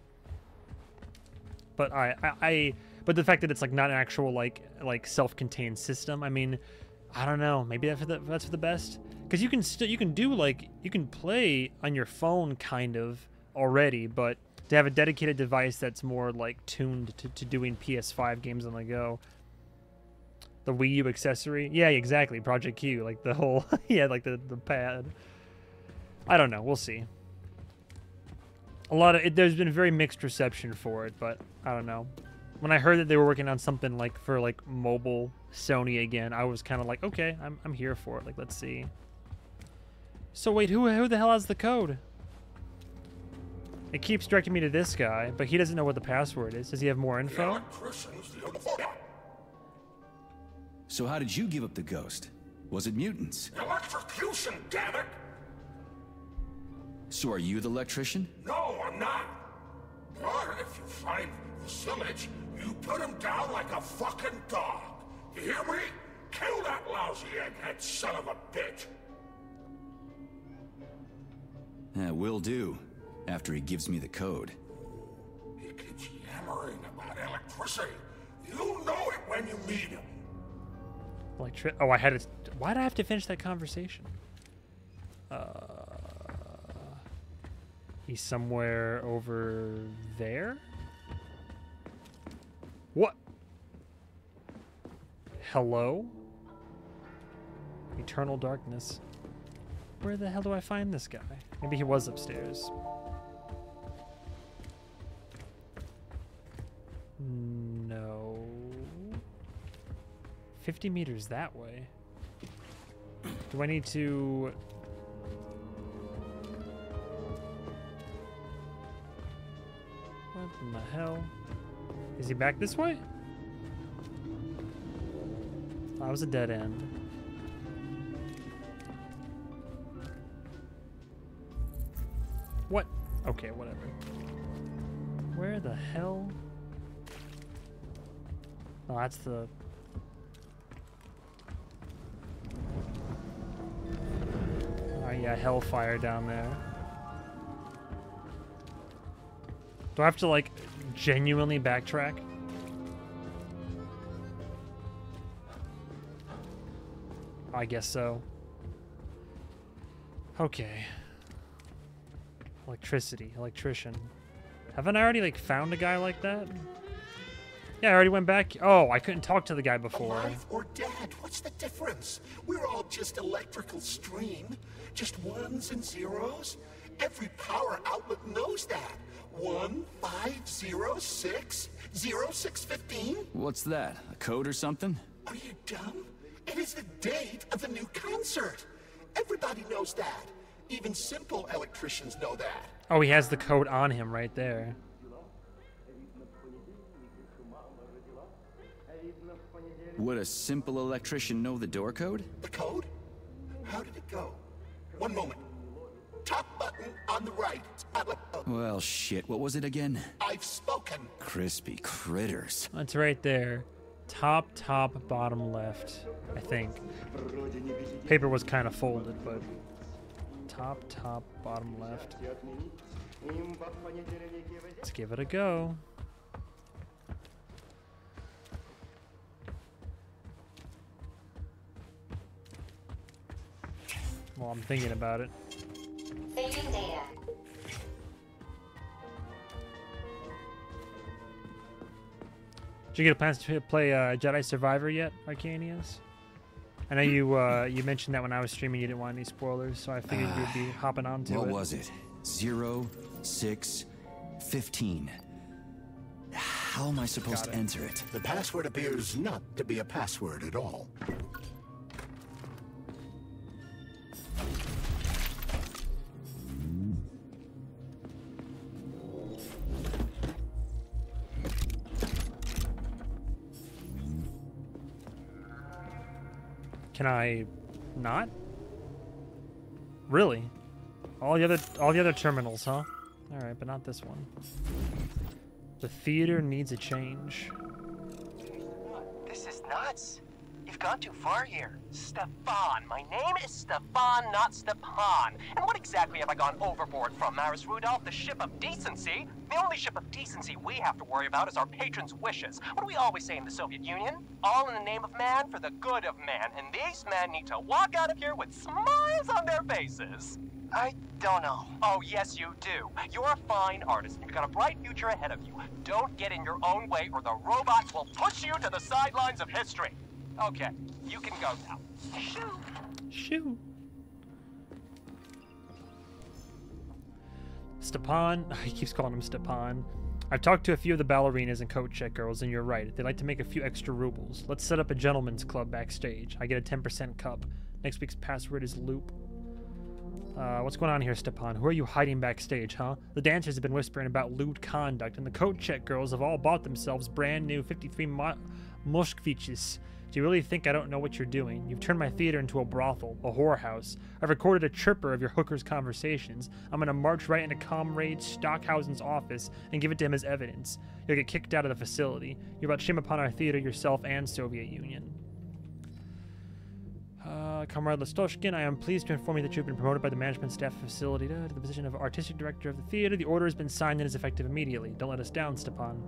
But I, I, I but the fact that it's like not an actual like like self-contained system, I mean, I don't know. Maybe that's for the, that's for the best. Because you can still you can do like you can play on your phone kind of already, but to have a dedicated device that's more like tuned to, to doing PS5 games on the go. The Wii U accessory, yeah, exactly. Project Q, like the whole, [LAUGHS] yeah, like the the pad. I don't know. We'll see. A lot of it, there's been very mixed reception for it, but I don't know. When I heard that they were working on something like for like mobile Sony again, I was kind of like, okay, I'm I'm here for it. Like, let's see. So wait, who who the hell has the code? It keeps directing me to this guy, but he doesn't know what the password is. Does he have more info? So how did you give up the ghost? Was it mutants? Electrocution, damn it! So are you the electrician? No, I'm not. But if you find Vasilich, you put him down like a fucking dog. You hear me? Kill that lousy egghead son of a bitch! That will do. After he gives me the code. He keeps yammering about electricity. You know it when you meet him. Electri- oh, I had to. Why did I have to finish that conversation? Uh, he's somewhere over there. What? Hello? Eternal darkness. Where the hell do I find this guy? Maybe he was upstairs. No. 50 meters that way. Do I need to... What in the hell? Is he back this way? That was a dead end. What? Okay, whatever. Where the hell? Oh, that's the... Oh yeah, hellfire down there. Do I have to, like, genuinely backtrack? I guess so. Okay. Electricity, electrician. Haven't I already, like, found a guy like that? Yeah, I already went back. Oh, I couldn't talk to the guy before. Alive or dead, what's the difference? We're all just electrical stream. Just ones and zeros. Every power outlet knows that. One, five, zero, six, zero, six, fifteen. What's that? A code or something? Are you dumb? It is the date of the new concert. Everybody knows that. Even simple electricians know that. Oh, he has the code on him right there. Would a simple electrician know the door code? The code? How did it go? One moment. Top button on the right. Well, shit. What was it again? I've spoken. Crispy critters. That's right there. Top, top, bottom left, I think. Paper was kind of folded, but top, top, bottom left. Let's give it a go. Well, I'm thinking about it. Saving data. Did you get a plans to play uh, Jedi Survivor yet, Arcanius? I know you uh, you mentioned that when I was streaming you didn't want any spoilers, so I figured you'd be hopping on to What it. What was it? Zero, six, fifteen. How am I supposed to enter it? The password appears not to be a password at all. Can I not? Really? All the other all the other terminals, huh? All right, but not this one. The theater needs a change. This is nuts. You've gone too far here. Stefan. My name is Stefan, not Stepan. And what exactly have I gone overboard from, Maris Rudolph? The ship of decency? The only ship of decency we have to worry about is our patrons' wishes. What do we always say in the Soviet Union? All in the name of man for the good of man. And these men need to walk out of here with smiles on their faces. I don't know. Oh, yes, you do. You're a fine artist. You've got a bright future ahead of you. Don't get in your own way, or the robots will push you to the sidelines of history. Okay, you can go now. Shoo. Shoot. Stepan, [LAUGHS] he keeps calling him Stepan. I've talked to a few of the ballerinas and coat check girls, and you're right. They'd like to make a few extra rubles. Let's set up a gentleman's club backstage. I get a 10% cup. Next week's password is loop. Uh, what's going on here, Stepan? Who are you hiding backstage, huh? The dancers have been whispering about lewd conduct, and the coat check girls have all bought themselves brand new 53 Mo- Moskviches. Do you really think I don't know what you're doing? You've turned my theater into a brothel, a whorehouse. I've recorded a chirper of your hookers' conversations. I'm gonna march right into Comrade Stockhausen's office and give it to him as evidence. You'll get kicked out of the facility. You brought shame upon our theater yourself and Soviet Union. Uh, Comrade Lastochkin, I am pleased to inform you that you have been promoted by the management staff facility to the position of artistic director of the theater. The order has been signed and is effective immediately. Don't let us down, Stepan.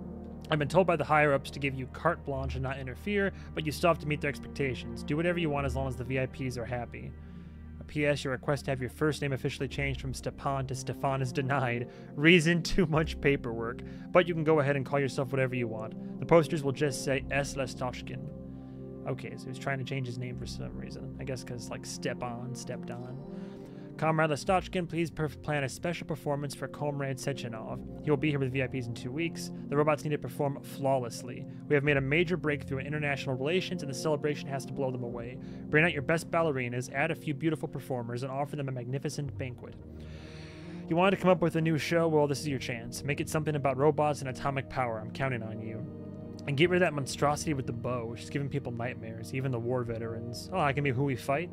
I've been told by the higher ups to give you carte blanche and not interfere, but you still have to meet their expectations. Do whatever you want as long as the VIPs are happy. A P.S. Your request to have your first name officially changed from Stepan to Stefan is denied. Reason [LAUGHS] too much paperwork. But you can go ahead and call yourself whatever you want. The posters will just say S. Lastochkin. Okay, so he's trying to change his name for some reason. I guess because, like, step on, stepped on. Comrade Lastochkin, please plan a special performance for Comrade Sechenov. He will be here with VIPs in two weeks. The robots need to perform flawlessly. We have made a major breakthrough in international relations, and the celebration has to blow them away. Bring out your best ballerinas, add a few beautiful performers, and offer them a magnificent banquet. You wanted to come up with a new show? Well, this is your chance. Make it something about robots and atomic power. I'm counting on you. And get rid of that monstrosity with the bow, which is giving people nightmares, even the war veterans. Oh, I can be who we fight?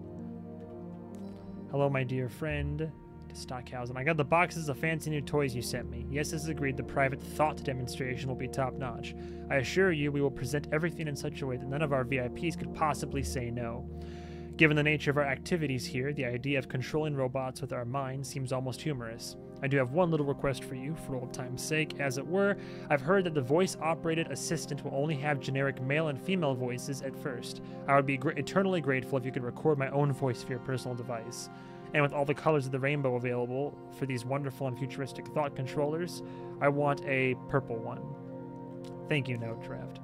Hello, my dear friend. To Stockhausen. I got the boxes of fancy new toys you sent me. Yes, is agreed. The private thought demonstration will be top notch. I assure you, we will present everything in such a way that none of our VIPs could possibly say no. Given the nature of our activities here, the idea of controlling robots with our minds seems almost humorous. I do have one little request for you, for old time's sake, as it were. I've heard that the voice operated assistant will only have generic male and female voices at first. I would be eternally grateful if you could record my own voice for your personal device. And with all the colors of the rainbow available for these wonderful and futuristic thought controllers, I want a purple one. Thank you, Note Draft.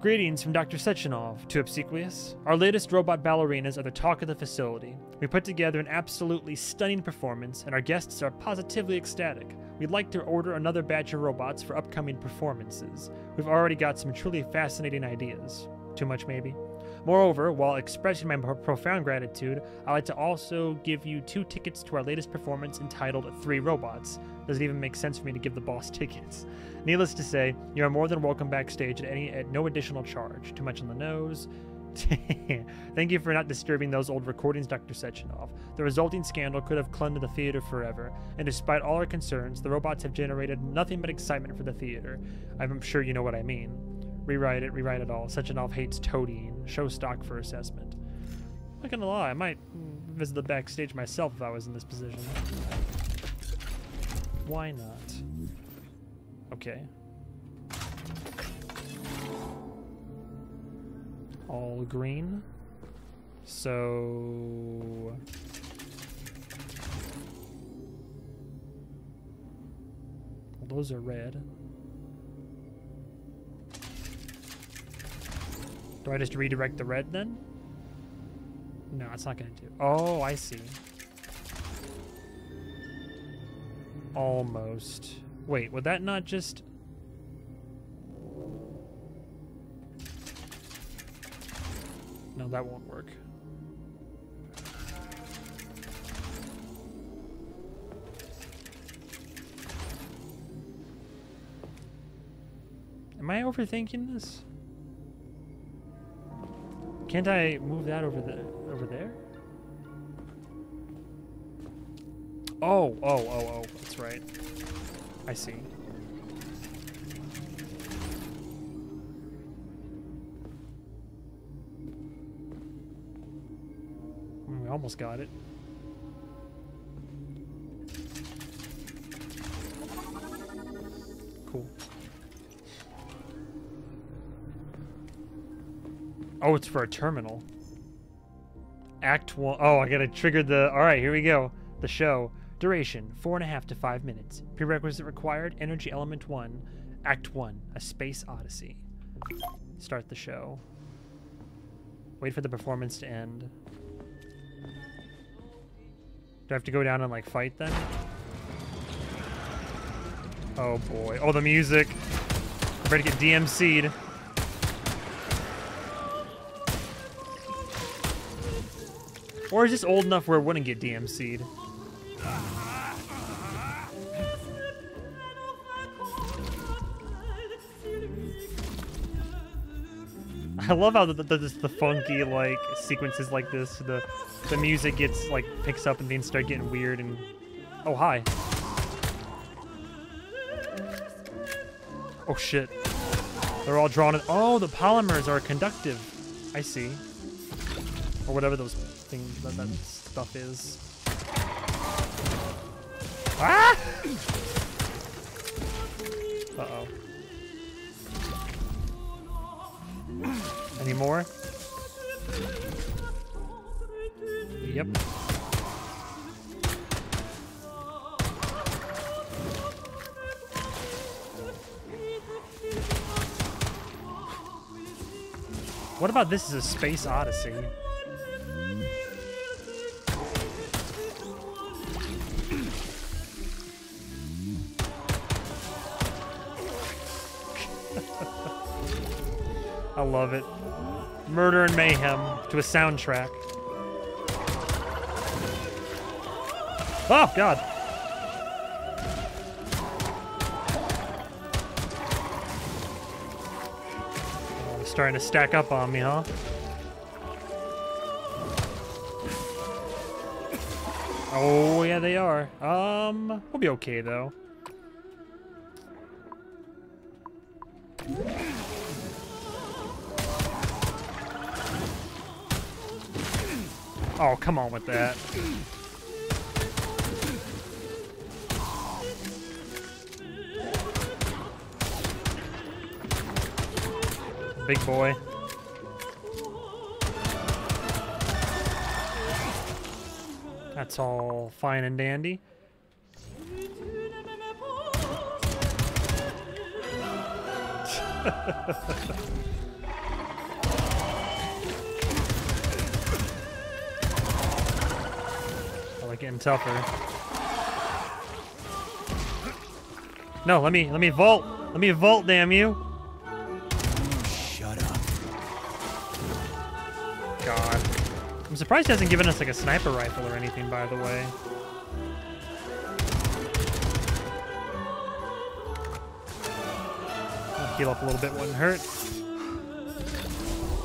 Greetings from Dr. Sechenov to Obsequious. Our latest robot ballerinas are the talk of the facility. We put together an absolutely stunning performance, and our guests are positively ecstatic. We'd like to order another batch of robots for upcoming performances. We've already got some truly fascinating ideas. Too much, maybe? Moreover, while expressing my pro- profound gratitude, I'd like to also give you two tickets to our latest performance entitled Three Robots. Does it even make sense for me to give the boss [LAUGHS] tickets? Needless to say, you are more than welcome backstage at any at no additional charge. Too much on the nose. [LAUGHS] Thank you for not disturbing those old recordings, Dr. Sechenov. The resulting scandal could have clung to the theater forever, and despite all our concerns, the robots have generated nothing but excitement for the theater. I'm sure you know what I mean. Rewrite it, rewrite it all. Sechenov hates toadying. Show stock for assessment. I'm not gonna lie, I might visit the backstage myself if I was in this position. why not? Okay. All green. So... Well, those are red. Do I just redirect the red then? No, it's not gonna do. Oh, I see. Almost. Wait, would that not just... No, that won't work. Am I overthinking this? Can't I move that over the over there? Oh, oh, oh, oh, that's right. I see. We almost got it. Cool. Oh, it's for a terminal. Act one. Oh, I gotta trigger the. All right, here we go. The show. Duration four and a half to five minutes. Prerequisite required energy element one. Act one. A space odyssey. Start the show. Wait for the performance to end. Do I have to go down and like fight then? Oh boy. Oh, the music. I'm ready to get DMC'd. Or is this old enough where it wouldn't get DMC'd? I love how the, the, the, funky like sequences like this, the the music gets like picks up and things start getting weird and oh hi. Oh shit. They're all drawn in oh the polymers are conductive. I see. Or whatever those things that, that stuff is. Ah! [CLEARS THROAT] Uh-oh. Any more? Yep. What about this is a space odyssey? [LAUGHS] I love it. Murder and mayhem to a soundtrack. Oh, God. Oh, starting to stack up on me, huh? Oh, yeah, they are. Um, we'll be okay, though. Oh, come on with that. Big boy. That's all fine and dandy. [LAUGHS] getting tougher. No, let me let me vault. Let me vault, damn you. Shut up. God. I'm surprised he hasn't given us like a sniper rifle or anything, by the way. Heal up a little bit wouldn't hurt.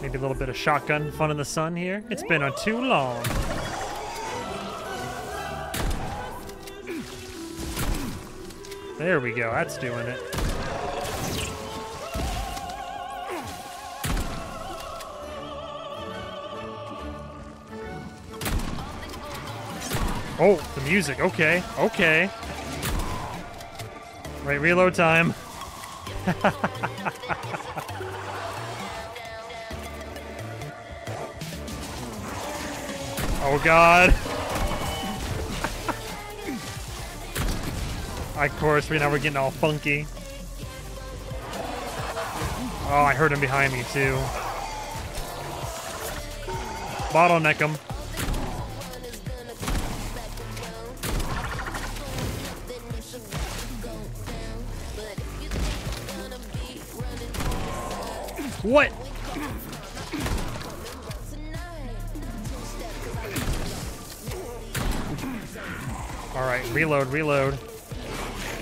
Maybe a little bit of shotgun fun in the sun here. It's been on too long. There we go. That's doing it. Oh, the music. Okay. Okay. Right, reload time. [LAUGHS] oh god. Of course, we now we're getting all funky. Oh, I heard him behind me too. Bottleneck him. What? Alright, reload, reload.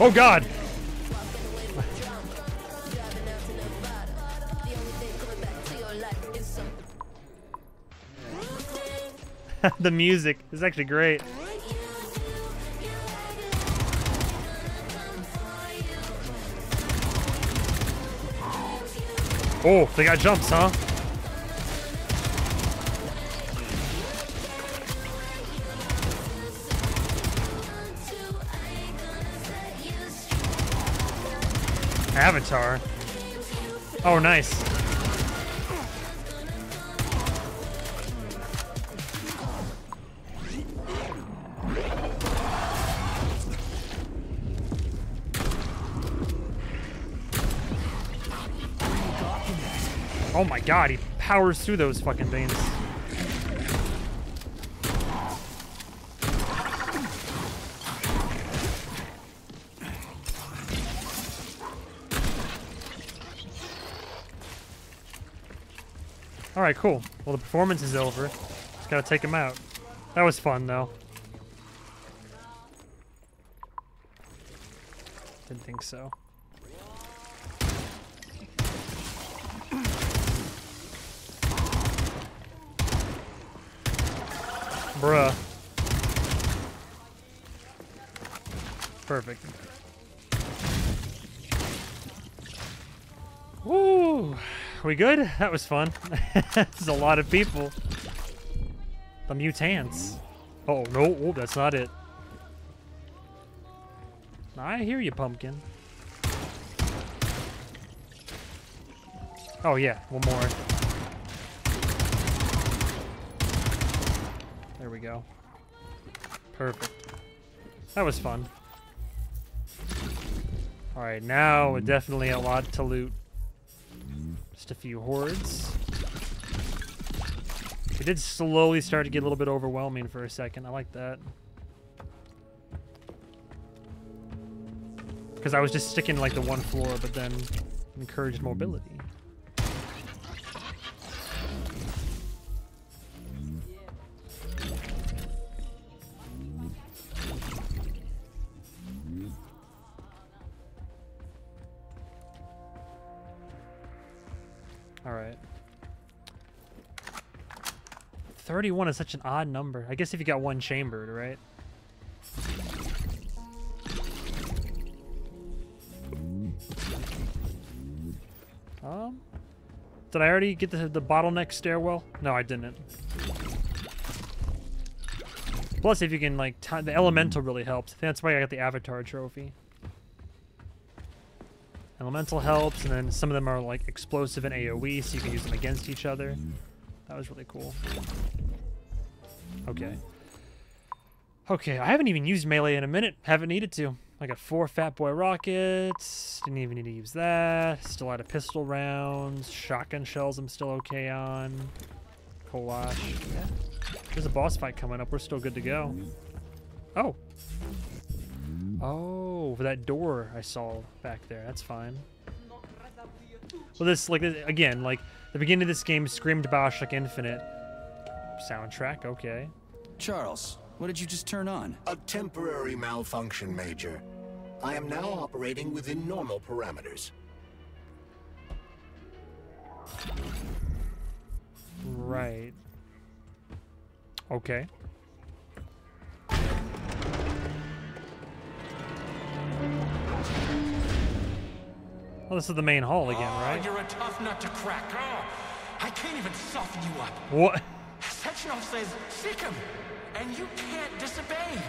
Oh god! [LAUGHS] the music is actually great. Oh, they got jumps, huh? Oh, nice. Oh my god, he powers through those fucking things. Alright, cool. Well, the performance is over. Just gotta take him out. That was fun, though. Didn't think so. Bruh. Perfect. We good? That was fun. [LAUGHS] There's a lot of people. The mutants. Oh, no. Oh, that's not it. I hear you, Pumpkin. Oh, yeah. One more. There we go. Perfect. That was fun. Alright, now definitely a lot to loot. Just a few hordes. It did slowly start to get a little bit overwhelming for a second. I like that. Because I was just sticking like the one floor, but then encouraged mobility. 31 is such an odd number. I guess if you got one chambered, right? Um, did I already get the, the bottleneck stairwell? No, I didn't. Plus, if you can, like, the elemental really helps. That's why I got the avatar trophy. Elemental helps, and then some of them are, like, explosive and AoE, so you can use them against each other. That was really cool. Okay. Okay, I haven't even used melee in a minute. Haven't needed to. I got four Fat Boy rockets. Didn't even need to use that. Still out of pistol rounds. Shotgun shells I'm still okay on. Kalash. Yeah. There's a boss fight coming up. We're still good to go. Oh. Oh, for that door I saw back there. That's fine. Well, this, like, again, like, the beginning of this game screamed Bioshock Infinite. Soundtrack, okay. Charles, what did you just turn on? A temporary malfunction, Major. I am now operating within normal parameters. Right. Okay. Well, this is the main hall again, Oh, right? You're a tough nut to crack. Oh, I can't even soften you up. What? Sechenov says, seek him, and you can't disobey.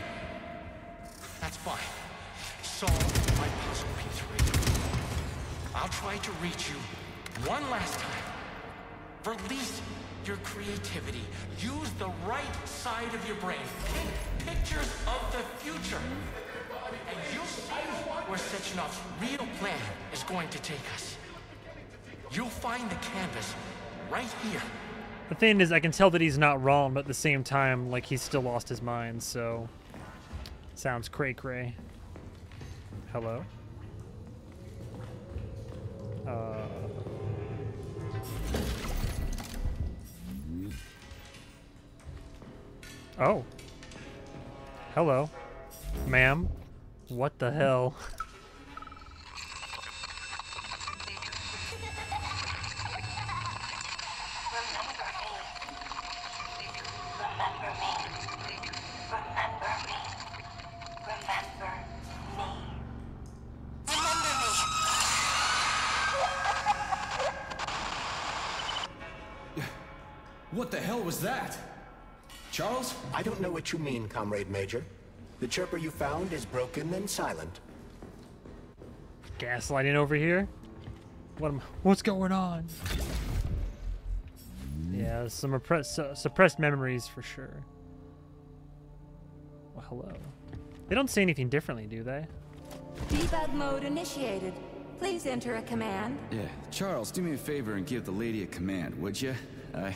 That's fine. Solve my puzzle piece three. I'll try to reach you one last time. Release your creativity. Use the right side of your brain. Paint pictures of the future. And you'll see where Sechenov's real plan is going to take us. You'll find the canvas right here. The thing is, I can tell that he's not wrong, but at the same time, like, he's still lost his mind, so... Sounds cray-cray. Hello? Uh... Oh. Hello. Ma'am. What the hell? What the hell was that? Charles? I don't know what you mean, Comrade Major. The chirper you found is broken and silent. Gaslighting over here? What am, what's going on? Yeah, some repressed, su- suppressed memories for sure. Well, hello. They don't say anything differently, do they? Debug mode initiated. Please enter a command. Yeah, Charles, do me a favor and give the lady a command, would you? I...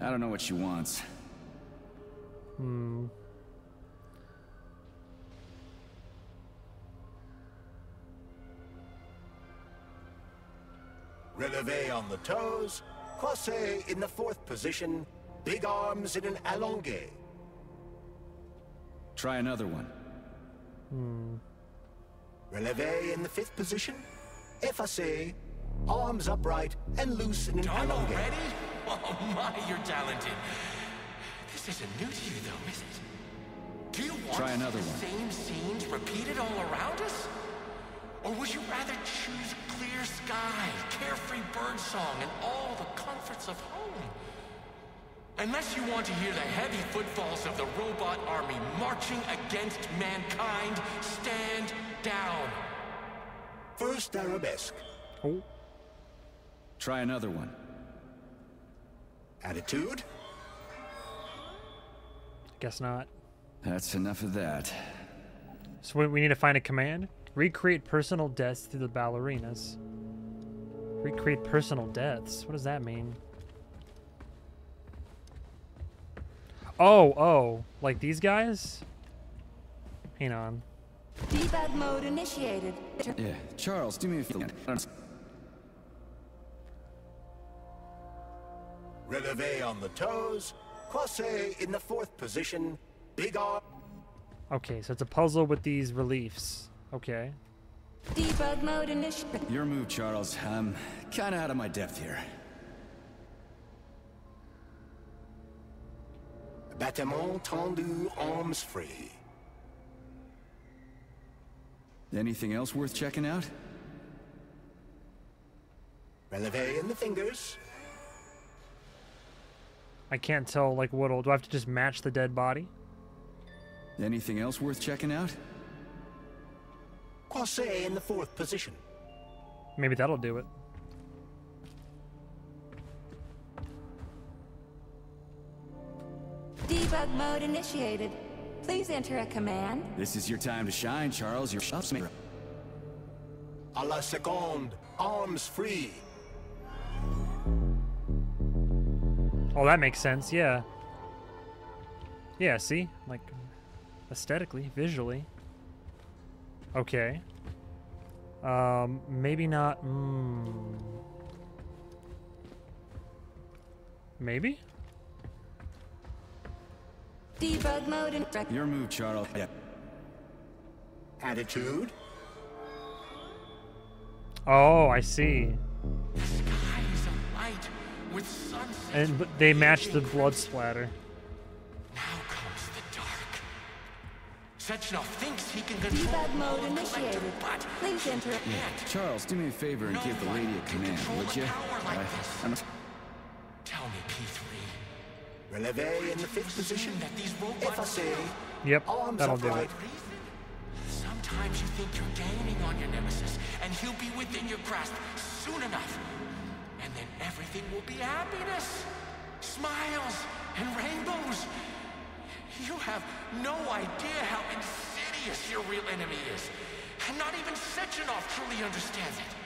I don't know what she wants. Hmm. Releve on the toes, crosse in the fourth position, big arms in an allongé. Try another one. Hmm. Releve in the fifth position, efface, arms upright and loose in an Done allongé. already? [LAUGHS] Oh my, you're talented. This isn't new to you though, is it? Do you want Try to see another the one. same scenes repeated all around us? Or would you rather choose clear sky, carefree birdsong, and all the comforts of home? Unless you want to hear the heavy footfalls of the robot army marching against mankind, stand down. First arabesque. Oh. Try another one. Attitude. Guess not. That's enough of that. So we, we need to find a command. Recreate personal deaths through the ballerinas. Recreate personal deaths. What does that mean? Oh, oh, like these guys? Hang on. Debug mode initiated. Yeah, Charles, do me a favor. Releve on the toes, crosse in the fourth position, big arm. Okay, so it's a puzzle with these reliefs. Okay. Debug mode initiated. Your move, Charles. I'm kinda out of my depth here. Battement tendu, arms free. Anything else worth checking out? Releve in the fingers. I can't tell, like, what'll... Do I have to just match the dead body? Anything else worth checking out? Crosse in the fourth position. Maybe that'll do it. Debug mode initiated. Please enter a command. This is your time to shine, Charles. Your shots may... A la seconde, arms free. Oh, that makes sense, yeah. Yeah, see? Like, aesthetically, visually. Okay. Um, maybe not... Mm, maybe? Debug mode in. Your move, Charles. Yeah. Attitude. Oh, I see. Skies alight with sunsets. And but they match the blood splatter. Sechenov thinks he can control Debug mode initiated. But Please enter. can't. Charles, do me a favor and give the lady a command, would you? I, I'm... Tell me, P3. Releve in the fifth position. That these robots Efface. Yep, Arms that'll do it. Sometimes you think you're gaining on your nemesis, and he'll be within your grasp soon enough. And then everything will be happiness, smiles, and rainbows. You have no idea how insidious your real enemy is. And not even Sechenov truly understands it.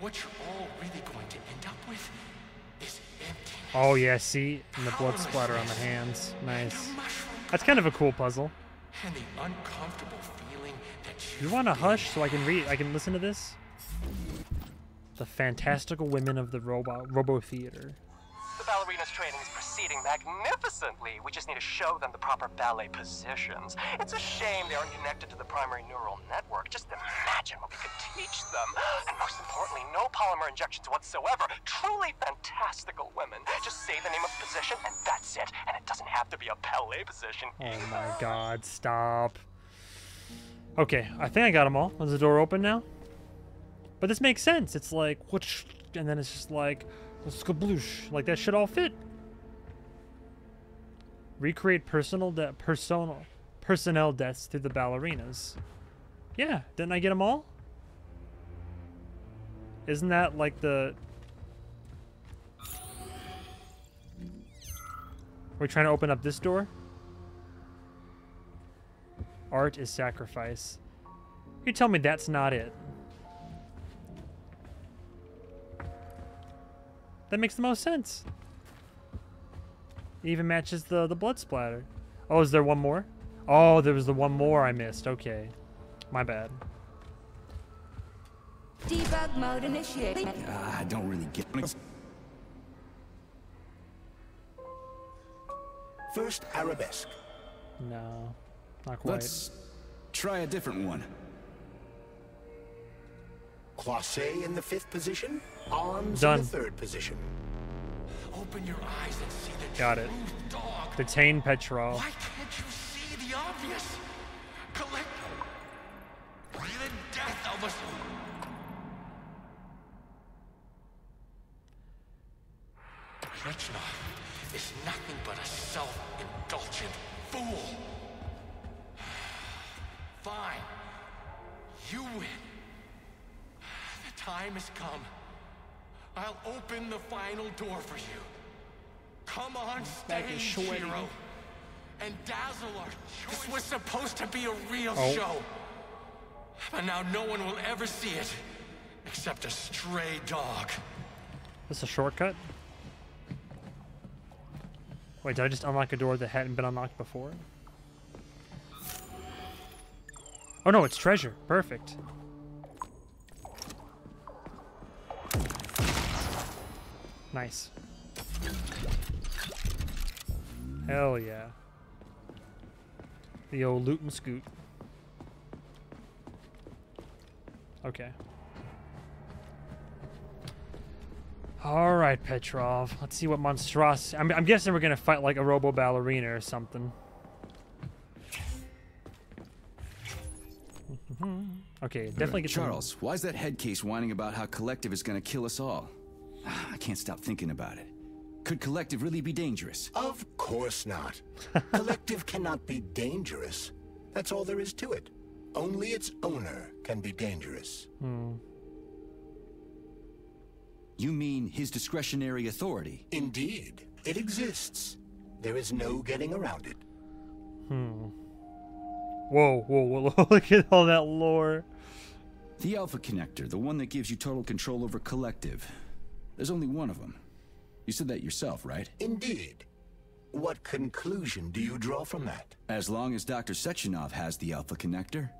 What you're all really going to end up with is empty. Oh yeah, see, and the blood splatter on the hands. Nice. That's kind of a cool puzzle. And the uncomfortable feeling that You want to hush so I can read? I can listen to this. The fantastical women of the robot Robo Theater. The ballerina's training is proceeding magnificently. We just need to show them the proper ballet positions. It's a shame they aren't connected to the primary neural network. Just imagine what we could teach them. And most importantly, no polymer injections whatsoever. Truly fantastical women. Just say the name of the position, and that's it. And it doesn't have to be a ballet position. Oh my god, stop. Okay, I think I got them all. Is the door open now? But this makes sense. It's like, which, and then it's just like, skabloosh. Like that should all fit. Recreate personal de- personal personnel deaths through the ballerinas. Yeah, didn't I get them all? Isn't that like the? We're we trying to open up this door? Art is sacrifice. You tell me that's not it. That makes the most sense. It even matches the, the blood splatter. Oh, is there one more? Oh, there was the one more I missed. Okay. My bad. Debug mode initiated. Ah, I don't really get it. First, arabesque. No, not quite. Let's try a different one. Classe in the fifth position. Arms Done. in the third position. Open your eyes and see the Got it. Detain Petrov. Why can't you see the obvious? Collect the death of us. Sechenov is nothing but a self-indulgent fool. Fine. You win. The time has come. I'll open the final door for you. Come on Back is stage, sweaty. hero. And dazzle our choice. This was supposed to be a real Oh. show. But now no one will ever see it. Except a stray dog. This a shortcut? Wait, did I just unlock a door that hadn't been unlocked before? Oh no, it's treasure. Perfect. Nice. Hell yeah. The old loot and scoot. Okay. All right, Petrov. Let's see what monstrosity. I'm, I'm guessing we're gonna fight like a robo ballerina or something. [LAUGHS] okay, definitely get some- Charles, why is that head case whining about how Collective is gonna kill us all? [SIGHS] I can't stop thinking about it. Could Collective really be dangerous? Of course not. [LAUGHS] Collective cannot be dangerous. That's all there is to it. Only its owner can be dangerous. Hmm. You mean his discretionary authority? Indeed, it exists. There is no getting around it. Hmm. Whoa, whoa, whoa! [LAUGHS] Look at all that lore. The Alpha Connector, the one that gives you total control over Collective. There's only one of them. You said that yourself, right? Indeed. What conclusion do you draw from that? As long as Dr. Sechenov has the Alpha Connector,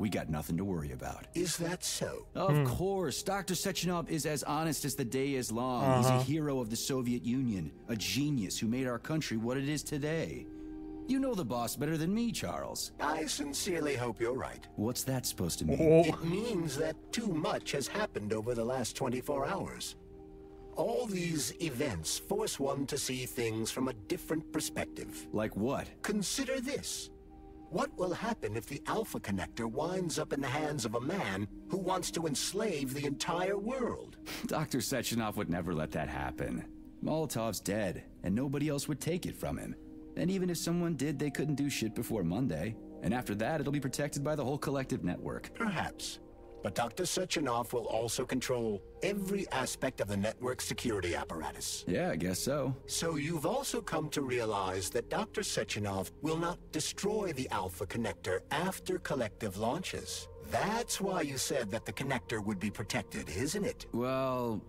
we got nothing to worry about. Is that so? Of course, Dr. Sechenov is as honest as the day is long. He's Uh-huh. a hero of the Soviet Union, a genius who made our country what it is today. You know the boss better than me, Charles. I sincerely hope you're right. What's that supposed to mean? It means that too much has happened over the last 24 hours. All these events force one to see things from a different perspective. Like what? Consider this. What will happen if the Alpha Connector winds up in the hands of a man who wants to enslave the entire world? Dr. Sechenov would never let that happen. Molotov's dead, and nobody else would take it from him. And even if someone did, they couldn't do shit before Monday. And after that, it'll be protected by the whole collective network. Perhaps. But Dr. Sechenov will also control every aspect of the network's security apparatus. Yeah, I guess so. So you've also come to realize that Dr. Sechenov will not destroy the Alpha Connector after collective launches. That's why you said that the connector would be protected, isn't it? Well,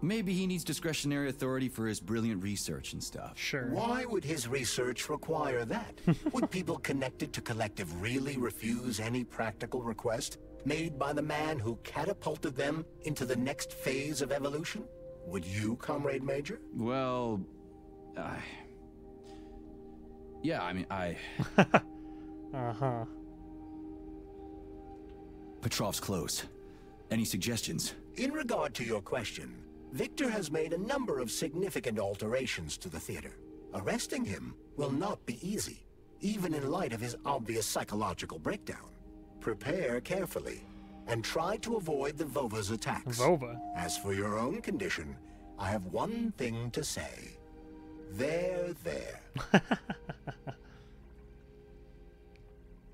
maybe he needs discretionary authority for his brilliant research and stuff. Sure. Why would his research require that? [LAUGHS] would people connected to Collective really refuse any practical request made by the man who catapulted them into the next phase of evolution? Would you, Comrade Major? Well, I. Yeah, I mean, I. [LAUGHS] Uh huh. Petrov's closed. Any suggestions? In regard to your question, Victor has made a number of significant alterations to the theater. Arresting him will not be easy, even in light of his obvious psychological breakdown. Prepare carefully, and try to avoid the Vova's attacks. Vova? As for your own condition, I have one thing to say. There, there. [LAUGHS]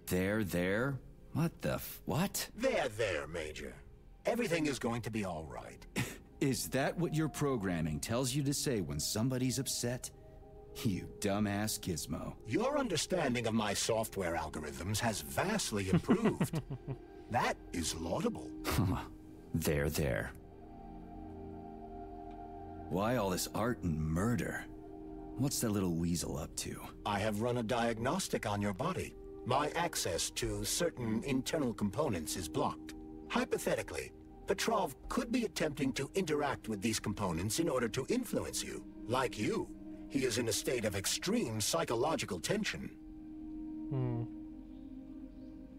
There, there? What the f- what? There, there, Major. Everything is going to be all right. [LAUGHS] Is that what your programming tells you to say when somebody's upset? You dumbass gizmo. Your understanding of my software algorithms has vastly improved. [LAUGHS] that is laudable. [LAUGHS] there, there. Why all this art and murder? What's that little weasel up to? I have run a diagnostic on your body. My access to certain internal components is blocked. Hypothetically, Petrov could be attempting to interact with these components in order to influence you. Like you, he is in a state of extreme psychological tension. Hmm.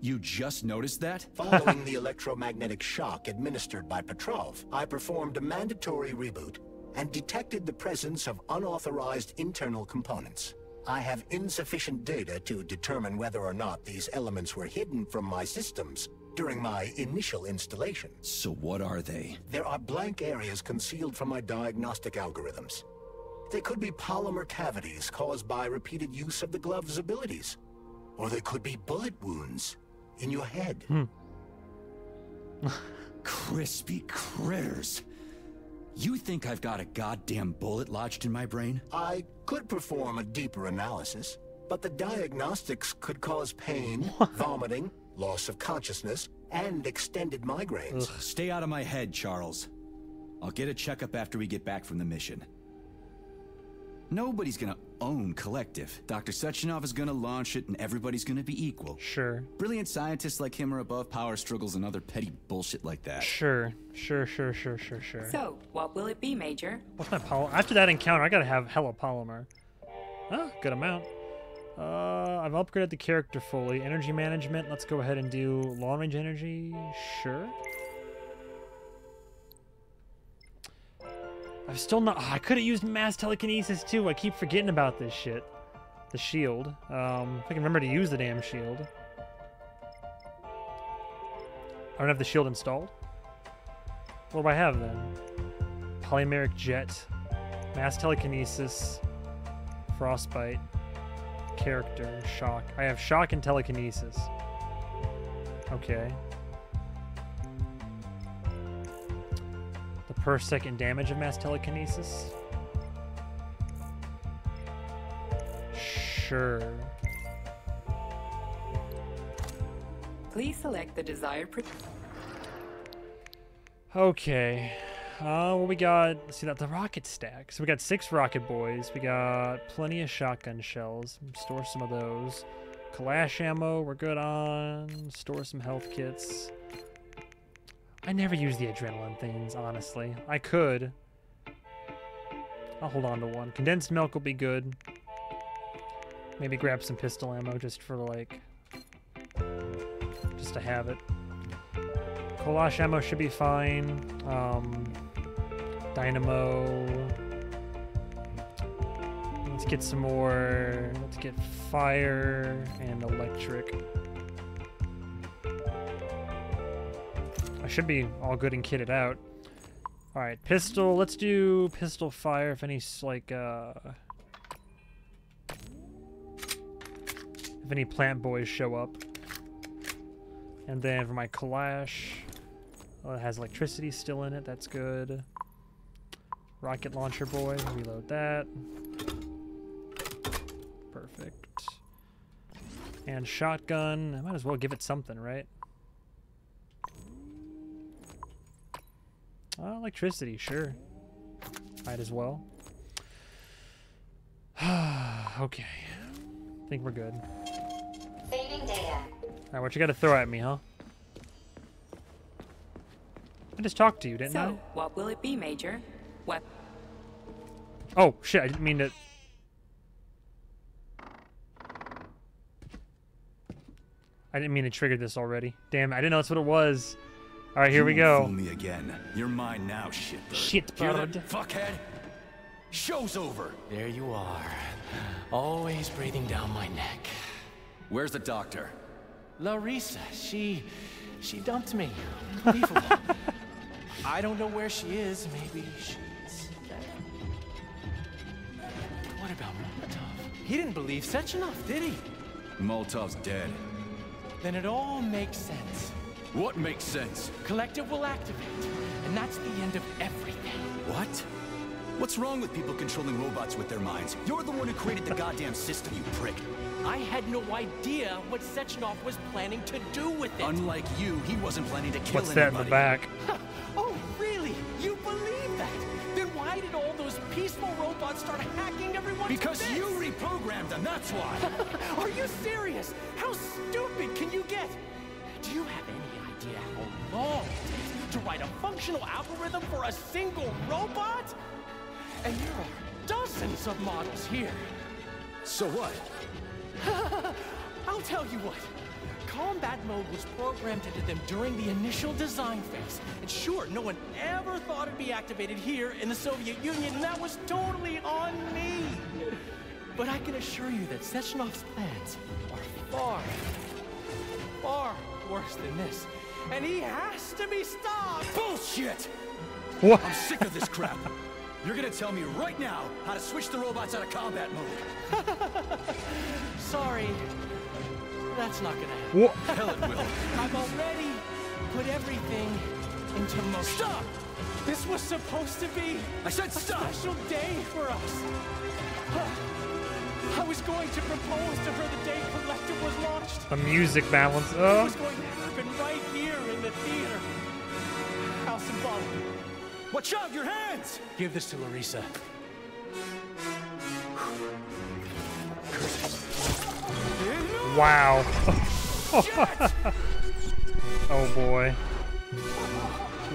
You just noticed that? Following the [LAUGHS] electromagnetic shock administered by Petrov, I performed a mandatory reboot and detected the presence of unauthorized internal components. I have insufficient data to determine whether or not these elements were hidden from my systems during my initial installation. So what are they? There are blank areas concealed from my diagnostic algorithms. They could be polymer cavities caused by repeated use of the glove's abilities. Or they could be bullet wounds in your head. Hmm. [LAUGHS] Crispy critters. You think I've got a goddamn bullet lodged in my brain? I could perform a deeper analysis, but the diagnostics could cause pain, [LAUGHS] vomiting, loss of consciousness, and extended migraines. Ugh, stay out of my head, Charles. I'll get a checkup after we get back from the mission. Nobody's gonna own Collective. Dr. Sechenov is gonna launch it and everybody's gonna be equal. Sure. Brilliant scientists like him are above power struggles and other petty bullshit like that. Sure. Sure, sure, sure, sure, sure. So, what will it be, Major? What's my polymer? After that encounter, I gotta have hella polymer. Ah, good amount. Uh, I've upgraded the character fully. Energy management, let's go ahead and do long range energy. Sure. I've still not. I could have used mass telekinesis too. I keep forgetting about this shit. The shield. Um, if I can remember to use the damn shield. I don't have the shield installed. What do I have then? Polymeric jet, mass telekinesis, frostbite, character, shock. I have shock and telekinesis. Okay. Per second damage of mass telekinesis. Sure. Please select the desired. Okay. Uh, what we got? Let's see that the rocket stack. So we got six rocket boys. We got plenty of shotgun shells. Store some of those. Kalash ammo. We're good on. Store some health kits. I never use the adrenaline things, honestly. I could. I'll hold on to one. Condensed milk will be good. Maybe grab some pistol ammo just for like, just to have it. Kalash ammo should be fine. Um, dynamo. Let's get some more. Let's get fire and electric. Should be all good and kitted out. All right, pistol. Let's do pistol fire. If any, like, uh, if any plant boys show up. And then for my Kalash, well, it has electricity still in it. That's good. Rocket launcher boy, reload that. Perfect. And shotgun, I might as well give it something, right? Uh, electricity, sure. Might as well. [SIGHS] okay. I think we're good. Saving data. Alright, what you gotta throw at me, huh? I just talked to you, didn't so, what will it be, Major? What? Oh, shit, I didn't mean to... I didn't mean to trigger this already. Damn, I didn't know that's what it was. Alright, here You we go. Fool me again. You're mine now, shitbird. Shitbird. Hear fuckhead. Show's over. There you are. Always breathing down my neck. Where's the doctor? Larissa, she... she dumped me. Unbelievable. [LAUGHS] I don't know where she is. Maybe she's dead. What about Molotov? He didn't believe Sechenov, did he? Molotov's dead. Then it all makes sense. What makes sense? Collective will activate, and that's the end of everything. What? What's wrong with people controlling robots with their minds? You're the one who created the goddamn system, you prick. I had no idea what Sechenov was planning to do with it. Unlike you, he wasn't planning to kill What's that in the back? oh, really? You believe that? Then why did all those peaceful robots start hacking everyone? Because bits? you reprogrammed them, that's why. [LAUGHS] Are you serious? How stupid can you get? Do you have any idea how long it takes to write a functional algorithm for a single robot? And there are dozens of models here. So what? [LAUGHS] I'll tell you what. Combat mode was programmed into them during the initial design phase. And sure, no one ever thought it'd be activated here in the Soviet Union, and that was totally on me. But I can assure you that Sechenov's plans are far, far worse than this. And he has to be stopped! Bullshit! What? I'm sick of this crap. You're gonna tell me right now how to switch the robots out of combat mode. [LAUGHS] Sorry. That's not gonna happen. What? Hell it will. I've already put everything into motion. Stop! This was supposed to be I said a special day for us. I was going to propose to her the day Collective was launched. The music balance. It Oh. Was happen right here in the theater. House How symbolic. Watch out, your hands! Give this to Larissa. Wow. oh boy.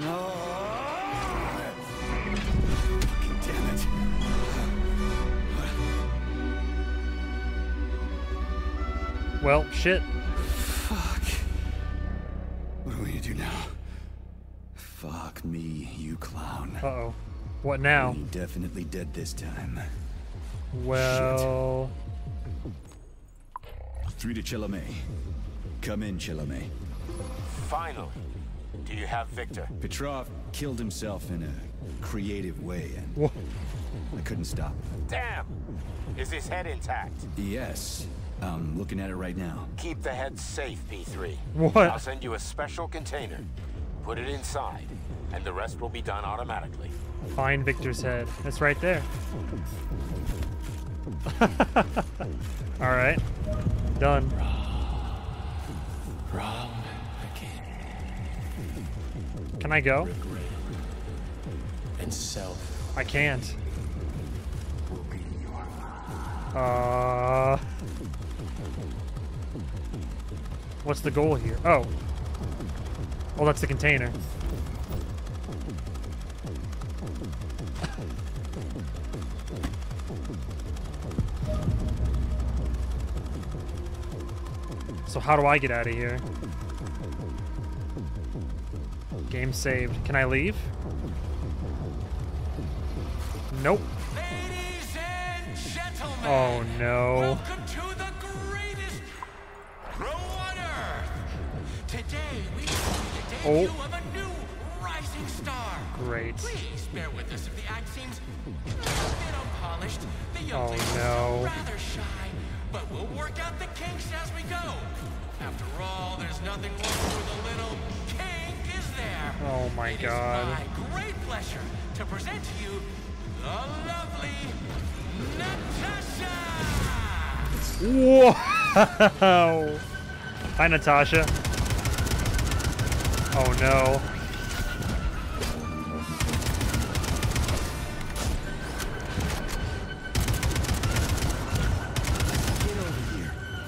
No. Damn it. Well, shit. Fuck. What are we gonna do now? Fuck me, you clown. Uh oh. What now? You definitely dead this time. Well. Three to Chelomey. Come in, Chelomey. Finally. Do you have Victor? Petrov killed himself in a creative way, and What? I couldn't stop him. Damn! Is his head intact? Yes. I'm looking at it right now. Keep the head safe, P3. What? I'll send you a special container. Put it inside, and the rest will be done automatically. Find Victor's head. It's right there. [LAUGHS] Alright. Done. Wrong again. Can I go? And self I can't. will be your Uh. What's the goal here? Oh. Oh, that's the container. So how do I get out of here? Game saved. Can I leave? Nope. Ladies and gentlemen, Oh no. Today we see the Oh. debut of a new rising star. Great. Please bear with us if the act seems a bit unpolished. The young Oh, is no. rather shy, but we'll work out the kinks as we go. After all, there's nothing wrong with a little kink, is there? Oh my It is god. my great pleasure to present to you the lovely Natasha! Whoa! [LAUGHS] Hi, Natasha. Oh no.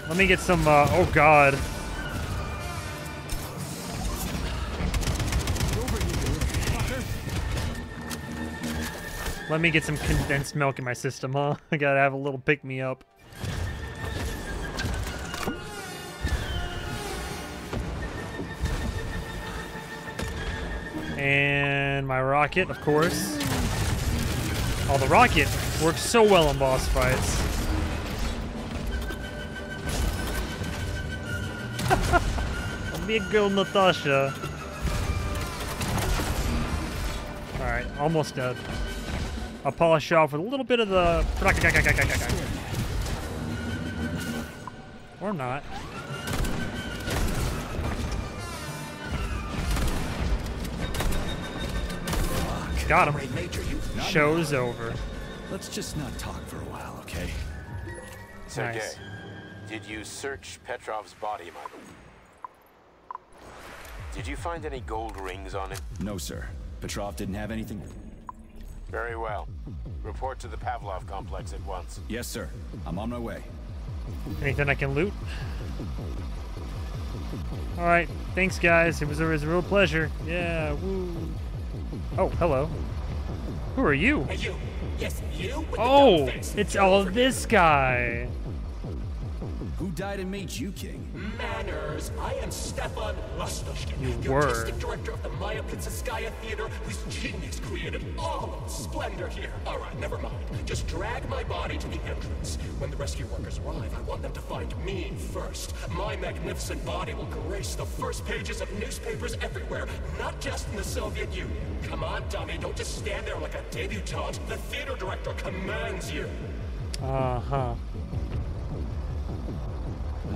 Let me get some, uh, oh god. Let me get some condensed milk in my system, huh? [LAUGHS] I gotta have a little pick-me-up. And my rocket, of course. Oh, the rocket works so well in boss fights. [LAUGHS] Me go, Natasha. Alright, almost dead. I'll polish off with a little bit of the... Or not. Got him. Show's over. Let's just not talk for a while, okay? Sergei, Nice. did you search Petrov's body, Michael? Did you find any gold rings on him? No, sir. Petrov didn't have anything. Very well. Report to the Pavlov complex at once. Yes, sir. I'm on my way. Anything I can loot? Alright, thanks guys. It was, a, it was a real pleasure. Yeah, woo. Oh, hello. Who are you? Hey, you. Yes, you. Oh, it's all this guy. Who died and made you king? Manners. I am Stefan Lastochkin, You the were. artistic director of the Maya Plisetskaya Theater, whose genius created all of the splendor here. All right, never mind. Just drag my body to the entrance. When the rescue workers arrive, I want them to find me first. My magnificent body will grace the first pages of newspapers everywhere, not just in the Soviet Union. Come on, dummy, don't just stand there like a debutante. The theater director commands you. Uh-huh.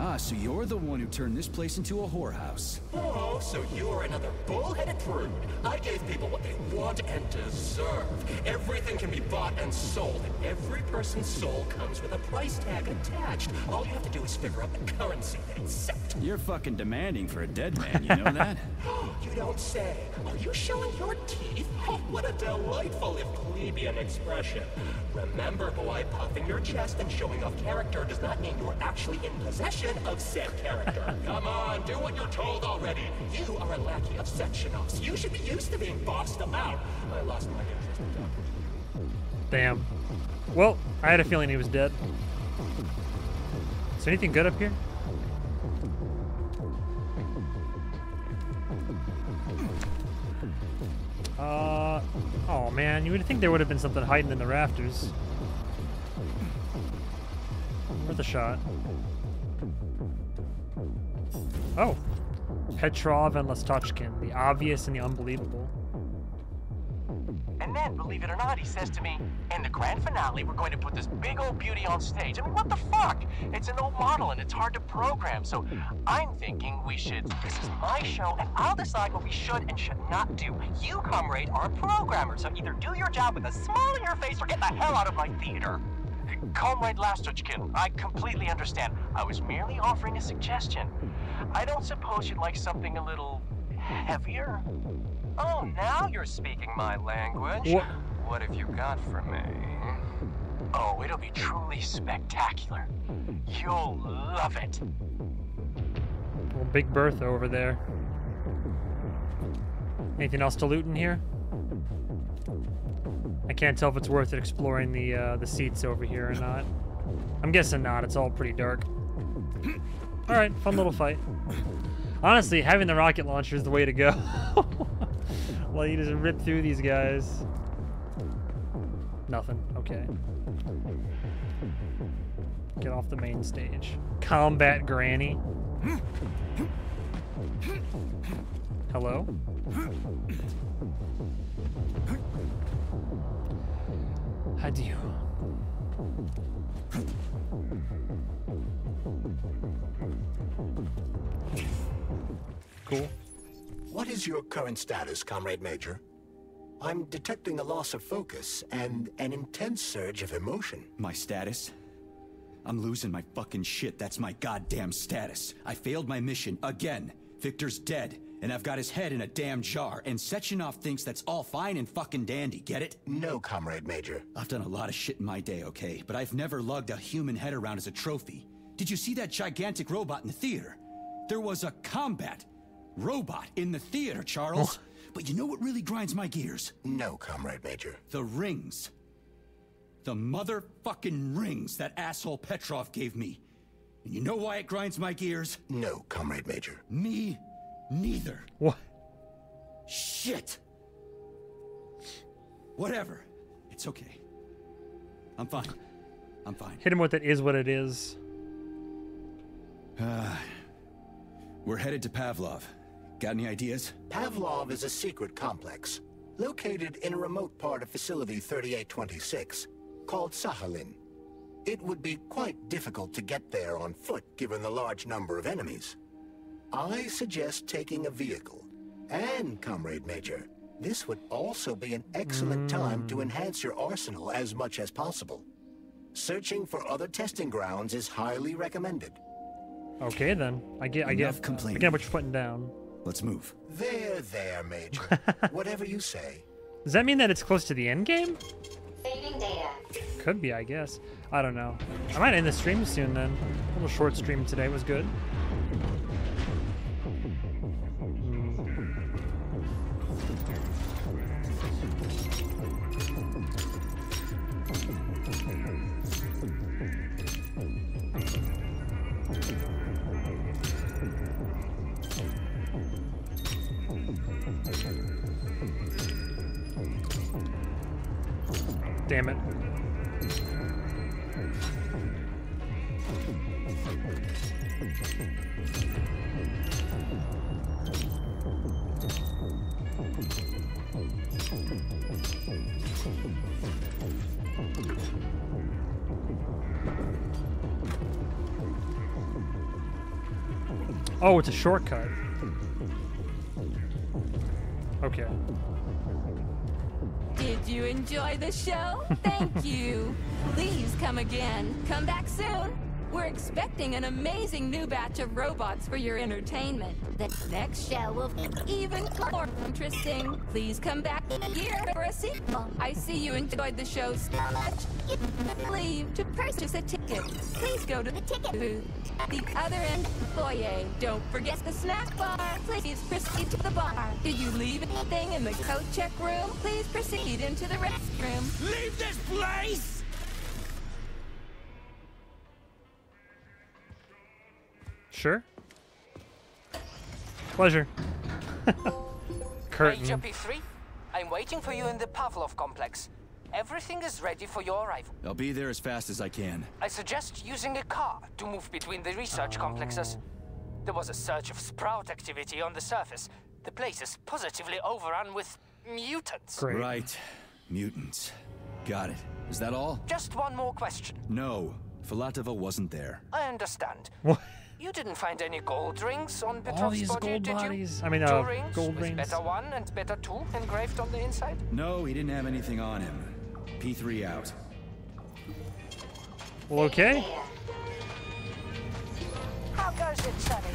Ah, so you're the one who turned this place into a whorehouse. Oh, so you're another bullheaded prude. I gave people what they want and deserve. Everything can be bought and sold, and every person's soul comes with a price tag attached. All you have to do is figure out the currency they accept. You're fucking demanding for a dead man, you know that? [GASPS] you don't say. Are you showing your teeth? Oh, what a delightful if plebeian expression. Remember, boy, puffing your chest and showing off character does not mean you're actually in possession of said character. Come on, do what you're told already. You are a lackey of Sechenov's. You should be used to being bossed about. I lost my interest. Damn. Well, I had a feeling he was dead. Is anything good up here? Uh, oh man, you would think there would have been something hiding in the rafters. Worth a shot. Oh, Petrov and Lastochkin, the obvious and the unbelievable. And then, believe it or not, he says to me, in the grand finale, we're going to put this big old beauty on stage. I mean, what the fuck? It's an old model and it's hard to program. So I'm thinking we should, this is my show, and I'll decide what we should and should not do. You, comrade, are a programmer, so either do your job with a smile on your face or get the hell out of my theater. Comrade Lastochkin, I completely understand. I was merely offering a suggestion. I don't suppose you'd like something a little heavier? Oh, now you're speaking my language. What? What have you got for me? Oh, it'll be truly spectacular. You'll love it. Well, Big Bertha over there. Anything else to loot in here? I can't tell if it's worth it exploring the uh, the seats over here or not. I'm guessing not. It's all pretty dark. All right, fun little fight. Honestly, having the rocket launcher is the way to go. [LAUGHS] well, you just rip through these guys. Nothing. Okay. Get off the main stage. Combat Granny. Hello? Adieu. Cool. What is your current status, Comrade Major? I'm detecting a loss of focus and an intense surge of emotion. My status? I'm losing my fucking shit. That's my goddamn status. I failed my mission again. Victor's dead, and I've got his head in a damn jar, and Sechenov thinks that's all fine and fucking dandy, get it? No, Comrade Major. I've done a lot of shit in my day, okay? But I've never lugged a human head around as a trophy. Did you see that gigantic robot in the theater? There was a combat robot in the theater, Charles. But you know what really grinds my gears? No, Comrade Major. The rings. The motherfucking rings that asshole Petrov gave me. And you know why it grinds my gears? No, Comrade Major. Me neither. What? Shit. Whatever. It's okay. I'm fine. I'm fine. Hit him with it is what it is. Uh, we're headed to Pavlov. Got any ideas? Pavlov is a secret complex, located in a remote part of Facility 3826, called Sakhalin. It would be quite difficult to get there on foot given the large number of enemies. I suggest taking a vehicle. And, Comrade Major, this would also be an excellent time to enhance your arsenal as much as possible. Searching for other testing grounds is highly recommended. Okay then. I get. I Enough get. complaining. I get what you're putting down. Let's move. There, there, Major. [LAUGHS] Whatever you say. Does that mean that it's close to the end game? Saving data. Could be, I guess. I don't know. I might end the stream soon then. A little short stream today was good. Damn it. Oh, it's a shortcut. Okay. Did you enjoy the show? Thank you. [LAUGHS] Please come again. Come back soon. We're expecting an amazing new batch of robots for your entertainment. The next show will be even more interesting. Please come back here for a sequel. I see you enjoyed the show so much. Leave to purchase a ticket. Please go to the ticket booth. at The other end of the foyer. Don't forget the snack bar. Please proceed to the bar. Did you leave anything in the coat check room? Please proceed into the restroom. Leave this place! Sure. Pleasure. [LAUGHS] Curtain. Major P3, I'm waiting for you in the Pavlov complex. Everything is ready for your arrival. I'll be there as fast as I can. I suggest using a car to move between the research complexes. There was a surge of sprout activity on the surface. The place is positively overrun with mutants. Great. Right. Mutants. Got it. Is that all? Just one more question. No. Filatova wasn't there. I understand. What? You didn't find any gold rings on Petrov's these body, gold did bodies. you? I mean, Two uh, rings gold with rings. Beta 1 and Beta 2 engraved on the inside? No, he didn't have anything on him. P3 out. Well, okay. How goes it, Sonny?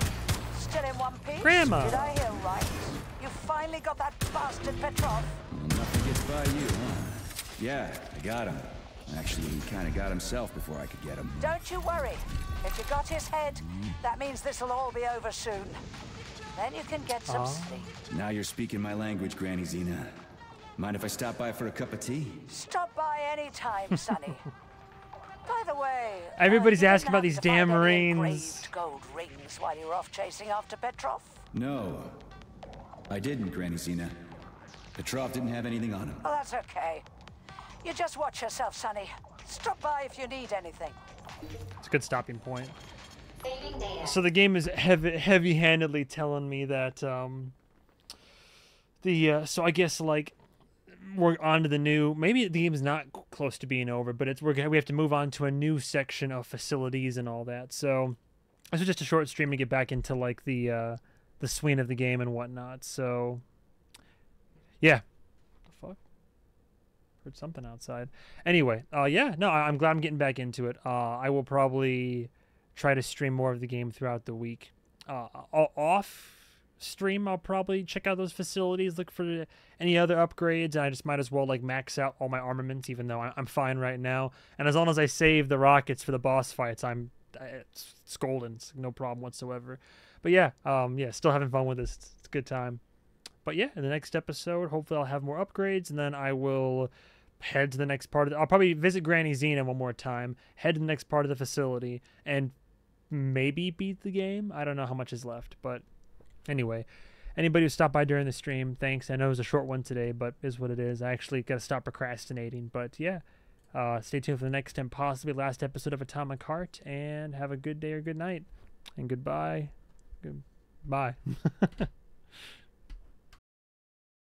Still in one piece? Grandma. Did I hear right? You finally got that bastard Petrov. Well, nothing gets by you, huh? Yeah, I got him. Actually, he kind of got himself before I could get him. Don't you worry. If you got his head, that means this'll all be over soon. Then you can get some Aw. sleep. Now you're speaking my language, Granny Zina. Mind if I stop by for a cup of tea? Stop by any time, [LAUGHS] Sonny. By the way, [LAUGHS] uh, Everybody's you asking about these to damn any rings. gold rings while you were off chasing after Petrov. No. I didn't, Granny Zina. Petrov didn't have anything on him. Oh, that's okay. You just watch yourself, Sonny. Stop by if you need anything. It's a good stopping point. So the game is heavy, heavy-handedly telling me that um, the uh, so I guess like we're on to the new. Maybe the game's not close to being over, but it's we're we have to move on to a new section of facilities and all that. So this was just a short stream to get back into like the uh, the swing of the game and whatnot. So yeah. Heard something outside. Anyway, uh, yeah, no, I- I'm glad I'm getting back into it. Uh, I will probably try to stream more of the game throughout the week. Uh, off stream, I'll probably check out those facilities, look for any other upgrades, and I just might as well like max out all my armaments, even though I- I'm fine right now. And as long as I save the rockets for the boss fights, I'm it's, it's golden. It's no problem whatsoever. But yeah, um, yeah, still having fun with this. It's a good time. But yeah, in the next episode, hopefully I'll have more upgrades, and then I will head to the next part of the, I'll probably visit Granny Zina one more time, head to the next part of the facility, and maybe beat the game. I don't know how much is left, but anyway, anybody who stopped by during the stream, thanks. I know it was a short one today, but is what it is. I actually got to stop procrastinating, but yeah. Uh, stay tuned for the next and possibly last episode of Atomic Heart, and have a good day or good night, and goodbye. Goodbye. [LAUGHS]